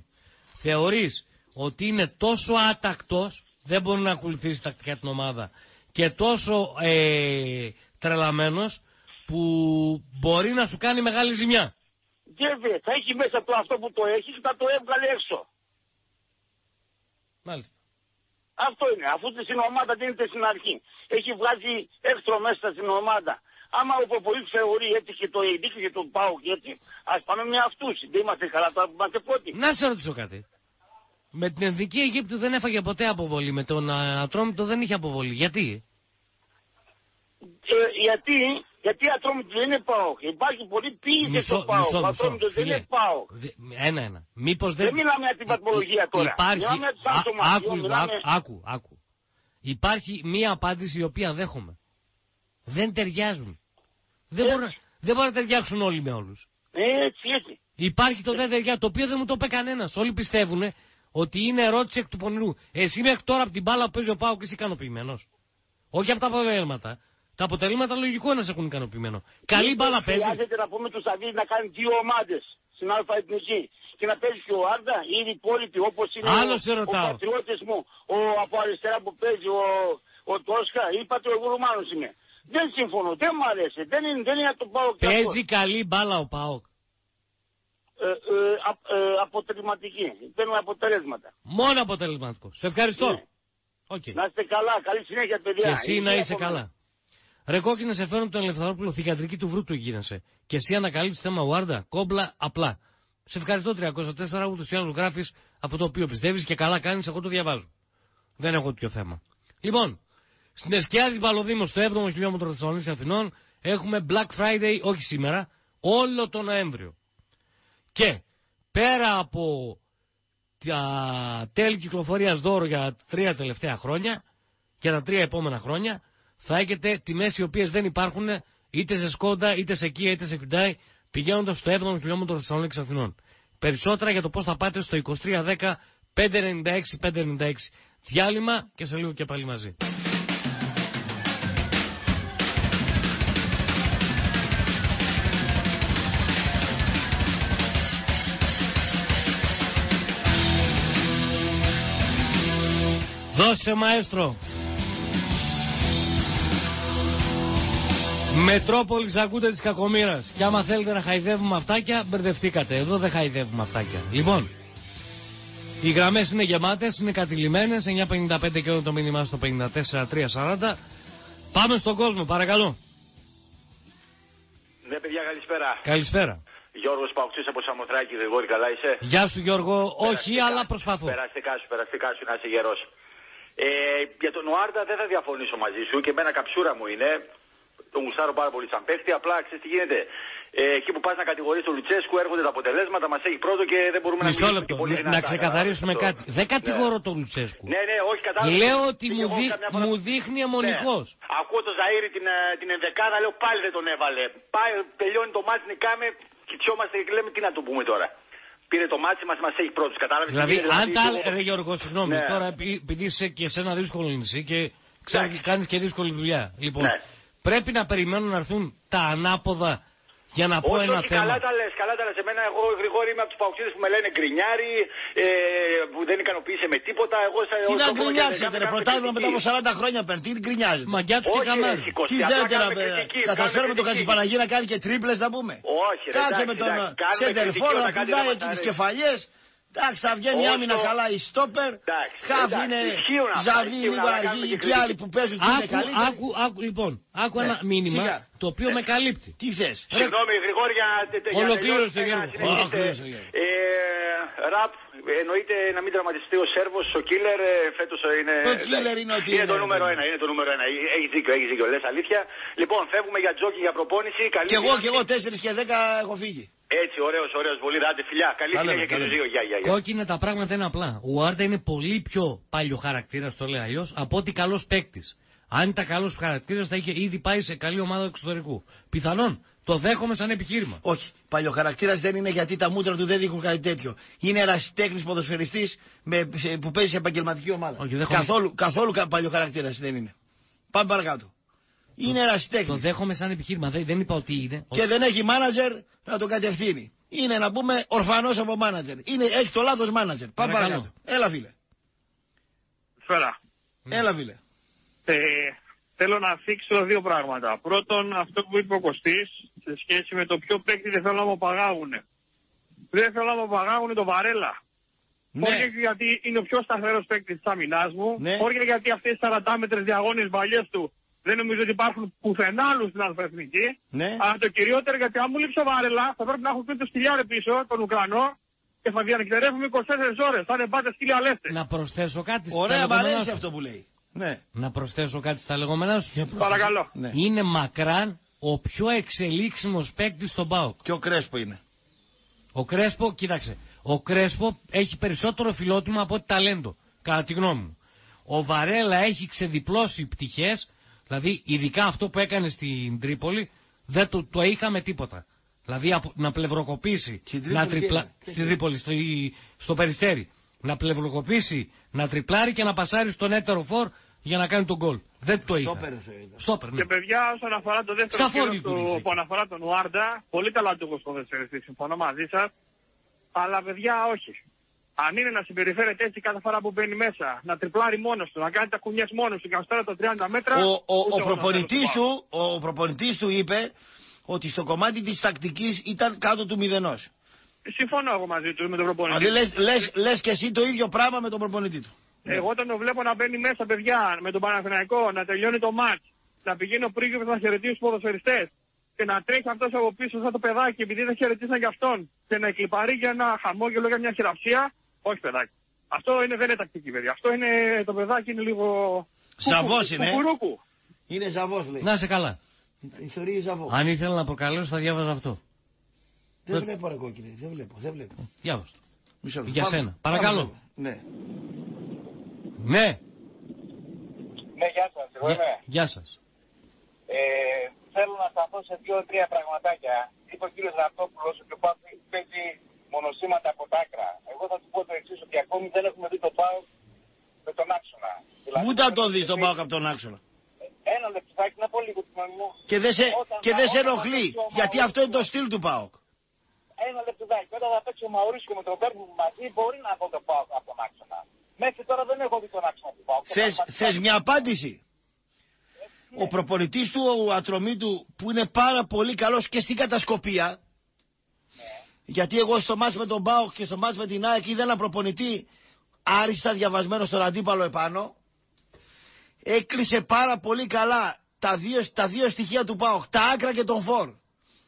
θεωρείς ότι είναι τόσο άτακτος, δεν μπορεί να ακολουθήσει τακτικά την ομάδα και τόσο ε, τρελαμένος που μπορεί να σου κάνει μεγάλη ζημιά. Βέβαια, θα έχει μέσα το αυτό που το έχεις και θα το έβγαλε έξω. Μάλιστα. Αυτό είναι. Αφού στην ομάδα δίνεται στην αρχή. Έχει βγάζει έξτρο μέσα στην ομάδα. Άμα ο Ποπολίτης θεωρεί έτσι και το ειδίκη και τον πάω και έτσι, ας πάμε με αυτούς. Δεν είμαστε καλά, τώρα που είμαστε πρώτοι. Να σε ρωτήσω κάτι. Με την Ενδική Αιγύπτου δεν έφαγε ποτέ αποβολή. Με τον α, Ατρόμητο δεν είχε αποβολή. Γιατί; Ε, γιατί, γιατί ατρόμητο δεν είναι ΠΑΟΚ. Υπάρχει πολύ πίεση Μισό, στο ΠΑΟΚ. μισό, Ο μισό. ατρόμητος δεν Φίλε, είναι ΠΑΟΚ. Ένα-ένα. Μήπως δεν... Δεν μιλάμε για την βαθμολογία τώρα. Υπάρχει... Μιλάμε για Α- το σωματείο, άκου, λίγο, μιλάμε- άκου, άκου, άκου. Υπάρχει μία απάντηση η οποία δέχομαι. Δεν ταιριάζουν. Δεν μπορούν, δεν μπορούν να ταιριάξουν όλοι με όλους. Έτσι, έτσι. Υπάρχει το δεν ταιριάζει, το οποίο δεν μου το είπε κανένας. Όλοι πιστεύουν ότι είναι ερώτηση εκ του πονηρού. Εσύ μέχρι τώρα από την μπάλα που παίζει ο Πάο και είσαι ικανοποιημένος. Όχι από τα αποτελέσματα. Τα αποτελέσματα λογικό είναι να σε έχουν ικανοποιημένο. Καλή Μήπως μπάλα παίζεις. Χρειάζεται να πούμε τους Σαββίδη να κάνει δύο ομάδες στην Α' Εθνική και να παίζει και ο Άρντα ή οι υπόλοιποι όπως είναι Άλλο ο, σε ρωτάω. ο πατριώτης μου, ο από αριστερά που παίζει ο, ο Τόσκα ή πατριογουρουμάνος είμαι. Δεν συμφωνώ, δεν μου αρέσει, δεν είναι, δεν είναι να το πάω και Παίζει καλή μπάλα ο Πάοκ. Ε, ε, α, ε, αποτελεσματική, παίρνουμε αποτελέσματα. Μόνο αποτελεσματικό. Σε ευχαριστώ. Οκ. Να είστε καλά, καλή συνέχεια παιδιά. Και εσύ να Υγεία είσαι από μένα. καλά. Ρε κόκκινε σε φέρνουν τον Ελευθερόπουλο θηγατρική του βρούτου γίνεσαι. Και εσύ ανακαλύπτεις θέμα Ουάρντα, κόμπλα, απλά. Σε ευχαριστώ 304, ούτως ή άλλως γράφεις αυτό το οποίο πιστεύεις και καλά κάνεις, εγώ το διαβάζω. Δεν έχω τέτοιο θέμα. Λοιπόν, στην Εσκιάδης Βαλοδήμο, στο 7ο χιλιόμετρο Θεσσαλονίκης Αθηνών, έχουμε Black Friday, όχι σήμερα, όλο το Νοέμβριο. Και πέρα από τα τέλη κυκλοφορίας δώρο για τρία τελευταία χρόνια, για τα τρία επόμενα χρόνια, θα έχετε τιμές οι οποίες δεν υπάρχουν είτε σε Skoda, είτε σε Kia, είτε σε Hyundai, πηγαίνοντας στο 7ο χιλιόμετρο Θεσσαλονίκης Αθηνών. Περισσότερα για το πώς θα πάτε στο 2310 596 596. Διάλειμμα και σε λίγο και πάλι μαζί. Δώσε μαέστρο. Μετρόπολης ακούτε τη κακομήρα. Και άμα θέλετε να χαϊδεύουμε αυτάκια, μπερδευτήκατε. Εδώ δεν χαϊδεύουμε αυτάκια. Λοιπόν, οι γραμμές είναι γεμάτες, είναι κατηλημένες. 9.55 και όλο το μήνυμά στο 54.340. Πάμε στον κόσμο, παρακαλώ. Ναι, παιδιά, καλησπέρα. Καλησπέρα. Γιώργος Παουξής από Σαμοθράκη, Γρηγόρη, καλά είσαι; Γεια σου Γιώργο. Όχι, αλλά προσπαθώ. Περαστικά σου, περαστικά σου, να είσαι γερός. Ε, για τον Οάρντα δεν θα διαφωνήσω μαζί σου και εμένα καψούρα μου είναι. Το γουστάρω πάρα πολύ σαν παίχτη. Απλά ξέρεις τι γίνεται. Ε, εκεί που πας να κατηγορείς τον Λουτσέσκου έρχονται τα αποτελέσματα, μας έχει πρώτο και δεν μπορούμε να Μισό μιλήσουμε λεπτό. και πολύ Να- δυνατά. Να ξεκαθαρίσουμε Κατάλαβες κάτι. αυτό. Δεν κατηγορώ τον Λουτσέσκου. Ναι, ναι, όχι κατάλαβα. Λέω ότι Και μου, εγώ δει- καμιά φορά- μου δείχνει αιμονικός. Ναι. Ακούω το Ζαΐρι την, ε, την ενδεκάδα, λέω πάλι δεν τον έβαλε. Πάει, τελειώνει το μάτι, νικάμε, κοιτιόμαστε και λέμε τι να το πούμε τώρα. Πήρε το μάτι μας, μας έχει πρώτους, κατάλαβες. τι Δηλαδή, γίνεται, αν τα. εγώ- Ρε Γιώργο, συγγνώμη, Ναι. τώρα επει- επειδή είσαι και σε ένα δύσκολο νησί και ξέρω και κάνεις και δύσκολη δουλειά. Λοιπόν, Ναι. Πρέπει να περιμένουν να έρθουν τα ανάποδα για να πω όχι, ένα όχι, θέμα. καλά τα λες, καλά τα λες. Εμένα, εγώ Γρηγόρη είμαι από τους παουξίδες που με λένε γκρινιάρι, ε, που δεν ικανοποίησε με τίποτα. Εγώ, σε, Τι όσο να πω και γκρινιάξετε, δεν ρε κάνω πρωτάθλημα μετά από κριτική. 40 χρόνια παίρνει. Τι γκρινιάζετε; Μαγκιά του και Όχι, καμάρι. ρε, Σικωστή, Τι απλά θέλετε να κάνουμε κριτική, Θα σας κάνουμε φέρουμε τον κριτική. Χατζηπαναγί να κάνει και τρίπλες να πούμε. Όχι, ρε, Κάτσε εντάξει, με τον εντάξει, κάνουμε Σέντερφόρ κριτική να όταν κάτι πηδάει δεν εκεί μας τις αρέσει. κεφαλιές. Εντάξει, θα βγαίνει η Όσο- άμυνα καλά, η στόπερ. Χαφ εντάξει, είναι ισχύουν αυτά, ζαβί, ισχύουν, λίγο αλλά αργή. κάνουμε και Και κριτική. άλλοι που παίζουν και είναι Άκου, καλύτεροι. άκου, άκου, λοιπόν, άκου Ναι, ένα μήνυμα σιγά. το οποίο με καλύπτει. Τι θες. Συγγνώμη, Γρηγόρη, για να τε- τε- για να Ολοκλήρωσε, τελειώσουμε, Γιώργο. να συνεχίσετε. Ολοκλήρωσε, Γιώργο. Ε, Ραπ, εννοείται να μην τραυματιστεί ο Σέρβος, ο Κίλερ, ε, φέτος είναι. Ο Killer είναι ότι Είναι το είναι, νούμερο παιδί. ένα, είναι το νούμερο ένα. Έχει δίκιο, έχει δίκιο, λες αλήθεια. Λοιπόν, φεύγουμε για τζόκι, για προπόνηση. Καλή Και εγώ δύναμη. και εγώ 4 και 10 έχω φύγει. Έτσι, ωραίος, ωραίος, πολύ ράτε φιλιά. Καλή Τα λέμε, συνέχεια και τα στου λέμε. δύο. Γεια, γεια, γεια. Κόκκινα τα πράγματα είναι απλά. Ο Άρντα είναι πολύ πιο παλιό χαρακτήρας, το λέει αλλιώς, από ότι καλός παίκτης. Αν ήταν καλός χαρακτήρας, θα είχε ήδη πάει σε καλή ομάδα του εξωτερικού. Πιθανόν. Το δέχομαι σαν επιχείρημα. Όχι, παλιοχαρακτήρα δεν είναι γιατί τα μούτρα του δεν δείχνουν κάτι τέτοιο. Είναι ερασιτέχνη ποδοσφαιριστής που παίζει σε επαγγελματική ομάδα. Όχι, δέχομαι. καθόλου καθόλου παλιοχαρακτήρα δεν είναι. Πάμε παρακάτω. Είναι Το ερασιτέχνης. δέχομαι σαν επιχείρημα. Δεν, δεν είπα ότι είναι. Και δεν έχει μάνατζερ να τον κατευθύνει. Είναι να πούμε ορφανός από μάνατζερ. Είναι, έχει το λάθος μάνατζερ. Πάμε Παρακαλώ. παρακάτω. Έλα φίλε. Σφαίρα. Έλα φίλε. Ε, θέλω να θίξω δύο πράγματα. Πρώτον, αυτό που είπε ο Κωστής, σε σχέση με το ποιο παίκτη δεν θέλω να μου παγάγουνε. Δεν θέλω να μου παγάγουνε το Βαρέλα. Ναι. Όχι γιατί είναι ο πιο σταθερός παίκτης της άμυνάς μου. Ναι. Όχι γιατί αυτές τι 40 μέτρε διαγώνιε παλιέ του δεν νομίζω ότι υπάρχουν πουθενά άλλους στην Αλφαεθνική. Ναι. Αλλά το κυριότερο γιατί αν μου λείψει ο Βαρέλα θα πρέπει να έχω πει το σκυλιάρε πίσω, τον Ουκρανό, και θα διανυκτερεύουμε 24 ώρες. Θα είναι πάτε σκύλια λέστε. Να προσθέσω κάτι. Ωραία, στα μ' δεδομένα αρέσει σου. αυτό που λέει. Ναι. Να προσθέσω κάτι στα λεγόμενά σου. Παρακαλώ. Ναι. Είναι μακράν ο πιο εξελίξιμος παίκτης στον ΠΑΟΚ. Και ο Κρέσπο είναι. Ο Κρέσπο, κοίταξε, ο Κρέσπο έχει περισσότερο φιλότιμο από ότι ταλέντο, κατά τη γνώμη μου. Ο Βαρέλα έχει ξεδιπλώσει πτυχές, δηλαδή ειδικά αυτό που έκανε στην Τρίπολη, δεν το, το είχαμε τίποτα. Δηλαδή απο- να πλευροκοπήσει, Τρίπολη να τι τριπλα... έγινε, τι στην Τρίπολη, στο, στο Περιστέρι, να πλευροκοπήσει, να τριπλάρει και να πασάρει στον έτερο φορ για να κάνει τον γκολ. Δεν το είχα. Στόπερ, ναι. Και παιδιά, όσον αφορά το δεύτερο Στα σκέλος φόρη του λειτουργήσε. που αναφορά τον Ουάρντα, πολύ ταλαντούχος ποδοσφαιριστής, συμφωνώ μαζί σας. Αλλά παιδιά, όχι. Αν είναι να συμπεριφέρεται έτσι κάθε φορά που μπαίνει μέσα, να τριπλάρει μόνος του, να κάνει τα κουνιές μόνος του και να στέλνει τα 30 μέτρα. Ο, ο, ούτε ο, εγώ θα προπονητής θέλω του, ο προπονητής του είπε ότι στο κομμάτι της τακτικής ήταν κάτω του μηδενός. Συμφωνώ εγώ μαζί του με τον προπονητή. Δηλαδή λες, λες, λες και εσύ το ίδιο πράγμα με τον προπονητή του. Εγώ όταν τον βλέπω να μπαίνει μέσα, παιδιά, με τον Παναθηναϊκό, να τελειώνει το μάτς, να πηγαίνει ο πρίγκιπας να χαιρετήσει τους ποδοσφαιριστές και να τρέχει αυτός από πίσω σαν το παιδάκι επειδή δεν χαιρετήσαν κι αυτόν και να εκλυπαρεί για ένα χαμόγελο για μια χειραψία. Όχι, παιδάκι. Αυτό είναι, δεν είναι τακτική, παιδιά. Αυτό είναι το παιδάκι είναι λίγο. Ζαβός κουκου- είναι, ε. κουκουρούκου. Είναι ζαβός λέει. Να είσαι καλά. Η θεωρεί ζαβός. Αν ήθελα να προκαλέσω θα διάβαζα αυτό. Δεν βλέπω ρε κόκκινε, δεν βλέπω, δεν βλέπω. Διάβαζα. Μισό λεπτό. Για Πάμε. σένα. Παρακαλώ. Πάμε. Ναι. Ναι, Ναι, γεια σας, εγώ είμαι. γεια σας. Ε, θέλω να σταθώ σε δύο-τρία πραγματάκια. Είπε ο κύριος Ραπτόπουλος ότι ο Πάου παίζει μονοσήματα από τα άκρα. Εγώ θα του πω το εξής, ότι ακόμη δεν έχουμε δει το Πάου με τον άξονα. Δηλαδή, Ούτε αν τον δεις τον πάω από τον άξονα; Ένα λεπτάκι να πω λίγο τη γνώμη μου. Και δεν σε, Όταν και θα- δεν σε όταν θα ενοχλεί, παίξει ο γιατί Μαουρίσιο- αυτό είναι το στυλ του ΠΑΟΚ. Ένα λεπτάκι. Όταν θα παίξει ο Μαουρίσιο με τον Μπέρμπου μαζί, μπορεί να πω το Πάου από τον άξονα. Μέχρι τώρα δεν έχω δει τον άξονα του Πάου. Θες, θες μια απάντηση; Ο προπονητής του, ο Ατρομήτου, που είναι πάρα πολύ καλός και στην κατασκοπία, γιατί εγώ στο μάτς με τον Μπάουκ και στο μάτς με την ΑΕΚ είδα ένα προπονητή άριστα διαβασμένο στον αντίπαλο επάνω, έκλεισε πάρα πολύ καλά τα δύο, τα δύο στοιχεία του ΠΑΟΚ, τα άκρα και τον φόρ.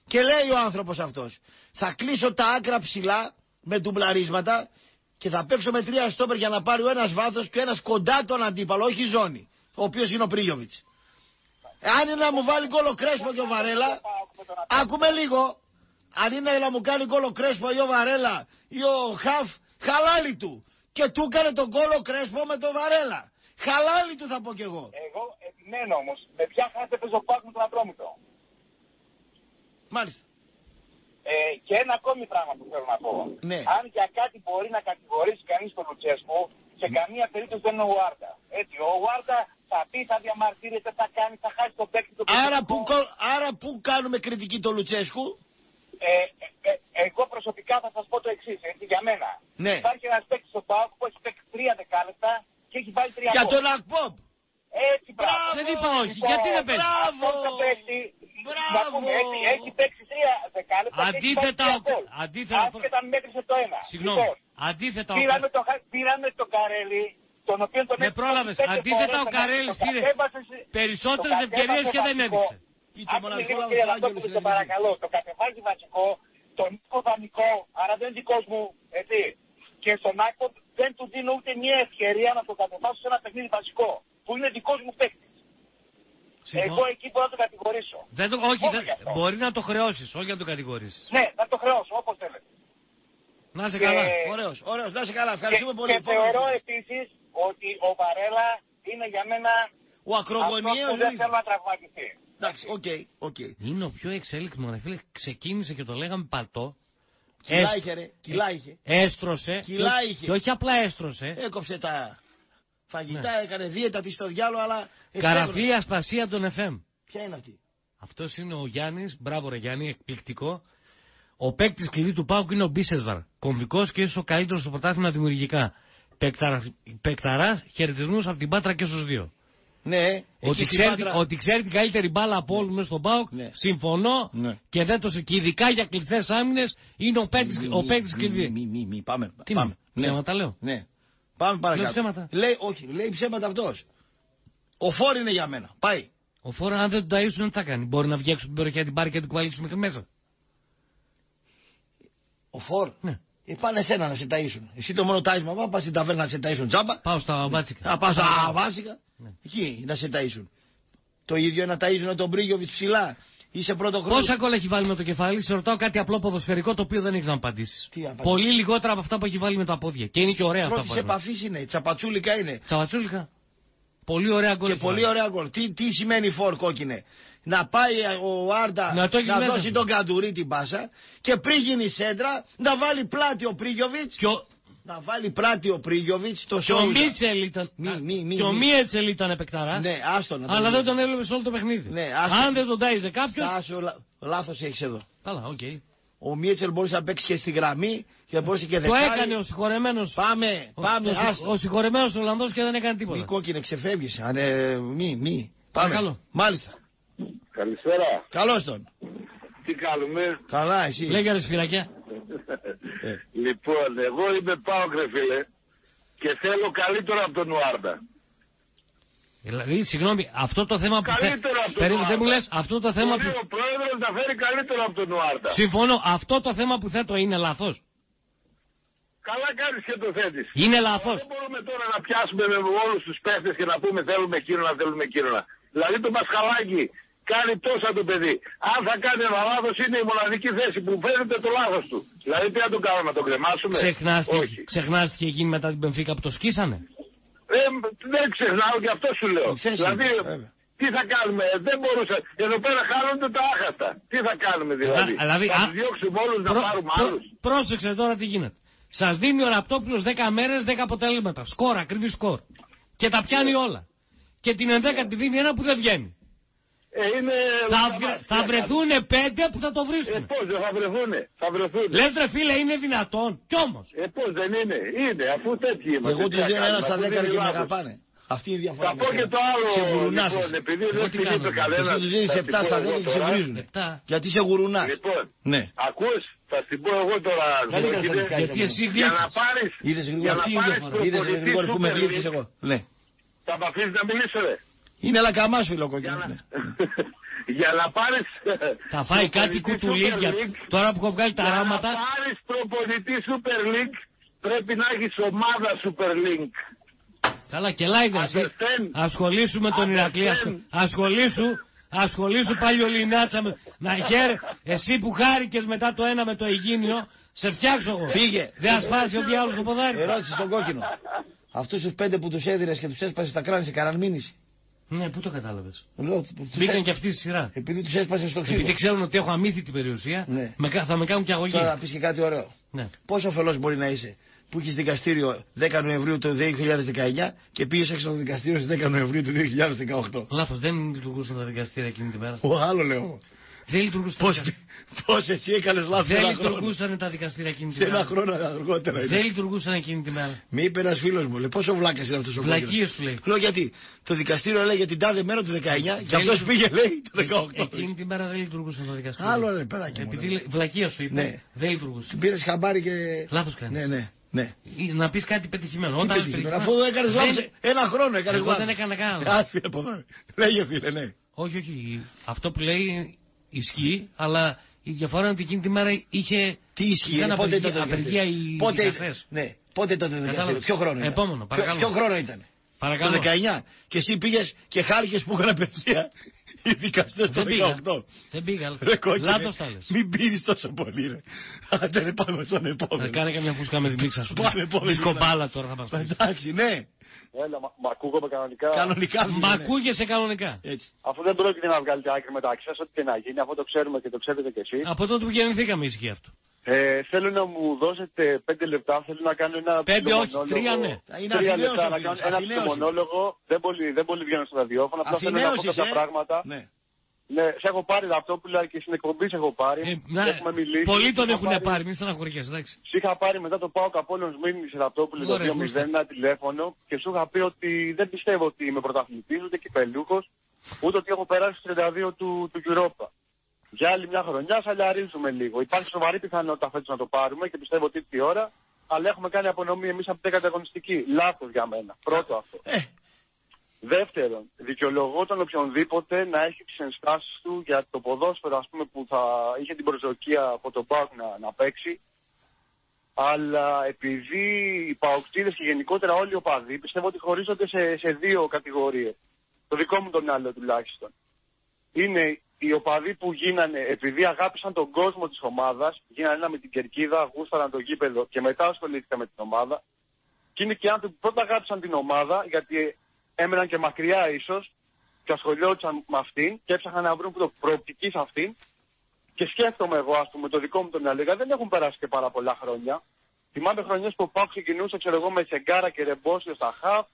Και λέει ο άνθρωπος αυτός, θα κλείσω τα άκρα ψηλά με ντουμπλαρίσματα και θα παίξω με τρία στόπερ για να πάρει ο ένας βάθος και ο ένας κοντά τον αντίπαλο, όχι ζώνη, ο οποίος είναι ο Πρίγιοβιτς. Αν είναι να μου βάλει γκολ ο Κρέσπο και ο Βαρέλα, άκουμε λίγο. Αν είναι να μου κάνει γκολ ο Κρέσπο ή ο Βαρέλα ή ο Χαφ, χαλάλι του. Και του έκανε τον γκολ ο Κρέσπο με τον Βαρέλα. Χαλάλι του θα πω κι εγώ. Εγώ επιμένω όμως, με ποια χάρη παίζει ο Πάου με τον Ατρόμητο; Μάλιστα. Ε, και ένα ακόμη πράγμα που θέλω να πω. Ναι. Αν για κάτι μπορεί να κατηγορήσει κανείς τον Λουτσέσκο, σε καμία περίπτωση δεν είναι ο Βάρτα. Έτσι, ο Βάρτα θα πει, θα διαμαρτύρεται, θα κάνει, θα χάσει τον παίκτη του. Άρα που, κο- άρα που κάνουμε κριτική τον Λουτσέσκου; Ε, ε, ε, εγώ προσωπικά θα σας πω το εξής, έτσι, για μένα. Ναι. Υπάρχει ένας παίκτης στο ΠΑΟΚ που έχει παίξει τρία δεκάλεπτα και έχει βάλει τρία Για γκολ. τον Ακπόπ. Έτσι, μπράβο. Δεν είπα όχι. Γιατί δεν παίζει; Αυτό το παίκτη, να πούμε έτσι, έχει παίξει τρία δεκάλεπτα και έχει Αντίθετα, βάλει ο- τρία γκολ. αντίθετα, Άσχετα αν μέτρησε το ένα. Συγγνώμη. Λοιπόν, Αντίθετα, ο Πήραμε το, Χα- πήραμε τον Καρέλη, τον οποίο τον Με έχει πρόλαβες. πέντε Αντίθετα, φορές ο να- Καρέλης το πήρε κατέβασε σε- περισσότερες το ευκαιρίες κατέβασε και δεν βασικό. έδειξε. Άκου με λίγο, κύριε Ραπτόπουλο, σε παρακαλώ. Το κατεβάζει βασικό, τον Νίκο δανεικό, άρα δεν είναι δικός μου, έτσι. Και στον Άκο δεν του δίνω ούτε μια ευκαιρία να το κατεβάσω σε ένα παιχνίδι βασικό, που είναι δικός μου παίκτης. Συμφωνώ. Εγώ εκεί μπορώ να το κατηγορήσω. Δεν το, όχι, Μόνο δεν- γι' αυτό. μπορεί να το χρεώσεις, όχι να το κατηγορήσεις. Ναι, να το χρεώσω, όπως θέλετε. Να είσαι Και- καλά. Ωραίος, ωραίος, να είσαι καλά. Ευχαριστούμε και, πολύ. Και θεωρώ επίσης ότι ο Βαρέλα είναι για μένα Ο ακρογωνιαίος αυτός που δεν λίθος. θέλω να τραυματιστεί. Εντάξει, OK, OK. Είναι ο πιο εξέλικτο, ρε φίλε. Ξεκίνησε και το λέγαμε παλτό. Κιλά Έστ- είχε ρε, κιλά είχε. Έστρωσε. Κιλά και- είχε. Και όχι απλά έστρωσε. Έκοψε τα φαγητά, Ναι. έκανε δίαιτα της στο διάλογο, αλλά... Καραφή ασπασία των FM. Ποια είναι αυτή; Αυτός είναι ο Γιάννης. Μπράβο, ρε Γιάννη, εκπληκτικό. Ο παίκτης κλειδί του ΠΑΟΚ είναι ο Μπίσεσβαρ. Κομβικός και ίσως ο καλύτερος στο πρωτάθλημα δημιουργικά. Πεκταράς, χαιρετισμούς από την Πάτρα και στους δύο. Ναι, εκεί Ότι στην ξέρει, Πάτρα- ότι ξέρει την καλύτερη μπάλα από όλους μέσα στον Πάουκ. Συμφωνώ Ναι. και δεν το σε- και ειδικά για κλειστές άμυνες είναι ο παίκτη Μη, ο μη, παίκτης μη, κλειδί. Μη, μη, μη, πάμε. Τι πάμε. είναι, ψέματα λέω. Ναι. Πάμε παρακάτω. ψέματα. Λέει, όχι, λέει ψέματα αυτός. Ο φόρ είναι για μένα. Πάει. Ο Φόρα, αν δεν τον ταΐσουν, τι θα κάνει; Μπορεί να βγει έξω από την περιοχή, να την πάρει και να την κουβαλήσει μέχρι μέσα. Ο φόρ; Ναι. Ε, πάνε εσένα να σε ταΐσουν. Εσύ το μόνο τάισμα πά, πας στην ταβέρνα να σε ταΐσουν τζάμπα. Πάω στα μπάτσικα. Α, πάω στα βάσικα. Εκεί να σε ταΐσουν. Το ίδιο να ταΐζουν τον Μπρίγιοβιτς ψηλά. Είσαι πρώτο χρόνο. Πόσα γκολ έχει βάλει με το κεφάλι, σε ρωτάω κάτι απλό ποδοσφαιρικό το οποίο δεν έχεις να απαντήσεις. Τι απαντήσεις; Πολύ λιγότερα από αυτά που έχει βάλει με τα πόδια. Και είναι και ωραία αυτά Πρώτης που έχει βάλει. επαφής είναι, τσαπατσούλικα είναι. Τσαβατσούλικα. Πολύ ωραία γκολ. Και έχει πολύ βάλει. ωραία γκολ. Τι, τι σημαίνει φορ κόκκινε; Να πάει ο Άρντα Να το έχει να μέσα δώσει του. τον Καντουρί την πάσα και πριν γίνει σέντρα να βάλει πλάτη ο Πρίγιοβιτ. Να βάλει πλάτη ο Πρίγιοβιτ το Και ο Σόουζα. Μίτσελ ήταν. Μη, μη, μη, και ο μη. Μίτσελ ήταν επεκταράς. Ναι, άστο να το Αλλά δεις. δεν τον έβλεπε σε όλο το παιχνίδι. Ναι, άστο. Αν δεν τον τάιζε κάποιο. Στάσο, λα... λάθος έχεις εδώ. Καλά, οκ. Ο Μίτσελ μπορούσε να παίξει και στη γραμμή και μπορούσε και Το δεκάρι. έκανε ο συγχωρεμένο. Πάμε, πάμε, Ο, άστο. ο συγχωρεμένος Ολλανδός και δεν έκανε τίποτα. Μη κόκκινε, ξεφεύγεις. Αν, ε, μη, μη. Πάμε. Παρακαλώ. Μάλιστα. Καλησπέρα. Καλώς τον. Τι κάνουμε; Καλά, εσύ. Λέγε ρε σφυρακιά. Λοιπόν, εγώ είμαι πάω φίλε και θέλω καλύτερο από τον Ουάρντα. Δηλαδή, συγγνώμη, αυτό το θέμα που. θε- Καλύτερο από τον Περίμενε, δεν μου Ουάρντα. λες αυτό το θέμα Μπορεί που. ο πρόεδρος να φέρει καλύτερο από τον Ουάρντα. Συμφωνώ, αυτό το θέμα που θέτω είναι λάθος. Καλά κάνεις και το θέτεις. Είναι λάθος. Δεν μπορούμε τώρα να πιάσουμε με όλους τους παίχτες και να πούμε θέλουμε εκείνο, θέλουμε εκείνο. Δηλαδή το Μασχαλάκι κάνει τόσα το παιδί. Αν θα κάνει ένα λάθος είναι η μοναδική θέση που φαίνεται το λάθος του. Δηλαδή τι να τον κάνουμε, να τον κρεμάσουμε; Ξεχνάς, Όχι. ξεχνάς τι είχε γίνει μετά την Πενφύκα που το σκίσανε; Ε, δεν ξεχνάω και αυτό σου λέω. θέση Δηλαδή, είναι, βέβαια. τι θα κάνουμε, δεν μπορούσα. Εδώ πέρα χάνονται τα άχαστα. Τι θα κάνουμε δηλαδή; Α, δηλαδή, θα α- τους διώξουμε όλους να Προ- πάρουμε προ- άλλους. Πρόσεξε τώρα τι γίνεται. Σας δίνει ο Ραπτόπουλος 10 μέρες, 10 αποτελέσματα. Σκορ, ακριβή σκορ. Και τα πιάνει όλα. Και την 11η δίνει ένα που δεν βγαίνει. Ε, είναι... Θα, βρε- θα βρεθούν πέντε που θα το Ε, βρίσκουν. πώς δεν θα βρεθούνε; Θα βρεθούνε. Λες ρε φίλε, είναι δυνατόν. Κι όμως. Ε, πώς δεν είναι; Είναι, αφού τέτοιοι είμαστε. Εγώ Τι του να δίνω ένας κάνουμε, στα αφού δέκα δεν και με λάθος. αγαπάνε. Αυτή είναι η διαφορά. Θα με πω σένα. και το άλλο. Σε γουρουνάσεις. Λοιπόν, επειδή Εγώ δεν τι την κάνω, είπε δηλαδή. κανένας. Εσύ τους δίνεις 7 στα 10 και σε βρίζουν. Επτά. Γιατί είσαι γουρουνάς. Λοιπόν, Ναι. ακούς, θα στην πω εγώ τώρα. Καλύτερα θα Κόκκινε, τις κάνεις Γιατί από εσύ μένα. Για γλύφεις. να πάρεις, Είδες για γρήγορα. να αυτή είναι η πάρεις διαφορά. Είδες προπονητή γρήγορα που με Super γλύφεις League, εγώ. Ναι. Θα μ' αφήσεις να μιλήσω ρε. Είναι λακαμά σου ο κόκκινος. Για να- ναι. Για να πάρεις... Θα φάει κάτι προπονητή κουτουλίδια. Super League, Τώρα που έχω βγάλει τα Για να ράματα. πάρεις προπονητή Super League πρέπει να έχεις ομάδα Super League. Καλά, και λάιδε εσύ. Understand. Ασχολήσου με τον Understand. Ηρακλή. ασχο- Ασχολήσου. Ασχολήσου πάλι Λινάτσα με... Να χαίρε. Εσύ που χάρηκες μετά το ένα με το Αιγίνιο, σε φτιάξω εγώ. Φύγε. Δεν ασπάσει ο διάολος το ποδάρι. Ερώτηση στον κόκκινο. Αυτούς τους πέντε που τους έδινες και τους έσπασες τα κράνη σε κανέναν μήνυση. Ναι, πού το κατάλαβες; Λέω, τους Μπήκαν έ- και αυτοί στη σειρά. Επειδή τους έσπασες στο ξύλο. Επειδή ξέρουν ότι έχω αμύθιτη περιουσία, Ναι. με κα- θα με κάνουν και αγωγή. Τώρα να πεις και κάτι ωραίο. Ναι. Πόσο ωφελός μπορεί να είσαι που έχεις δικαστήριο 10 Νοεμβρίου του 2019 και πήγες έξω από το δικαστήριο στις 10 Νοεμβρίου του 2018. Λάθος, δεν λειτουργούσαν τα δικαστήρια εκείνη τη μέρα. Ο άλλο λέω. Δεν λειτουργούσαν. Πώς, τα δικαστήρια. πώς εσύ έκανες λάθος Δεν ένα χρόνο. λειτουργούσαν τα δικαστήρια εκείνη τη Σε ένα μέρα. χρόνο αργότερα. Δεν λειτουργούσαν εκείνη τη μέρα. Με είπε ένας φίλος μου, λέει, πόσο βλάκα είναι αυτός ο κόκκινος. Βλακίες σου λέει. Λέω γιατί; Το δικαστήριο έλεγε την τάδε μέρα του 19 και αυτός λειτου- πήγε λέει το 18. Εκείνη τη μέρα δεν λειτουργούσαν τα δικαστήρια. Άλλο ρε παιδάκι μου. Επειδή ρε. λέ- βλακεία σου είπε, Ναι. δεν λειτουργούσε. Πήρες χαμπάρι και. Λάθος κάνεις. Ναι, ναι. ναι. Ή Να πεις κάτι πετυχημένο. Τι Όταν πετύχει, αφού έκανες λάθος. Ένα χρόνο έκανες Εγώ λάθος. δεν έκανα κανένα. Άφη από εδώ. Λέγε φίλε, ναι. Όχι, όχι. Αυτό που λέει ισχύει, αλλά η διαφορά είναι ότι εκείνη τη μέρα είχε. Τι ισχύει, ήταν ρε, πότε απεργία, ήταν το απεργία δικαστήριο. οι Πότε δικαστές. ήταν. Ναι, πότε ήταν το δικαστήριο. Κατάλαβες. Ποιο χρόνο ήταν; Επόμενο, Ποιο- παρακαλώ. Ποιο χρόνο ήταν; Παρακαλώ. Το 19. Και εσύ πήγες και χάρηκε που είχαν απεργία οι δικαστές το Δεν πήγα. 18. Δεν πήγα. Ρε κόκκινε, Λάθος τα λες. Μην πίνεις τόσο πολύ ρε. Άντε ρε πάμε στον Θα επόμενο. κάνει καμιά φούσκα με την μίξα σου. Πάμε, επόμενο. Δισκομπάλα τώρα θα μας πεις. Εντάξει, ναι. Έλα, μα, μ' ακούγομαι κανονικά; Κανονικά Μ' μιλάμε. ακούγεσαι κανονικά. Έτσι. Αφού δεν πρόκειται να βγάλετε άκρη μεταξύ σας, ό,τι και να γίνει, αφού το ξέρουμε και το ξέρετε κι εσείς. Από τότε που γεννηθήκαμε ισχύει αυτό. Ε, θέλω να μου δώσετε πέντε λεπτά. Θέλω να κάνω ένα Πέντε, ψηλό όχι, μονόλογο. τρία, ναι. Είναι Τρία Αθηναίος λεπτά ο να φίλος, κάνω ένα Αθηναίος ψηλό είναι. μονόλογο. Δεν πολύ, δεν πολύ βγαίνω στο ραδιόφωνο. Απλά θέλω να Αθηναίος πω κάποια είσαι, ε; πράγματα. Ναι. Ναι, σε έχω πάρει λαπτόπουλα και στην εκπομπή σε έχω πάρει. Ε, να, Έχουμε μιλήσει. πολλοί τον Σε είχα έχουν πάρει, μην στεναχωριέσαι, εντάξει. Σου είχα πάρει μετά το πάω καπόλεων μήνυ σε λαπτόπουλο το Ωραία, 2-0 μάλιστα. ένα τηλέφωνο και σου είχα πει ότι δεν πιστεύω ότι είμαι πρωταθλητής ούτε κυπελούχο, ούτε ότι έχω περάσει στο 32 του, του Europa. Για άλλη μια χρονιά σαλιαρίζουμε λίγο. Υπάρχει σοβαρή πιθανότητα φέτος να το πάρουμε και πιστεύω ότι ήρθε η ώρα, αλλά έχουμε κάνει απονομή εμείς από την 10η αγωνιστική. Λάθος για μένα. Πρώτο αυτό. Ε, Δεύτερον, δικαιολογόταν οποιονδήποτε να έχει τι ενστάσει του για το ποδόσφαιρο ας πούμε, που θα είχε την προσδοκία από τον Πάουκ να, να παίξει αλλά επειδή οι παοκτήρες και γενικότερα όλοι οι οπαδοί πιστεύω ότι χωρίζονται σε, σε δύο κατηγορίες. Το δικό μου το μυαλό τουλάχιστον. Είναι οι οπαδοί που γίνανε επειδή αγάπησαν τον κόσμο της ομάδας, γίνανε ένα με την κερκίδα, γούσταραν το γήπεδο και μετά ασχολήθηκαν με την ομάδα. Και είναι και οι άνθρωποι που πρώτα αγάπησαν την ομάδα γιατί έμεναν και μακριά ίσως και ασχολιόντουσαν με αυτήν και έψαχναν να βρουν προ- προοπτική σε αυτήν. Και σκέφτομαι εγώ, ας πούμε, το δικό μου το μυαλό, γιατί δεν έχουν περάσει και πάρα πολλά χρόνια. Θυμάμαι χρονιές που ο Πάου ξεκινούσε, ξέρω εγώ, με Σεγκάρα και Ρεμπόσιο στα χαφ,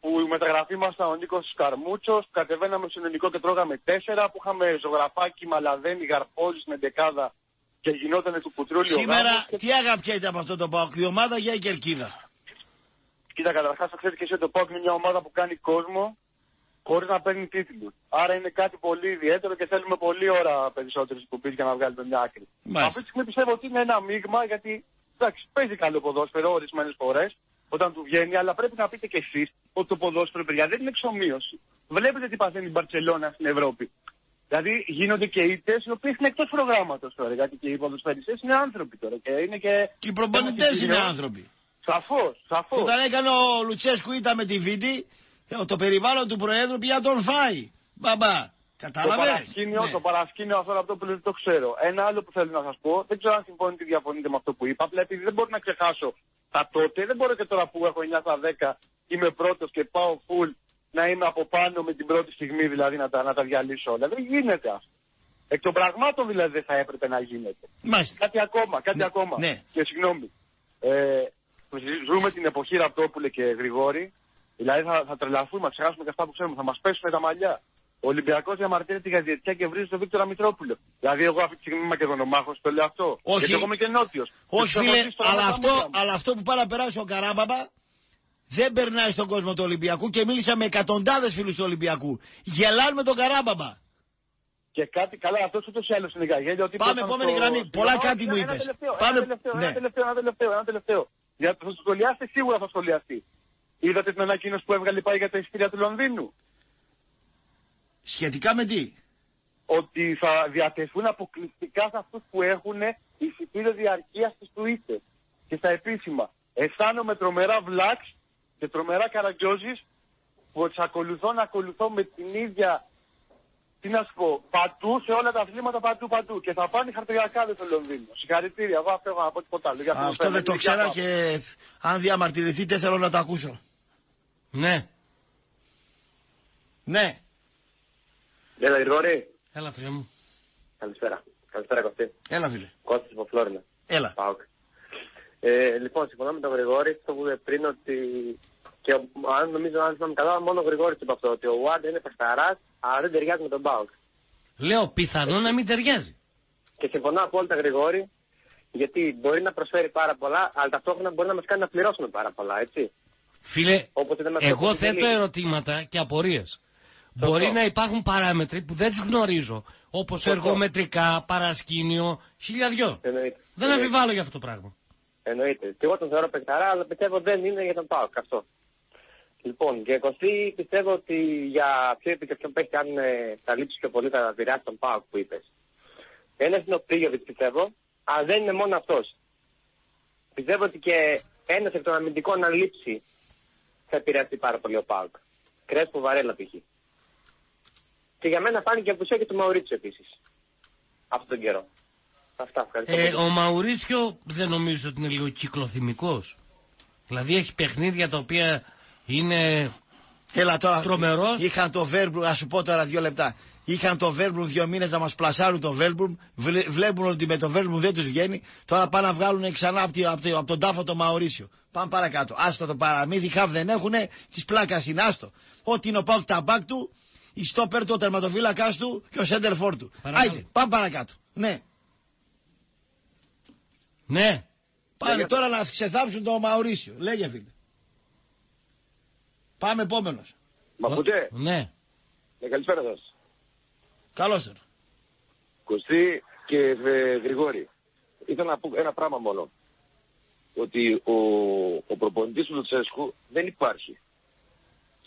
που η μεταγραφή μας ήταν ο Νίκος Καρμούτσος, που κατεβαίναμε στον ελληνικό και τρώγαμε τέσσερα, που είχαμε ζωγραφάκι, μαλαδένι, γαρπόζη στην εντεκάδα και γινόταν του κουτρούλι ο Σήμερα γάμος. Και... τι αγαπιέται από αυτό το ΠΑΟΚ, η ομάδα για η κερκίδα; Κοίτα, καταρχάς, θα ξέρεις και εσύ ότι το ΠΑΟΚ είναι μια ομάδα που κάνει κόσμο χωρίς να παίρνει τίτλους. Άρα είναι κάτι πολύ ιδιαίτερο και θέλουμε πολλή ώρα περισσότερες κουμπί για να βγάλουμε μια άκρη. Μάλιστα. Αυτή τη στιγμή πιστεύω ότι είναι ένα μείγμα γιατί εντάξει, παίζει καλό ποδόσφαιρο ορισμένες φορές όταν του βγαίνει, αλλά πρέπει να πείτε κι εσείς ότι το ποδόσφαιρο, παιδιά, δεν είναι εξομοίωση. Βλέπετε τι παθαίνει η Μπαρσελόνα στην Ευρώπη. Δηλαδή γίνονται και ήττες οι οποίες είναι εκτός προγράμματος τώρα. Γιατί και οι ποδοσφαιριστές είναι άνθρωποι τώρα. Και, είναι και... Και οι προπονητές είναι άνθρωποι. Σαφώς, σαφώς. Και όταν έκανε ο Λουτσέσκου ήταν με τη Βίτη, ε, το περιβάλλον του Προέδρου πήγε να τον φάει. Μπαμπά. Το Κατάλαβε. παρασκήνιο, το παρασκήνιο αυτό αυτό που λέτε το ξέρω. Ένα άλλο που θέλω να σας πω, δεν ξέρω αν συμφωνείτε ή διαφωνείτε με αυτό που είπα. Απλά επειδή δεν μπορώ να ξεχάσω τα τότε, δεν μπορώ και τώρα που έχω 9 στα 10 είμαι πρώτος και πάω full να είμαι από πάνω με την πρώτη στιγμή δηλαδή να τα, να τα διαλύσω όλα. Δεν γίνεται αυτό. Εκ των πραγμάτων δηλαδή δεν θα έπρεπε να γίνεται. Μάλιστα. Κάτι ακόμα, κάτι ακόμα. ναι. Και συγγνώμη. Ε, ζούμε την εποχή Ραπτόπουλε και Γρηγόρη. Δηλαδή θα, θα τρελαθούμε, θα ξεχάσουμε και αυτά που ξέρουμε. Θα μας πέσουν τα μαλλιά. Ο Ολυμπιακός διαμαρτύρεται για διετιά και βρίζει τον Βίκτορα Μητρόπουλο. Δηλαδή, εγώ αυτή τη στιγμή είμαι μακεδονομάχος, το λέω αυτό. Όχι. Γιατί εγώ είμαι και νότιος. Όχι, φίλε, αλλά αυτό, αλλά αυτό που πάει να περάσει ο Καράμπαμπα δεν περνάει στον κόσμο του Ολυμπιακού και μίλησα με εκατοντάδες φίλους του Ολυμπιακού. Γελάνε με τον Καράμπαμπα. Και κάτι καλά, αυτός ούτως ή άλλως είναι γαγέλιο. Ότι Πάμε, ήταν επόμενη στο- γραμμή. στο- Πολλά Όχι, κάτι μου ένα είπες. τελευταίο, Πάμε- Ένα τελευταίο, ναι. ένα τελευταίο, ένα τελευταίο, ένα τελευταίο. Για θα το σχολιάσετε, σίγουρα θα σχολιαστεί. Είδατε την ανακοίνωση που έβγαλε πάει για τα εισιτήρια του Λονδίνου; Σχετικά με τι; Ότι θα διατεθούν αποκλειστικά σε αυτούς που έχουν εισιτήριο διαρκείας στι Twitter και στα επίσημα. Αισθάνομαι τρομερά βλάξ και τρομερά καραγκιόζης που εξακολουθώ να ακολουθώ με την ίδια. Τι να σου πω, παντού σε όλα τα αθλήματα παντού παντού. Και θα πάνε χαρτογιακάδε στο Λονδίνο. Συγχαρητήρια, εγώ αυτό έχω να πω τίποτα άλλο. Για αυτό Αυτό δεν το ξέρα και αν διαμαρτυρηθείτε θέλω να το ακούσω. Ναι. Ναι. Έλα, Γρηγόρη. Έλα, φίλε μου. Καλησπέρα. Καλησπέρα, Κωστή. Έλα, φίλε. Κώστας από Φλόρινα. Έλα. Πάοκ. Ε, λοιπόν, συμφωνώ με τον Γρηγόρη, αυτό που είπε πριν ότι. Και ο- αν νομίζω, αν θυμάμαι καλά, μόνο ο Γρηγόρης είπε αυτό. Ότι ο Βάντα είναι παιχταρά, αλλά δεν ταιριάζει με τον Πάοκ. Λέω πιθανό να μην ταιριάζει. Και συμφωνώ απόλυτα, Γρηγόρη, γιατί μπορεί να προσφέρει πάρα πολλά, αλλά ταυτόχρονα μπορεί να μας κάνει να πληρώσουμε πάρα πολλά, έτσι. Φίλε, Όποτε δεν μας εγώ κόψει, δεν θέτω είναι. ερωτήματα και απορίες. Μπορεί να υπάρχουν παράμετροι που δεν τους γνωρίζω. Όπως Σωστό. εργομετρικά, παρασκήνιο, χιλιαδιό. Εννοείται. Δεν Εννοείται. αμφιβάλλω για αυτό το πράγμα. Εννοείται. Και εγώ τον θεωρώ παιχταρά, αλλά πιστεύω δεν είναι για τον Πάοκ αυτό. Λοιπόν, και Κωστή πιστεύω ότι για ποιο είπε και ποιον παίχτη αν ε, θα λείψει πιο πολύ θα επηρεάσει τον Πάοκ που είπες. Ένα είναι ο Πρίγιοβιτς πιστεύω, αλλά δεν είναι μόνο αυτός. Πιστεύω ότι και ένας εκ των αμυντικών αν λείψει θα επηρεάσει πάρα πολύ ο Πάοκ. Κρέσπο Βαρέλα π.χ. Και για μένα φάνηκε απουσία και του Μαουρίτσιο επίσης. Αυτόν τον καιρό. Αυτά, ευχαριστώ. Ε, πολύ. ο Μαουρίτσιο δεν νομίζω ότι είναι λίγο κυκλοθυμικός. Δηλαδή έχει παιχνίδια τα οποία είναι Έλα τώρα. τρομερός. Είχαν το Βέρμπρουμ, ας σου πω τώρα δύο λεπτά. Είχαν το Βέρμπρουμ δύο μήνες να μας πλασάρουν το Βέρμπρουμ. Βλέ- Βλέπουν ότι με το Βέρμπρουμ δεν τους βγαίνει. Τώρα πάνε να βγάλουν ξανά από, τη- από, τη- από τον τάφο το Μαωρίσιο. Πάμε παρακάτω. Άστο το παραμύθι, χαβ δεν έχουν. Της πλάκας είναι άστο. Ό,τι είναι ο Πάουκ τα μπακ του, η στόπερ του, ο τερματοφύλακας του και ο σέντερ φόρ του. Παρακαλώ. Άιντε, πάμε παρακάτω. Ναι. Ναι. Πάνε τώρα να ξεθάψουν το Μαωρίσιο. Λέγε φίλε. Πάμε επόμενος. Μ' ακούτε; Ναι. Ναι, καλησπέρα σας. Καλώς τώρα. Κωστή και ε, Γρηγόρη. Ήθελα να πω ένα πράγμα μόνο. Ότι ο, ο προπονητής του Λουτσέσκου δεν υπάρχει.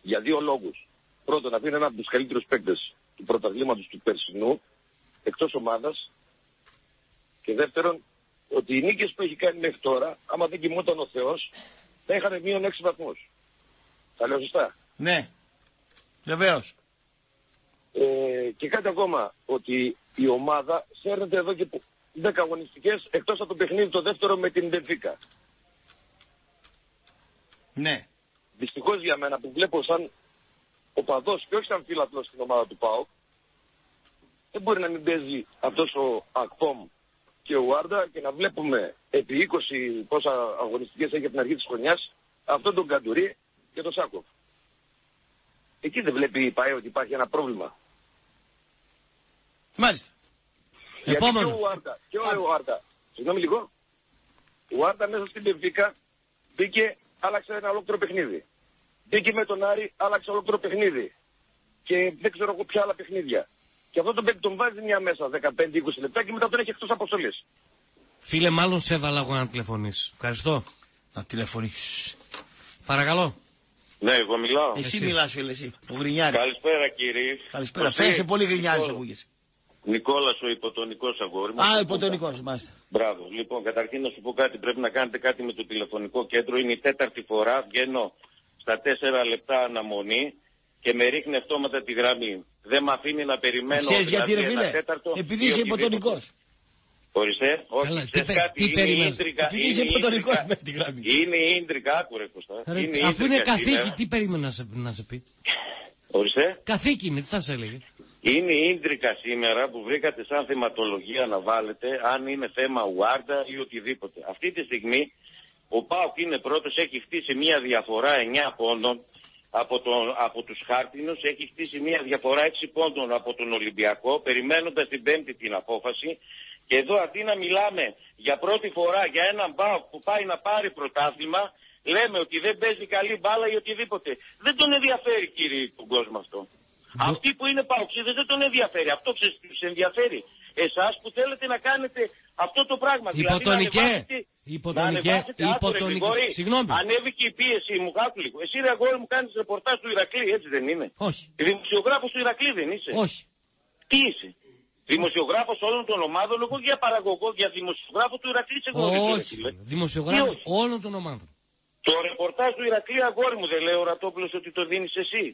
Για δύο λόγους. Πρώτον, αφήνει ένα από τους καλύτερους παίκτες του πρωταθλήματος του περσινού, εκτός ομάδας. Και δεύτερον, ότι οι νίκες που έχει κάνει μέχρι τώρα, άμα δεν κοιμόταν ο Θεός, θα είχαν μείον 6 βαθμούς. Τα λέω σωστά; Ναι. Βεβαίως. Ε, και κάτι ακόμα, ότι η ομάδα σέρνεται εδώ και 10 αγωνιστικές εκτός από το παιχνίδι το δεύτερο με την Μπενφίκα. Ναι. Δυστυχώς για μένα που βλέπω σαν οπαδός και όχι σαν φίλαθλος στην ομάδα του ΠΑΟΚ, δεν μπορεί να μην παίζει αυτός ο Ακπόμ και ο Άρντα και να βλέπουμε επί 20 πόσα αγωνιστικές έχει από την αρχή της χρονιάς αυτόν τον Καντουρί και τον Σάκοφ. Εκεί δεν βλέπει η ΠαΕ ότι υπάρχει ένα πρόβλημα. Μάλιστα. Γιατί Επόμενο. και ο Άρντα, και ο Άρντα, συγγνώμη λίγο, ο Άρντα μέσα στην Πενφύκα μπήκε, άλλαξε ένα ολόκληρο παιχνίδι. Μπήκε με τον Άρη, άλλαξε ολόκληρο παιχνίδι. Και δεν ξέρω εγώ ποια άλλα παιχνίδια. Και αυτό τον παίκτη τον βάζει μια μέσα 15-20 λεπτά και μετά τον έχει εκτός αποστολής. Φίλε, μάλλον σε έβαλα εγώ να τηλεφωνήσει. Ευχαριστώ. Να τηλεφωνήσεις. Παρακαλώ. Ναι, εγώ μιλάω. Εσύ μιλάς φίλε εσύ, που γρινιάρης. Καλησπέρα κύριε. Καλησπέρα. Κωστή, Φαίνεσαι πολύ γρινιάρης Νικόλα- ακούγεσαι. Νικόλας ο υποτονικός αγόρι μου. Α, υποτονικός, μάλιστα. Μπράβο. Λοιπόν, καταρχήν να σου πω κάτι. Πρέπει να κάνετε κάτι με το τηλεφωνικό κέντρο. Είναι η τέταρτη φορά. Βγαίνω στα τέσσερα λεπτά αναμονή και με ρίχνει αυτόματα τη γραμμή. Δεν με αφήνει να περιμένω. Ξέρεις γιατί δηλαδή, ρε ένα φίλε, τέταρτο επειδή ή είσαι οτιδήποτε. Υποτονικός. Ορίστε, όχι, Καλά, τι ξέρεις πε- κάτι, τι είναι η περιμένεις. ίντρικα, Επειδή είναι είσαι η υποτονικός ίντρικα. με τη γραμμή. Είναι η ίντρικα, άκουρε Κωστά. Ρε, Είναι η αφού είναι ίντρικα καθήκη, σήμερα. τι περίμενα να σε, να σε πει; Ορίστε. Καθήκη είναι, τι θα σε έλεγε; Είναι η ίντρικα σήμερα που βρήκατε σαν θεματολογία να βάλετε αν είναι θέμα Ουάρντα ή οτιδήποτε. Αυτή τη στιγμή ο Πάοκ είναι πρώτος, έχει χτίσει μια διαφορά 9 πόντων από, τον, από τους χάρτινους, έχει χτίσει μια διαφορά 6 πόντων από τον Ολυμπιακό, περιμένοντας την πέμπτη την απόφαση. Και εδώ αντί να μιλάμε για πρώτη φορά για έναν Πάοκ που πάει να πάρει πρωτάθλημα, λέμε ότι δεν παίζει καλή μπάλα ή οτιδήποτε. Δεν τον ενδιαφέρει κύριε τον κόσμο αυτό. Αυτοί που είναι παοξίδες δεν τον ενδιαφέρει. Αυτό ξέρεις τι τους ενδιαφέρει. Εσάς που θέλετε να κάνετε αυτό το πράγμα. Δηλαδή να Υποτονικέ. ανεβάσετε- να Υποτονικέ. ανεβάσετε, άκου, ρε, Υποτονικέ. Γρηγόρη, Συγγνώμη. Ανέβηκε η πίεση μου, κάτω λίγο. Εσύ ρε αγόρι μου κάνεις ρεπορτάζ του Ηρακλή, έτσι δεν είναι. Όχι. Δημοσιογράφος του Ηρακλή δεν είσαι. Όχι. Τι είσαι; Δημοσιογράφος όλων των ομάδων, εγώ για παραγωγό, για δημοσιογράφο του Ηρακλή σε εγώ ρε Όχι. φίλε. Δημοσιογράφος Τι όλων των ομάδων. Το ρεπορτάζ του Ηρακλή αγόρι μου δεν λέει ο Ρατόπουλος ότι το δίνεις εσύ.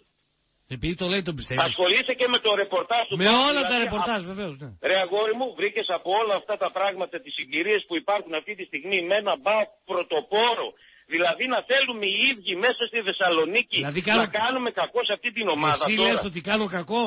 Επειδή το λέει τον πιστεύεις. Ασχολείσαι και με το ρεπορτάζ του Με Πάου, όλα τα δηλαδή, ρεπορτάζ, α- βεβαίως. Ναι. Ρε αγόρι μου, βρήκες από όλα αυτά τα πράγματα, τις συγκυρίες που υπάρχουν αυτή τη στιγμή με ένα μπακ πρωτοπόρο. Δηλαδή να θέλουμε οι ίδιοι μέσα στη Θεσσαλονίκη Δηλαδή κάνω- να κάνουμε κακό σε αυτή την ομάδα. Εσύ τώρα. λες ότι κάνω κακό;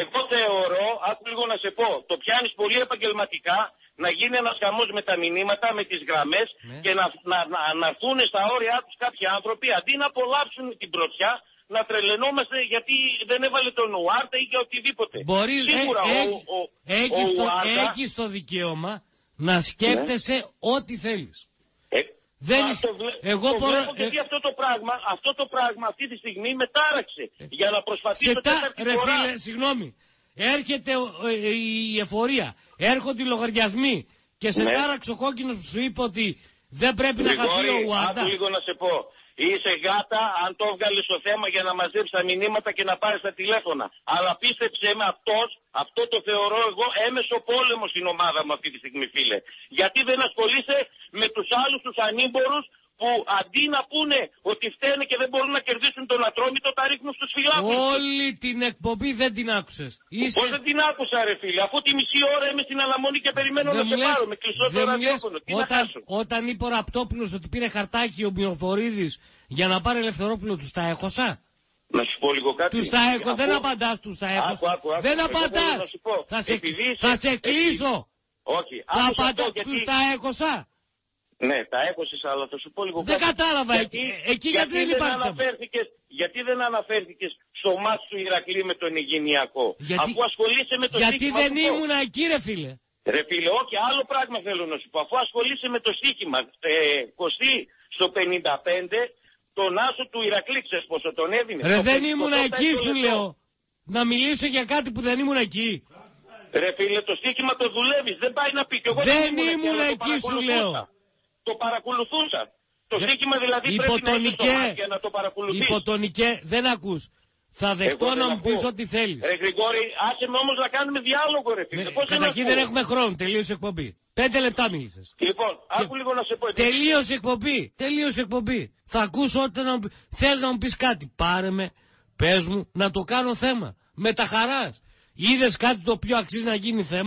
Εγώ θεωρώ, άκου λίγο να σε πω, το πιάνεις πολύ επαγγελματικά να γίνει ένας χαμός με τα μηνύματα, με τις γραμμές Ναι. και να, να, να, να έρθουν στα όρια τους κάποιοι άνθρωποι αντί να απολαύσουν την πρωτιά, να τρελαινόμαστε γιατί δεν έβαλε τον Ουάρτα ή για οτιδήποτε. Μπορείς Σίγουρα ε, ο, ο, έχεις, ο το, Ουάρτα- έχεις το δικαίωμα να σκέφτεσαι ό,τι θέλεις. Ε, Δεν μα είσαι- το βλέ- εγώ το μπορώ- βλέπω γιατί ε- αυτό το πράγμα, αυτό το πράγμα αυτή τη στιγμή με τάραξε για να προσπαθήσω Σε τα, τέταρτη ρε φορά. φίλε, συγγνώμη. Έρχεται ο- ε, η εφορία, έρχονται οι λογαριασμοί και σε Ναι. τάραξε ο κόκκινος που σου είπε ότι δεν πρέπει να χαθεί ο Γρηγόρη, Ουάντα. άκου λίγο να σε πω. Είσαι γάτα αν το έβγαλες στο θέμα για να μαζέψεις τα μηνύματα και να πάρεις τα τηλέφωνα. Αλλά πίστεψε με αυτός, αυτό το θεωρώ εγώ έμεσο πόλεμο στην ομάδα μου αυτή τη στιγμή φίλε. Γιατί δεν ασχολείσαι με τους άλλους τους ανήμπορους που αντί να πούνε ότι φταίνε και δεν μπορούν να κερδίσουν τον ατρόμητο τα ρίχνουν στους φυλάκους. Όλη την εκπομπή δεν την άκουσες. Είστε... Πώς δεν την άκουσα ρε φίλε, αφού τη μισή ώρα είμαι στην αναμονή και περιμένω Δεν να μου σε λες- πάρω με κλειστό το δεν μου λες, ραδιόφωνο. Τι να όταν, χάσω; όταν είπε ο Ραπτόπουλος ότι πήρε χαρτάκι ο Μιοφορίδης για να πάρει Ελευθερόπουλο, τους τα έχωσα; Να σου πω λίγο κάτι. Τους τα έχω, Αφού- δεν απαντάς, τους τα έχω. Άκου, άκου, άκου. Δεν Εγώ απαντάς. θέλω να σου πω, Θα σε, επειδή είσαι- θα σε κλείσω. Όχι, Θα άκουσα αυτό απαντάς, γιατί... τους τα έχωσα. Ναι, τα έχωσες, αλλά θα σου πω λίγο Δεν κάτι. κατάλαβα, εκεί- εκεί γιατί δεν υπάρχει θέμα. αναφέρθηκες, γιατί δεν αναφέρθηκες στο μάτι του Ηρακλή με τον Υγενειακό. Γιατί- Αφού ασχολείσαι με το Γιατί στοίχημα δεν του Πάου. ήμουν εκεί ρε φίλε. Ρε φίλε, όχι, άλλο πράγμα θέλω να σου πω. Αφού ασχολείσαι με το στοίχημα, ε, κοστί στο 55, τον άσο του Ηρακλή, ξέρεις πόσο τον έδινες. Ρε Στο δεν 50 ήμουν το εκεί πέντε σου λεπτό. λέω. Να μιλήσω για κάτι που δεν ήμουν εκεί. Ρε φίλε, το στοίχημα το δουλεύεις, δεν πάει να πει. Και εγώ Δεν ήμουν εκεί, ήμουν αλλά το εκεί, σου παρακολουθούσα. λέω. Το παρακολουθούσα. Το στοίχημα δηλαδή πρέπει να έχεις το Υποτονικέ. μάτι για να το παρακολουθείς. Υποτονικέ, δεν ακούς. Θα δεχτώ Εγώ να δεν μου πεις ακούω. ό,τι θέλεις. Ρε Γρηγόρη, άσε με όμως να κάνουμε διάλογο ρε φίλε. Πώς δεν Καταρχήν ακούω; δεν έχουμε χρόνο. Τελείωσε η εκπομπή. Πέντε λεπτά μίλησες. Λοιπόν, άκου λίγο να σε πω. Τελείωσε η εκπομπή. Τελείωσε η εκπομπή. Θα ακούσω όταν να μου πει- θέλεις να μου πεις κάτι. Πάρε με, πες μου, να το κάνω θέμα. Με τα χαράς. Είδες κάτι το οποίο αξίζει να γίνει θέμα;